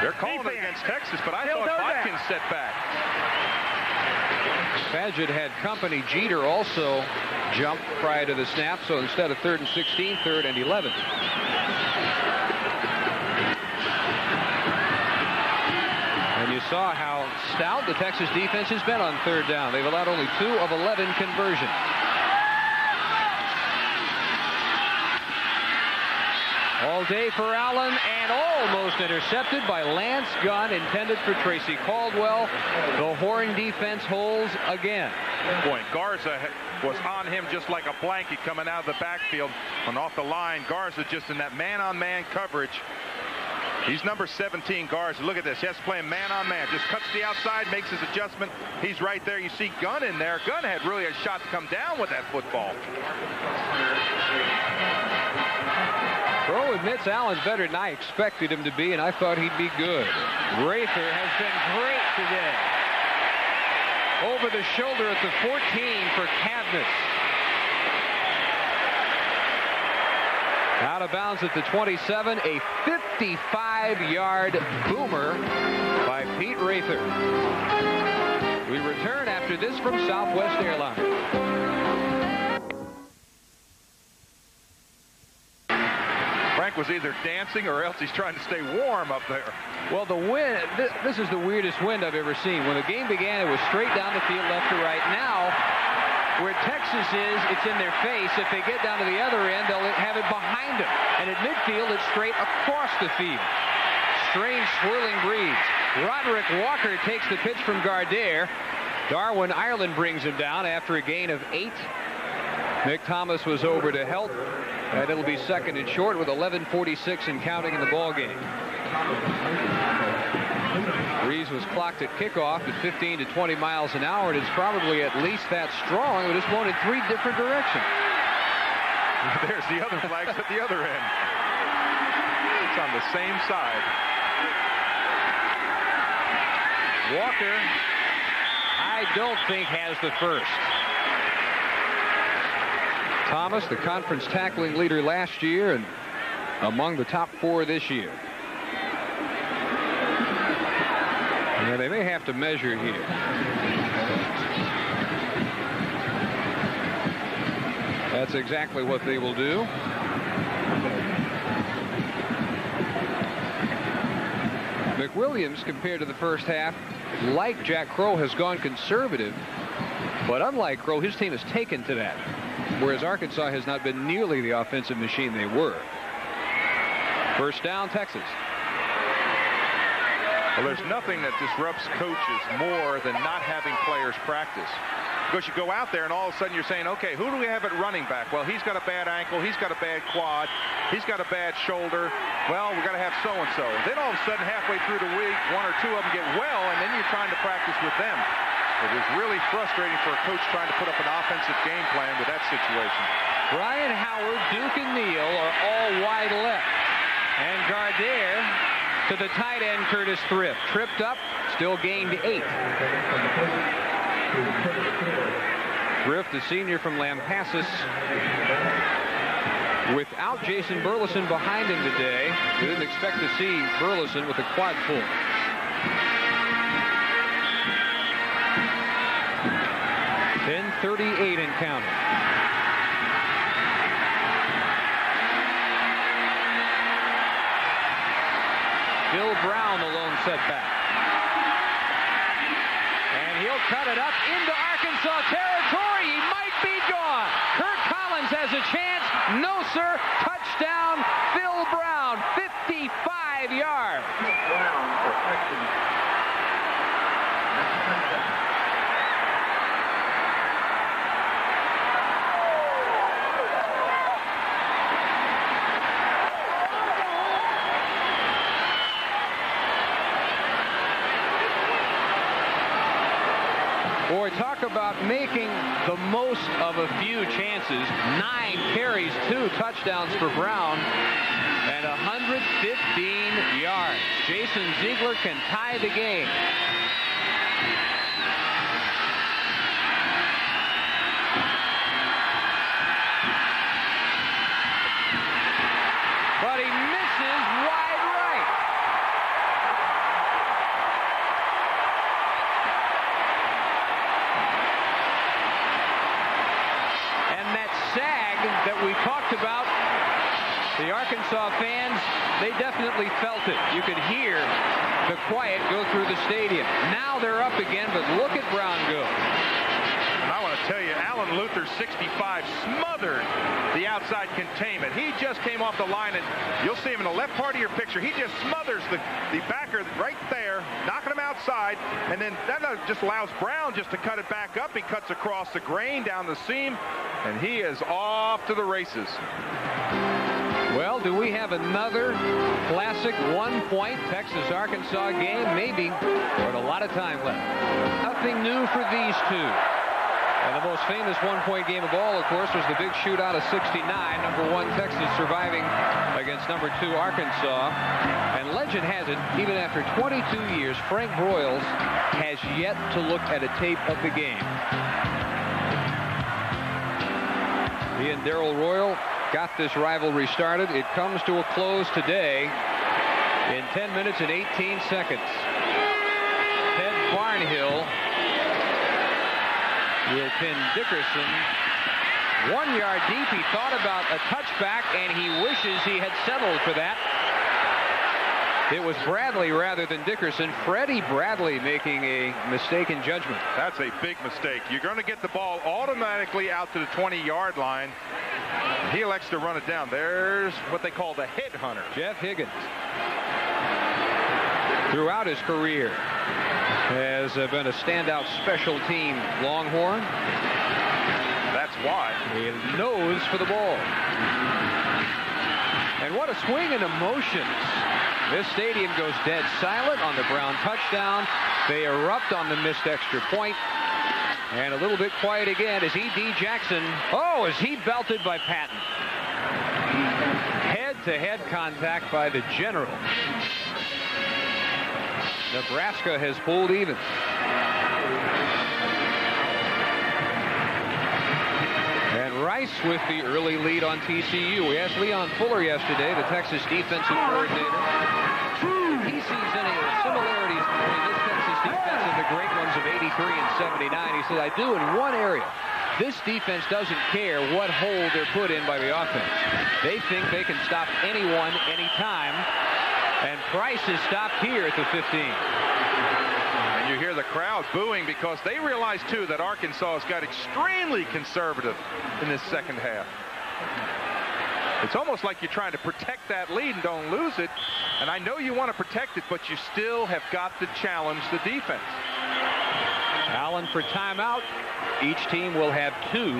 They're calling it against Texas, but I Still thought do that. Botkin set back. Paget had company. Jeter also jumped prior to the snap, so instead of third and 16, third and 11. Saw how stout the Texas defense has been on third down. They've allowed only two of 11 conversions. All day for Allen and almost intercepted by Lance Gunn, intended for Tracy Caldwell. The Horn defense holds again. Point. Garza was on him just like a blanket coming out of the backfield and off the line. Garza just in that man-on-man coverage. He's number 17, guards. Look at this. Yes, playing man-on-man. Just cuts the outside, makes his adjustment. He's right there. You see Gunn in there. Gunn had really a shot to come down with that football. Crowe admits Allen's better than I expected him to be, and I thought he'd be good. Raether has been great today. Over the shoulder at the 14 for Cavness. Out of bounds at the 27, a 55-yard boomer by Pete Raether. We return after this from Southwest Airlines. Frank was either dancing or else he's trying to stay warm up there. Well, the wind, th this is the weirdest wind I've ever seen. When the game began, it was straight down the field, left to right. Now, where Texas is, it's in their face. If they get down to the other end, they'll have it behind them. And at midfield, it's straight across the field. Strange swirling breeze. Roderick Walker takes the pitch from Gardere. Darwin Ireland brings him down after a gain of eight. Mick Thomas was over to help, and it'll be second and short with 11.46 and counting in the ball game. Rees was clocked at kickoff at 15 to 20 miles an hour, and it's probably at least that strong, but it's blown in three different directions. There's the other flags at the other end. It's on the same side. Walker, I don't think has the first. Thomas, the conference tackling leader last year and among the top four this year. Yeah, they may have to measure here. That's exactly what they will do. McWilliams, compared to the first half, like Jack Crowe, has gone conservative. But unlike Crowe, his team has taken to that. Whereas Arkansas has not been nearly the offensive machine they were. First down, Texas. Well, there's nothing that disrupts coaches more than not having players practice. Because you go out there and all of a sudden you're saying, okay, who do we have at running back? Well, he's got a bad ankle. He's got a bad quad. He's got a bad shoulder. Well, we've got to have so-and-so. Then all of a sudden, halfway through the week, one or two of them get well, and then you're trying to practice with them. It is really frustrating for a coach trying to put up an offensive game plan with that situation. Brian Howard, Duke, and Neal are all wide left. And Gardere to the tight end, Curtis Thrift. Tripped up, still gained eight. Thrift, a senior from Lampasas, without Jason Burleson behind him today. Didn't expect to see Burleson with a quad pull. Ten thirty-eight and counting. Phil Brown, the lone setback. And he'll cut it up into Arkansas territory. He might be gone. Kirk Collins has a chance. No, sir. Touchdown, Phil Brown, 55 yards. Boy, talk about making the most of a few chances. Nine carries, two touchdowns for Brown, and 115 yards. Jason Ziegler can tie the game. Arkansas fans, they definitely felt it. You could hear the quiet go through the stadium. Now they're up again, but look at Brown go. And I want to tell you, Alan Luther, 65, smothered the outside containment. He just came off the line, and you'll see him in the left part of your picture. He just smothers the, the backer right there, knocking him outside, and then that just allows Brown just to cut it back up. He cuts across the grain, down the seam, and he is off to the races. Well, do we have another classic one-point Texas-Arkansas game? Maybe, but a lot of time left. Nothing new for these two. And the most famous one-point game of all, of course, was the big shootout of 69. Number one, Texas surviving against number two, Arkansas. And legend has it, even after 22 years, Frank Broyles has yet to look at a tape of the game. He and Darrell Royal got this rivalry started. It comes to a close today in 10 minutes and 18 seconds. Ted Barnhill will pin Dickerson one yard deep. He thought about a touchback, and he wishes he had settled for that. It was Bradley rather than Dickerson. Freddie Bradley making a mistaken judgment. That's a big mistake. You're going to get the ball automatically out to the 20-yard line. He elects to run it down. There's what they call the hit hunter. Jeff Higgins. Throughout his career, has uh, been a standout special team Longhorn. That's why. He knows for the ball. And what a swing in emotions. This stadium goes dead silent on the Brown touchdown. They erupt on the missed extra point. And a little bit quiet again as E.D. Jackson, oh, is he belted by Patton. Head-to-head -head contact by the general. Nebraska has pulled even. And Rice with the early lead on TCU. We asked Leon Fuller yesterday, the Texas defensive coordinator, great ones of 83 and 79. He said, I do in one area. This defense doesn't care what hole they're put in by the offense. They think they can stop anyone, anytime. And Price is stopped here at the 15. And you hear the crowd booing because they realize, too, that Arkansas has got extremely conservative in this second half. It's almost like you're trying to protect that lead and don't lose it. And I know you want to protect it, but you still have got to challenge the defense. Allen for timeout. Each team will have two.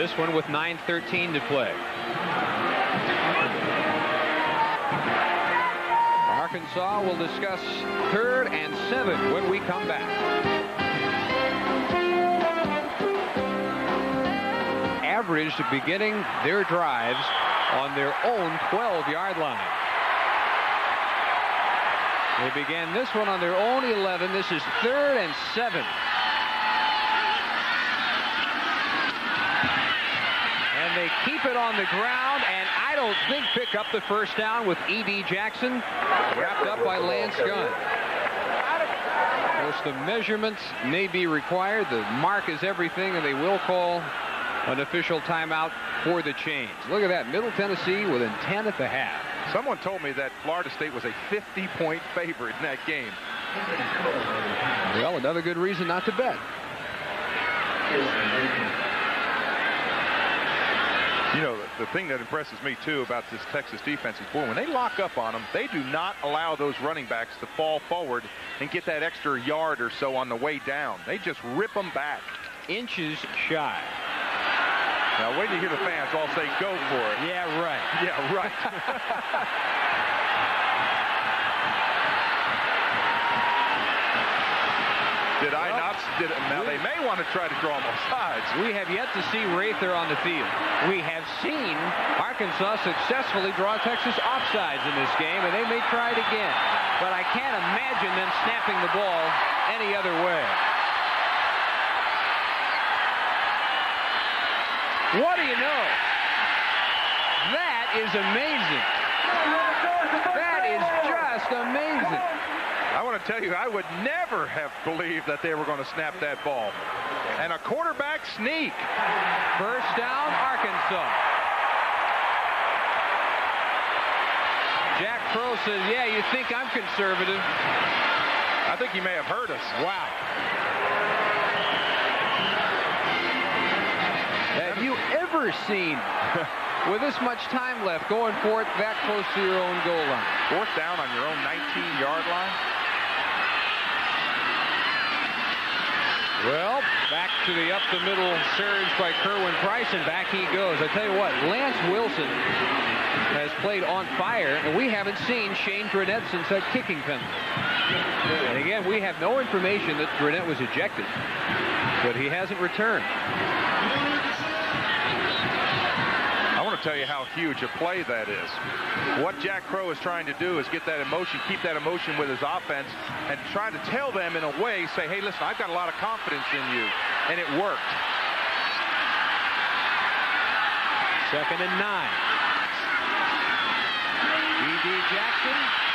This one with 9.13 to play. Arkansas will discuss third and seven when we come back. Averaged beginning their drives on their own 12-yard line. They began this one on their own 11. This is third and seven. And they keep it on the ground, and I don't think pick up the first down with E.D. Jackson, wrapped up by Lance Gunn. Of course, the measurements may be required. The mark is everything, and they will call an official timeout for the change. Look at that. Middle Tennessee within 10 at the half. Someone told me that Florida State was a 50-point favorite in that game. Well, another good reason not to bet. You know, the, thing that impresses me, too, about this Texas defense is, boy, when they lock up on them, they do not allow those running backs to fall forward and get that extra yard or so on the way down. They just rip them back. Inches shy. Now, wait you hear the fans all say, go for it. Yeah, right. Yeah, right. Did I well, not? Did, now, they may want to try to draw them sides. We have yet to see Raether on the field. We have seen Arkansas successfully draw Texas offsides in this game, and they may try it again. But I can't imagine them snapping the ball any other way. What do you know? That is amazing. That is just amazing. I want to tell you, I would never have believed that they were going to snap that ball. And a quarterback sneak. First down, Arkansas. Jack Crowe says, yeah, you think I'm conservative. I think he may have heard us. Wow. Ever seen, with this much time left, going for it that close to your own goal line? Fourth down on your own 19-yard line? Well, back to the up the middle surge by Kerwin Price, and back he goes. I tell you what, Lance Wilson has played on fire, and we haven't seen Shane Dronett since that kicking penalty. And again, we have no information that Dronett was ejected, but he hasn't returned. I to tell you how huge a play that is. What Jack Crowe is trying to do is get that emotion, keep that emotion with his offense, and try to tell them in a way, say, hey, listen, I've got a lot of confidence in you. And it worked. Second and nine. E.D. Jackson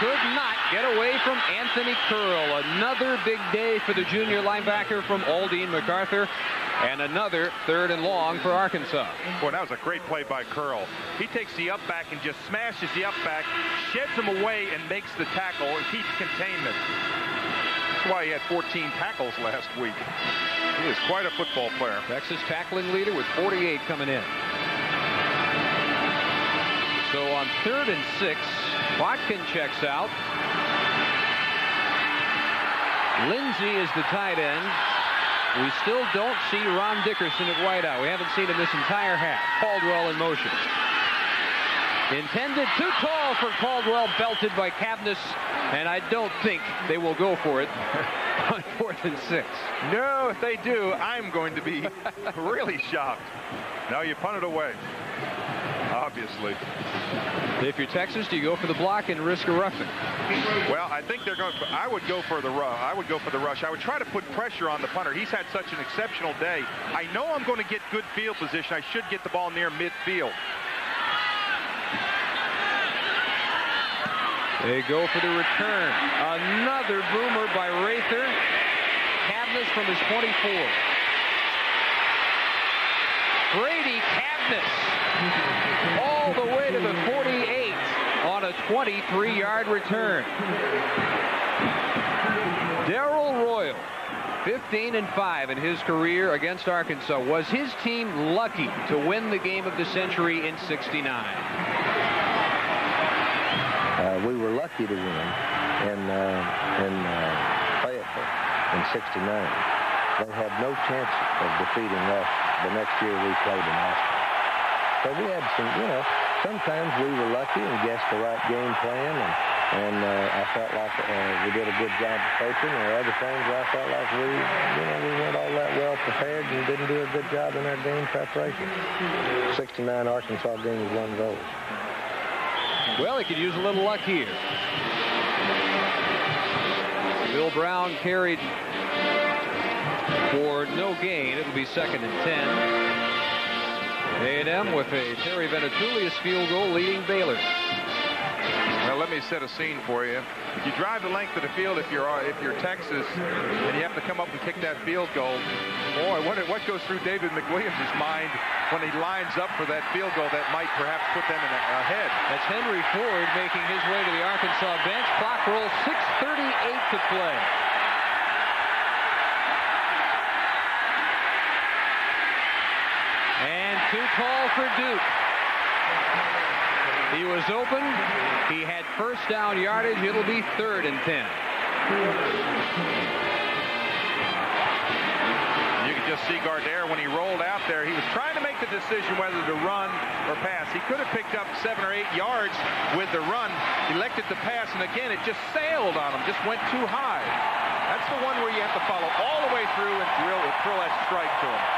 could not get away from Anthony Curl. Another big day for the junior linebacker from Aldine MacArthur. And another third and long for Arkansas. Boy, that was a great play by Curl. He takes the up back and just smashes the up back, sheds him away, and makes the tackle and keeps containment. That's why he had 14 tackles last week. He is quite a football player. Texas tackling leader with 48 coming in. On third and six, Botkin checks out. Lindsey is the tight end. We still don't see Ron Dickerson at wideout. We haven't seen him this entire half. Caldwell in motion. Intended too tall for Caldwell, belted by Cavness, and I don't think they will go for it on fourth and six. No, if they do, I'm going to be really shocked. Now you punt it away, obviously. If you're Texas, do you go for the block and risk a roughing? Well, I think they're going. I would go for the rush. I would go for the rush. I would try to put pressure on the punter. He's had such an exceptional day. I know I'm going to get good field position. I should get the ball near midfield. They go for the return. Another boomer by Raether. Cavness from his 24. Brady Cavness all the way to the 48 on a 23-yard return. Darrell Royal, 15 and 5 in his career against Arkansas. Was his team lucky to win the game of the century in 69? Uh, we were lucky to win in, uh, in uh, Fayetteville in 69. They had no chance of defeating us the next year we played in Austin. So we had some, you know, sometimes we were lucky and guessed the right game plan, and, and uh, I felt like uh, we did a good job of coaching. There other things where I felt like we, you know, we weren't all that well prepared and didn't do a good job in our game preparation. 69 Arkansas game was one those. Well, he could use a little luck here. Phil Brown carried for no gain. It'll be second and 10. A&M with a Terry Venetoulias field goal leading Baylor. Well, let me set a scene for you. You drive the length of the field if you're if you're Texas, and you have to come up and kick that field goal. Boy, what what goes through David McWilliams' mind when he lines up for that field goal that might perhaps put them in ahead? That's Henry Ford making his way to the Arkansas bench. Clock rolls 6:38 to play. Too tall for Duke. He was open. He had first down yardage. It'll be third and 10. You could just see Gardere when he rolled out there. He was trying to make the decision whether to run or pass. He could have picked up seven or eight yards with the run. He elected to pass, and again, it just sailed on him. Just went too high. That's the one where you have to follow all the way through and drill, throw that strike to him.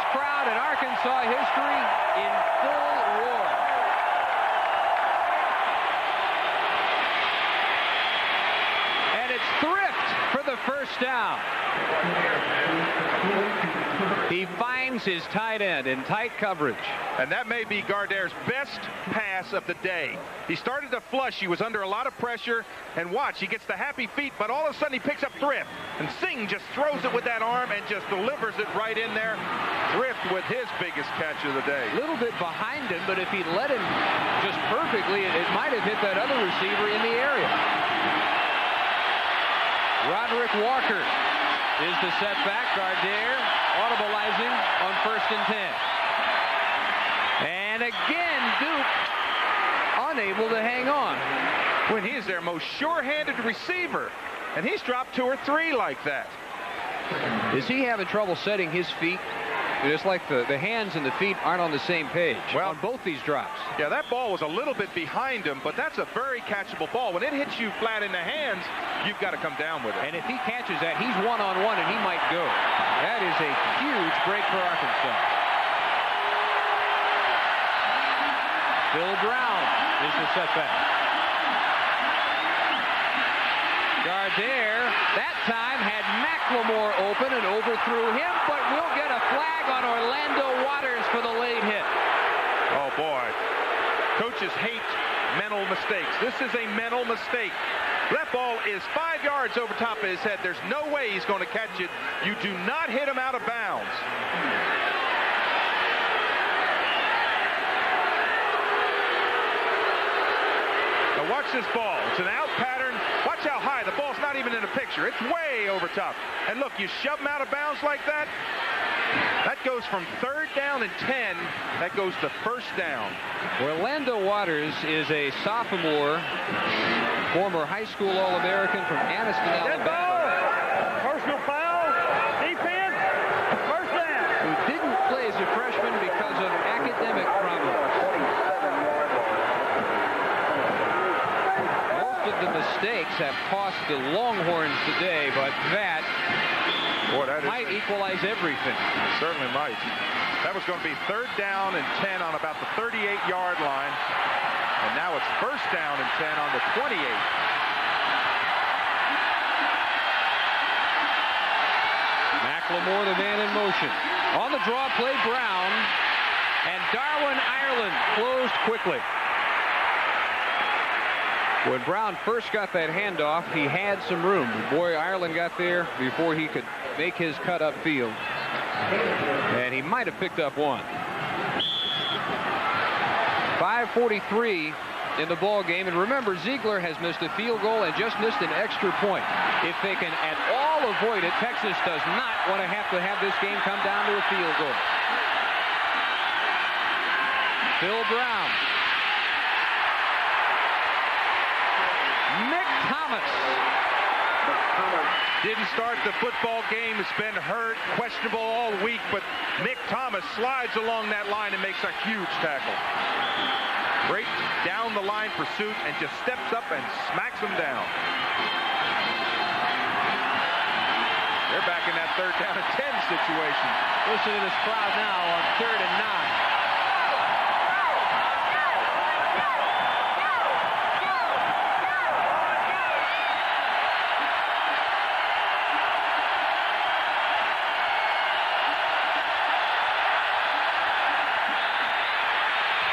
Largest crowd in Arkansas history in full roar. And it's Thrift for the first down. He finds his tight end in tight coverage. And that may be Gardere's best pass of the day. He started to flush. He was under a lot of pressure. And watch, he gets the happy feet, but all of a sudden he picks up Thrift. And Singh just throws it with that arm and just delivers it right in there. Thrift with his biggest catch of the day. A little bit behind him, but if he'd let him just perfectly, it, might have hit that other receiver in the area. Roderick Walker is the setback. Gardere audibilizing on first and 10. And again, Duke unable to hang on. When he's their most sure-handed receiver, and he's dropped two or three like that. Is he having trouble setting his feet? It's like the, the hands and the feet aren't on the same page well, on both these drops. Yeah, that ball was a little bit behind him, but that's a very catchable ball. When it hits you flat in the hands, you've got to come down with it. And if he catches that, he's one-on-one, -on -one and he might go. That is a huge break for Arkansas. Phil Brown is the setback. Gardere, that time, had McLemore open and overthrew him, but we'll get a flag on Orlando Waters for the late hit. Oh, boy. Coaches hate mental mistakes. This is a mental mistake. That ball is five yards over top of his head. There's no way he's going to catch it. You do not hit him out of bounds. Watch this ball. It's an out pattern. Watch how high. The ball's not even in the picture. It's way over top. And look, you shove him out of bounds like that, That goes from third down and 10. That goes to first down. Orlando Waters is a sophomore, former high school All-American from Anniston, Alabama. ball. Personal foul. Defense. First down. Who didn't play as a freshman because of academic problems. Most of the mistakes have cost the Longhorns today, but that Boy, that is might equalize everything. certainly might. That was going to be third down and 10 on about the 38-yard line. And now it's first down and 10 on the 28. McLemore, the man in motion. On the draw play, Brown. And Darwin Ireland closed quickly. When Brown first got that handoff, he had some room. Boy, Ireland got there before he could make his cut upfield. And he might have picked up one. 5.43 in the ball game. And remember, Ziegler has missed a field goal and just missed an extra point. If they can at all avoid it, Texas does not want to have to have this game come down to a field goal. Phil Brown. Mick Thomas. Didn't start the football game. Has been hurt, questionable all week. But Mick Thomas slides along that line and makes a huge tackle. Great down the line pursuit and just steps up and smacks him down. They're back in that third down and 10 situation. Listen to this crowd now on third and nine.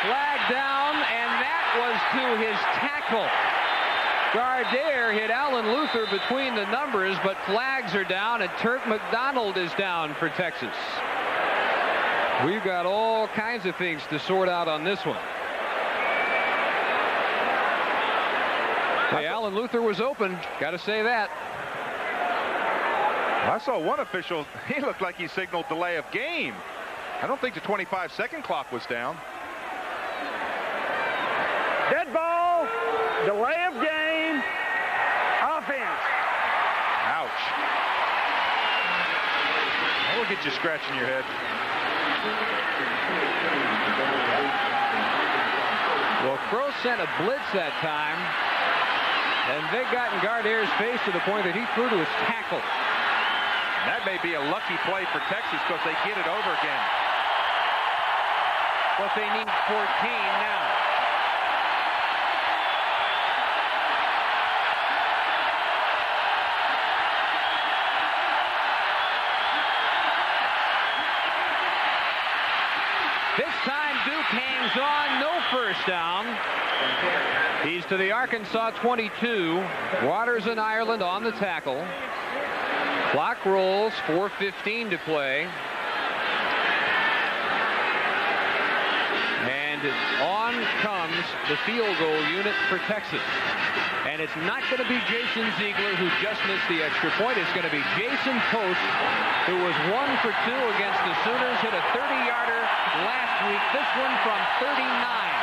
Flag down, and that was to his tackle. Gardere hit Alan Luther between the numbers, but flags are down, and Turk McDonald is down for Texas. We've got all kinds of things to sort out on this one. Hey, Alan Luther was open. Got to say that. I saw one official, he looked like he signaled delay of game. I don't think the 25 second clock was down. Dead ball. Delay of game. Offense. Ouch. That'll get you scratching your head. Well, Crowe sent a blitz that time, and they got in Gardere's face to the point that he threw to his tackle. That may be a lucky play for Texas because they get it over again. But they need 14 now. This time Duke hangs on, no first down. He's to the Arkansas 22. Waters and Ireland on the tackle. Clock rolls, 4.15 to play. And on comes the field goal unit for Texas. And it's not going to be Jason Ziegler who just missed the extra point. It's going to be Jason Post, who was one for two against the Sooners, hit a 30-yarder last week. This one from 39.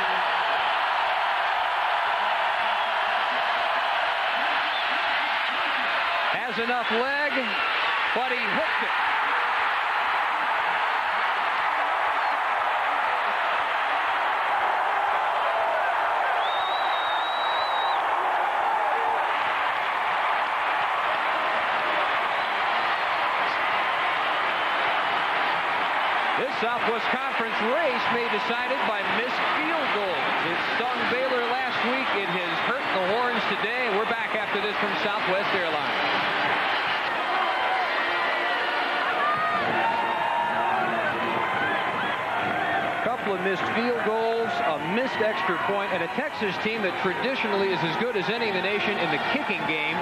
Has enough leg, but he hooked it. This Southwest Conference race may be decided by missed field goals. It stung Baylor last week. It has hurt the Horns today. We're back after this from Southwest Airlines. Missed field goals, a missed extra point, and a Texas team that traditionally is as good as any in the nation in the kicking game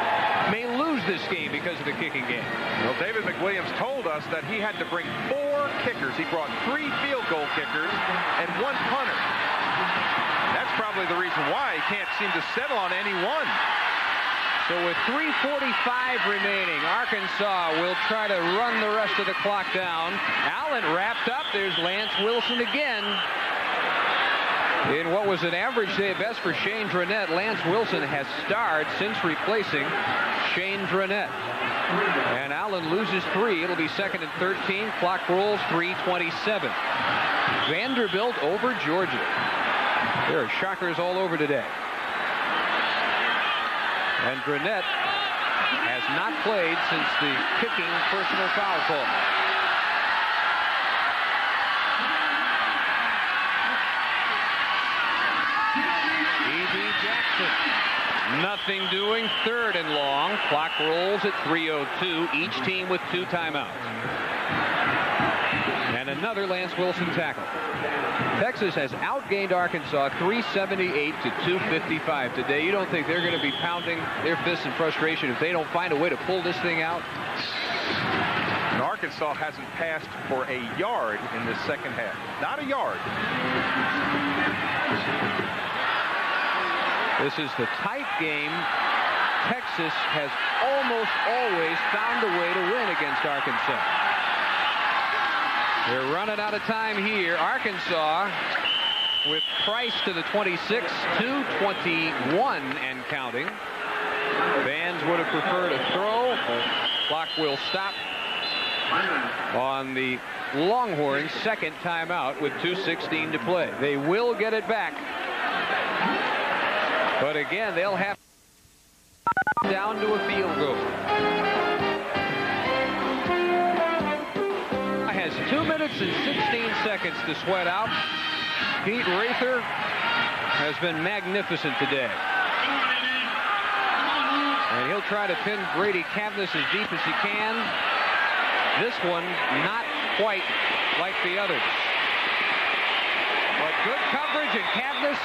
may lose this game because of the kicking game. Well, David McWilliams told us that he had to bring four kickers. He brought three field goal kickers and one punter. That's probably the reason why he can't seem to settle on any one. So with 3.45 remaining, Arkansas will try to run the rest of the clock down. Allen wrapped up. There's Lance Wilson again. In what was an average day best for Shane Dronett, Lance Wilson has starred since replacing Shane Dronett. And Allen loses three. It'll be second and 13. Clock rolls 327. Vanderbilt over Georgia. There are shockers all over today. And Dronett has not played since the kicking personal foul call. E.D. Jackson. Nothing doing. Third and long. Clock rolls at 3.02. Each team with two timeouts. And another Lance Wilson tackle. Texas has outgained Arkansas 378 to 255 today. You don't think they're going to be pounding their fists in frustration if they don't find a way to pull this thing out? And Arkansas hasn't passed for a yard in the second half. Not a yard. This is the tight game. Texas has almost always found a way to win against Arkansas. They're running out of time here. Arkansas with Price to the 26, 221 and counting. Fans would have preferred a throw. Clock will stop on the Longhorns' second timeout with 2.16 to play. They will get it back. But again, they'll have down to a field goal. Minutes and 16 seconds to sweat out. Pete Raether has been magnificent today. And he'll try to pin Brady Cavness as deep as he can. This one not quite like the others. But good coverage and Cavness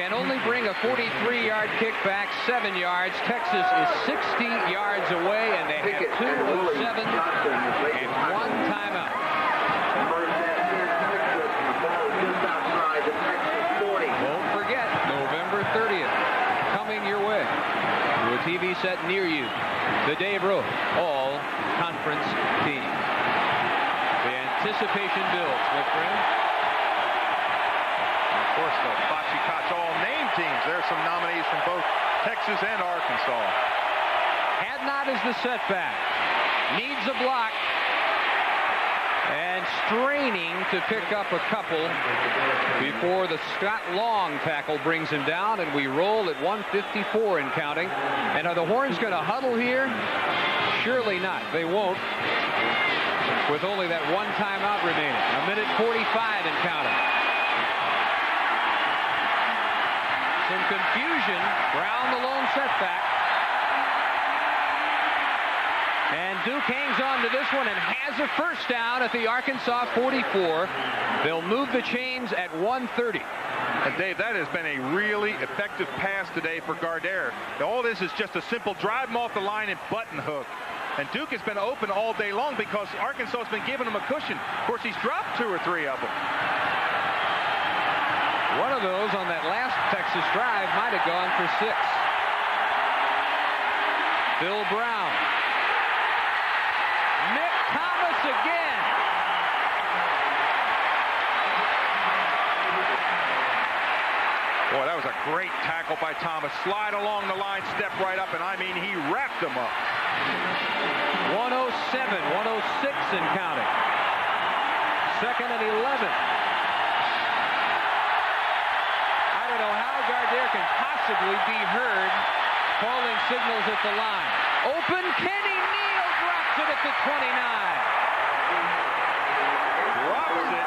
can only bring a 43-yard kick back, seven yards. Texas is 60 yards away, and they have two of seven and one timeout. Don't forget, November 30th, coming your way to a TV set near you. The Dave Rowe All-Conference team. The anticipation builds, my friend. Of course, the Bocce Koch all-name teams. There's some nominees from both Texas and Arkansas. Hadnot is the setback. Needs a block. And straining to pick up a couple before the Scott Long tackle brings him down, and we roll at 154 and counting. And are the Horns going to huddle here? Surely not. They won't. With only that one timeout remaining. A minute 45 and counting. Some confusion. Brown the lone setback. And Duke hangs on to this one and has a first down at the Arkansas 44. They'll move the chains at 130. And Dave, that has been a really effective pass today for Gardere. All this is just a simple drive him off the line and button hook. And Duke has been open all day long because Arkansas has been giving him a cushion. Of course, he's dropped two or three of them. One of those on that last Texas drive might have gone for six. Phil Brown. Again. Boy, that was a great tackle by Thomas. Slide along the line, step right up, and I mean, he wrapped him up. 107, 106 and counting. Second and 11. I don't know how Gardere can possibly be heard calling signals at the line. Open, Kenny Neal drops it at the 29. Drops it.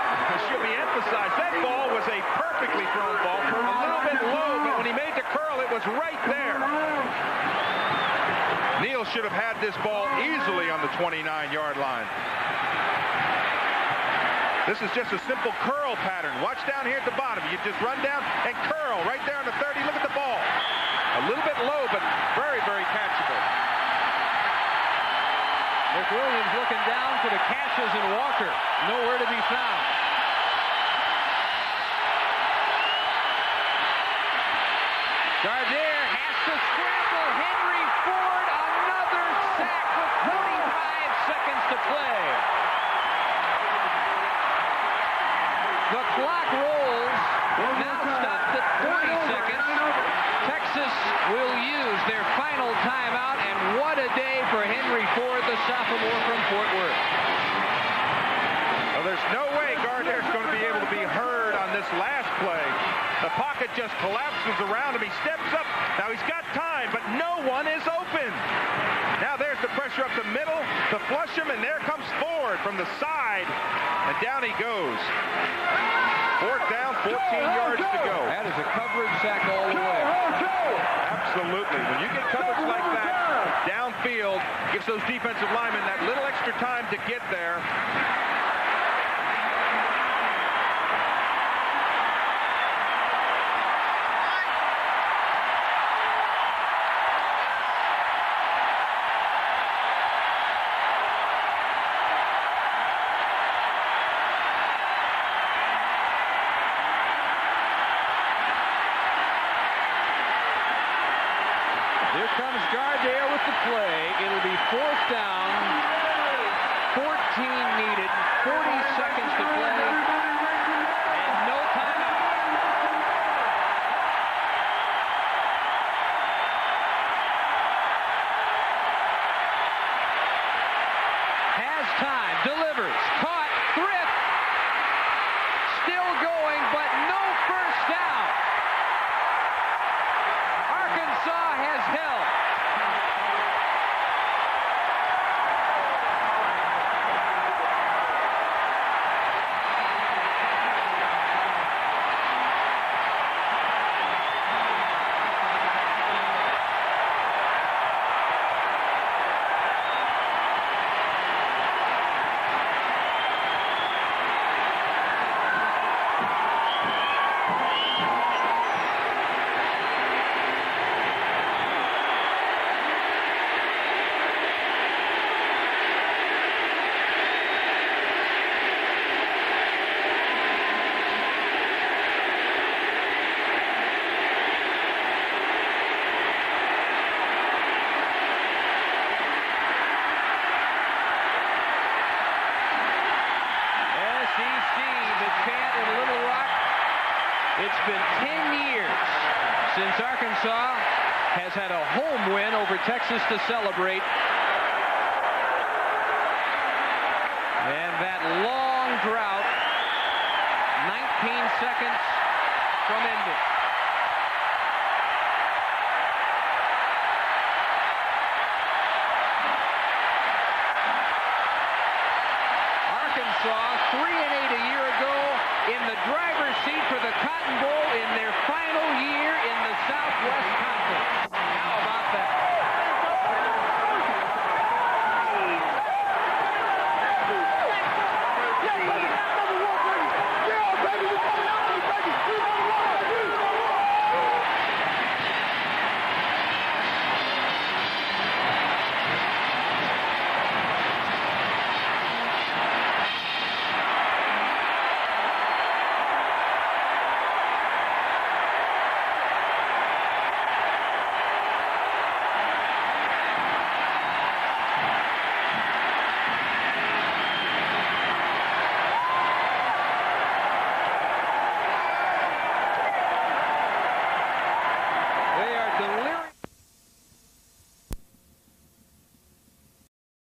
It emphasized. That ball was a perfectly thrown ball. A little bit low, but when he made the curl, it was right there. Neal should have had this ball easily on the 29-yard line. This is just a simple curl pattern. Watch down here at the bottom. You just run down and curl right there on the 30. Look at the ball. A little bit low, but very, very catchable. McWilliams looking down for the catches and Walker. Nowhere to be found. Gardere has to scramble. Henry to play. The clock rolls. Now stopped at 40 seconds. Texas will use their final timeout, and what a day for Henry Ford, the sophomore from Fort Worth. Well, there's no way Gardere's going to be able to be heard on this last play. The pocket just collapses around him. He steps up. Now he's got time, but no one is open. Now there's the pressure up the middle to flush him, and there comes Ford from the side, and down he goes. Fourth down, 14 yards to go. That is a coverage sack all the way. Absolutely. When you get coverage like that downfield, gives those defensive linemen that little extra time to get there.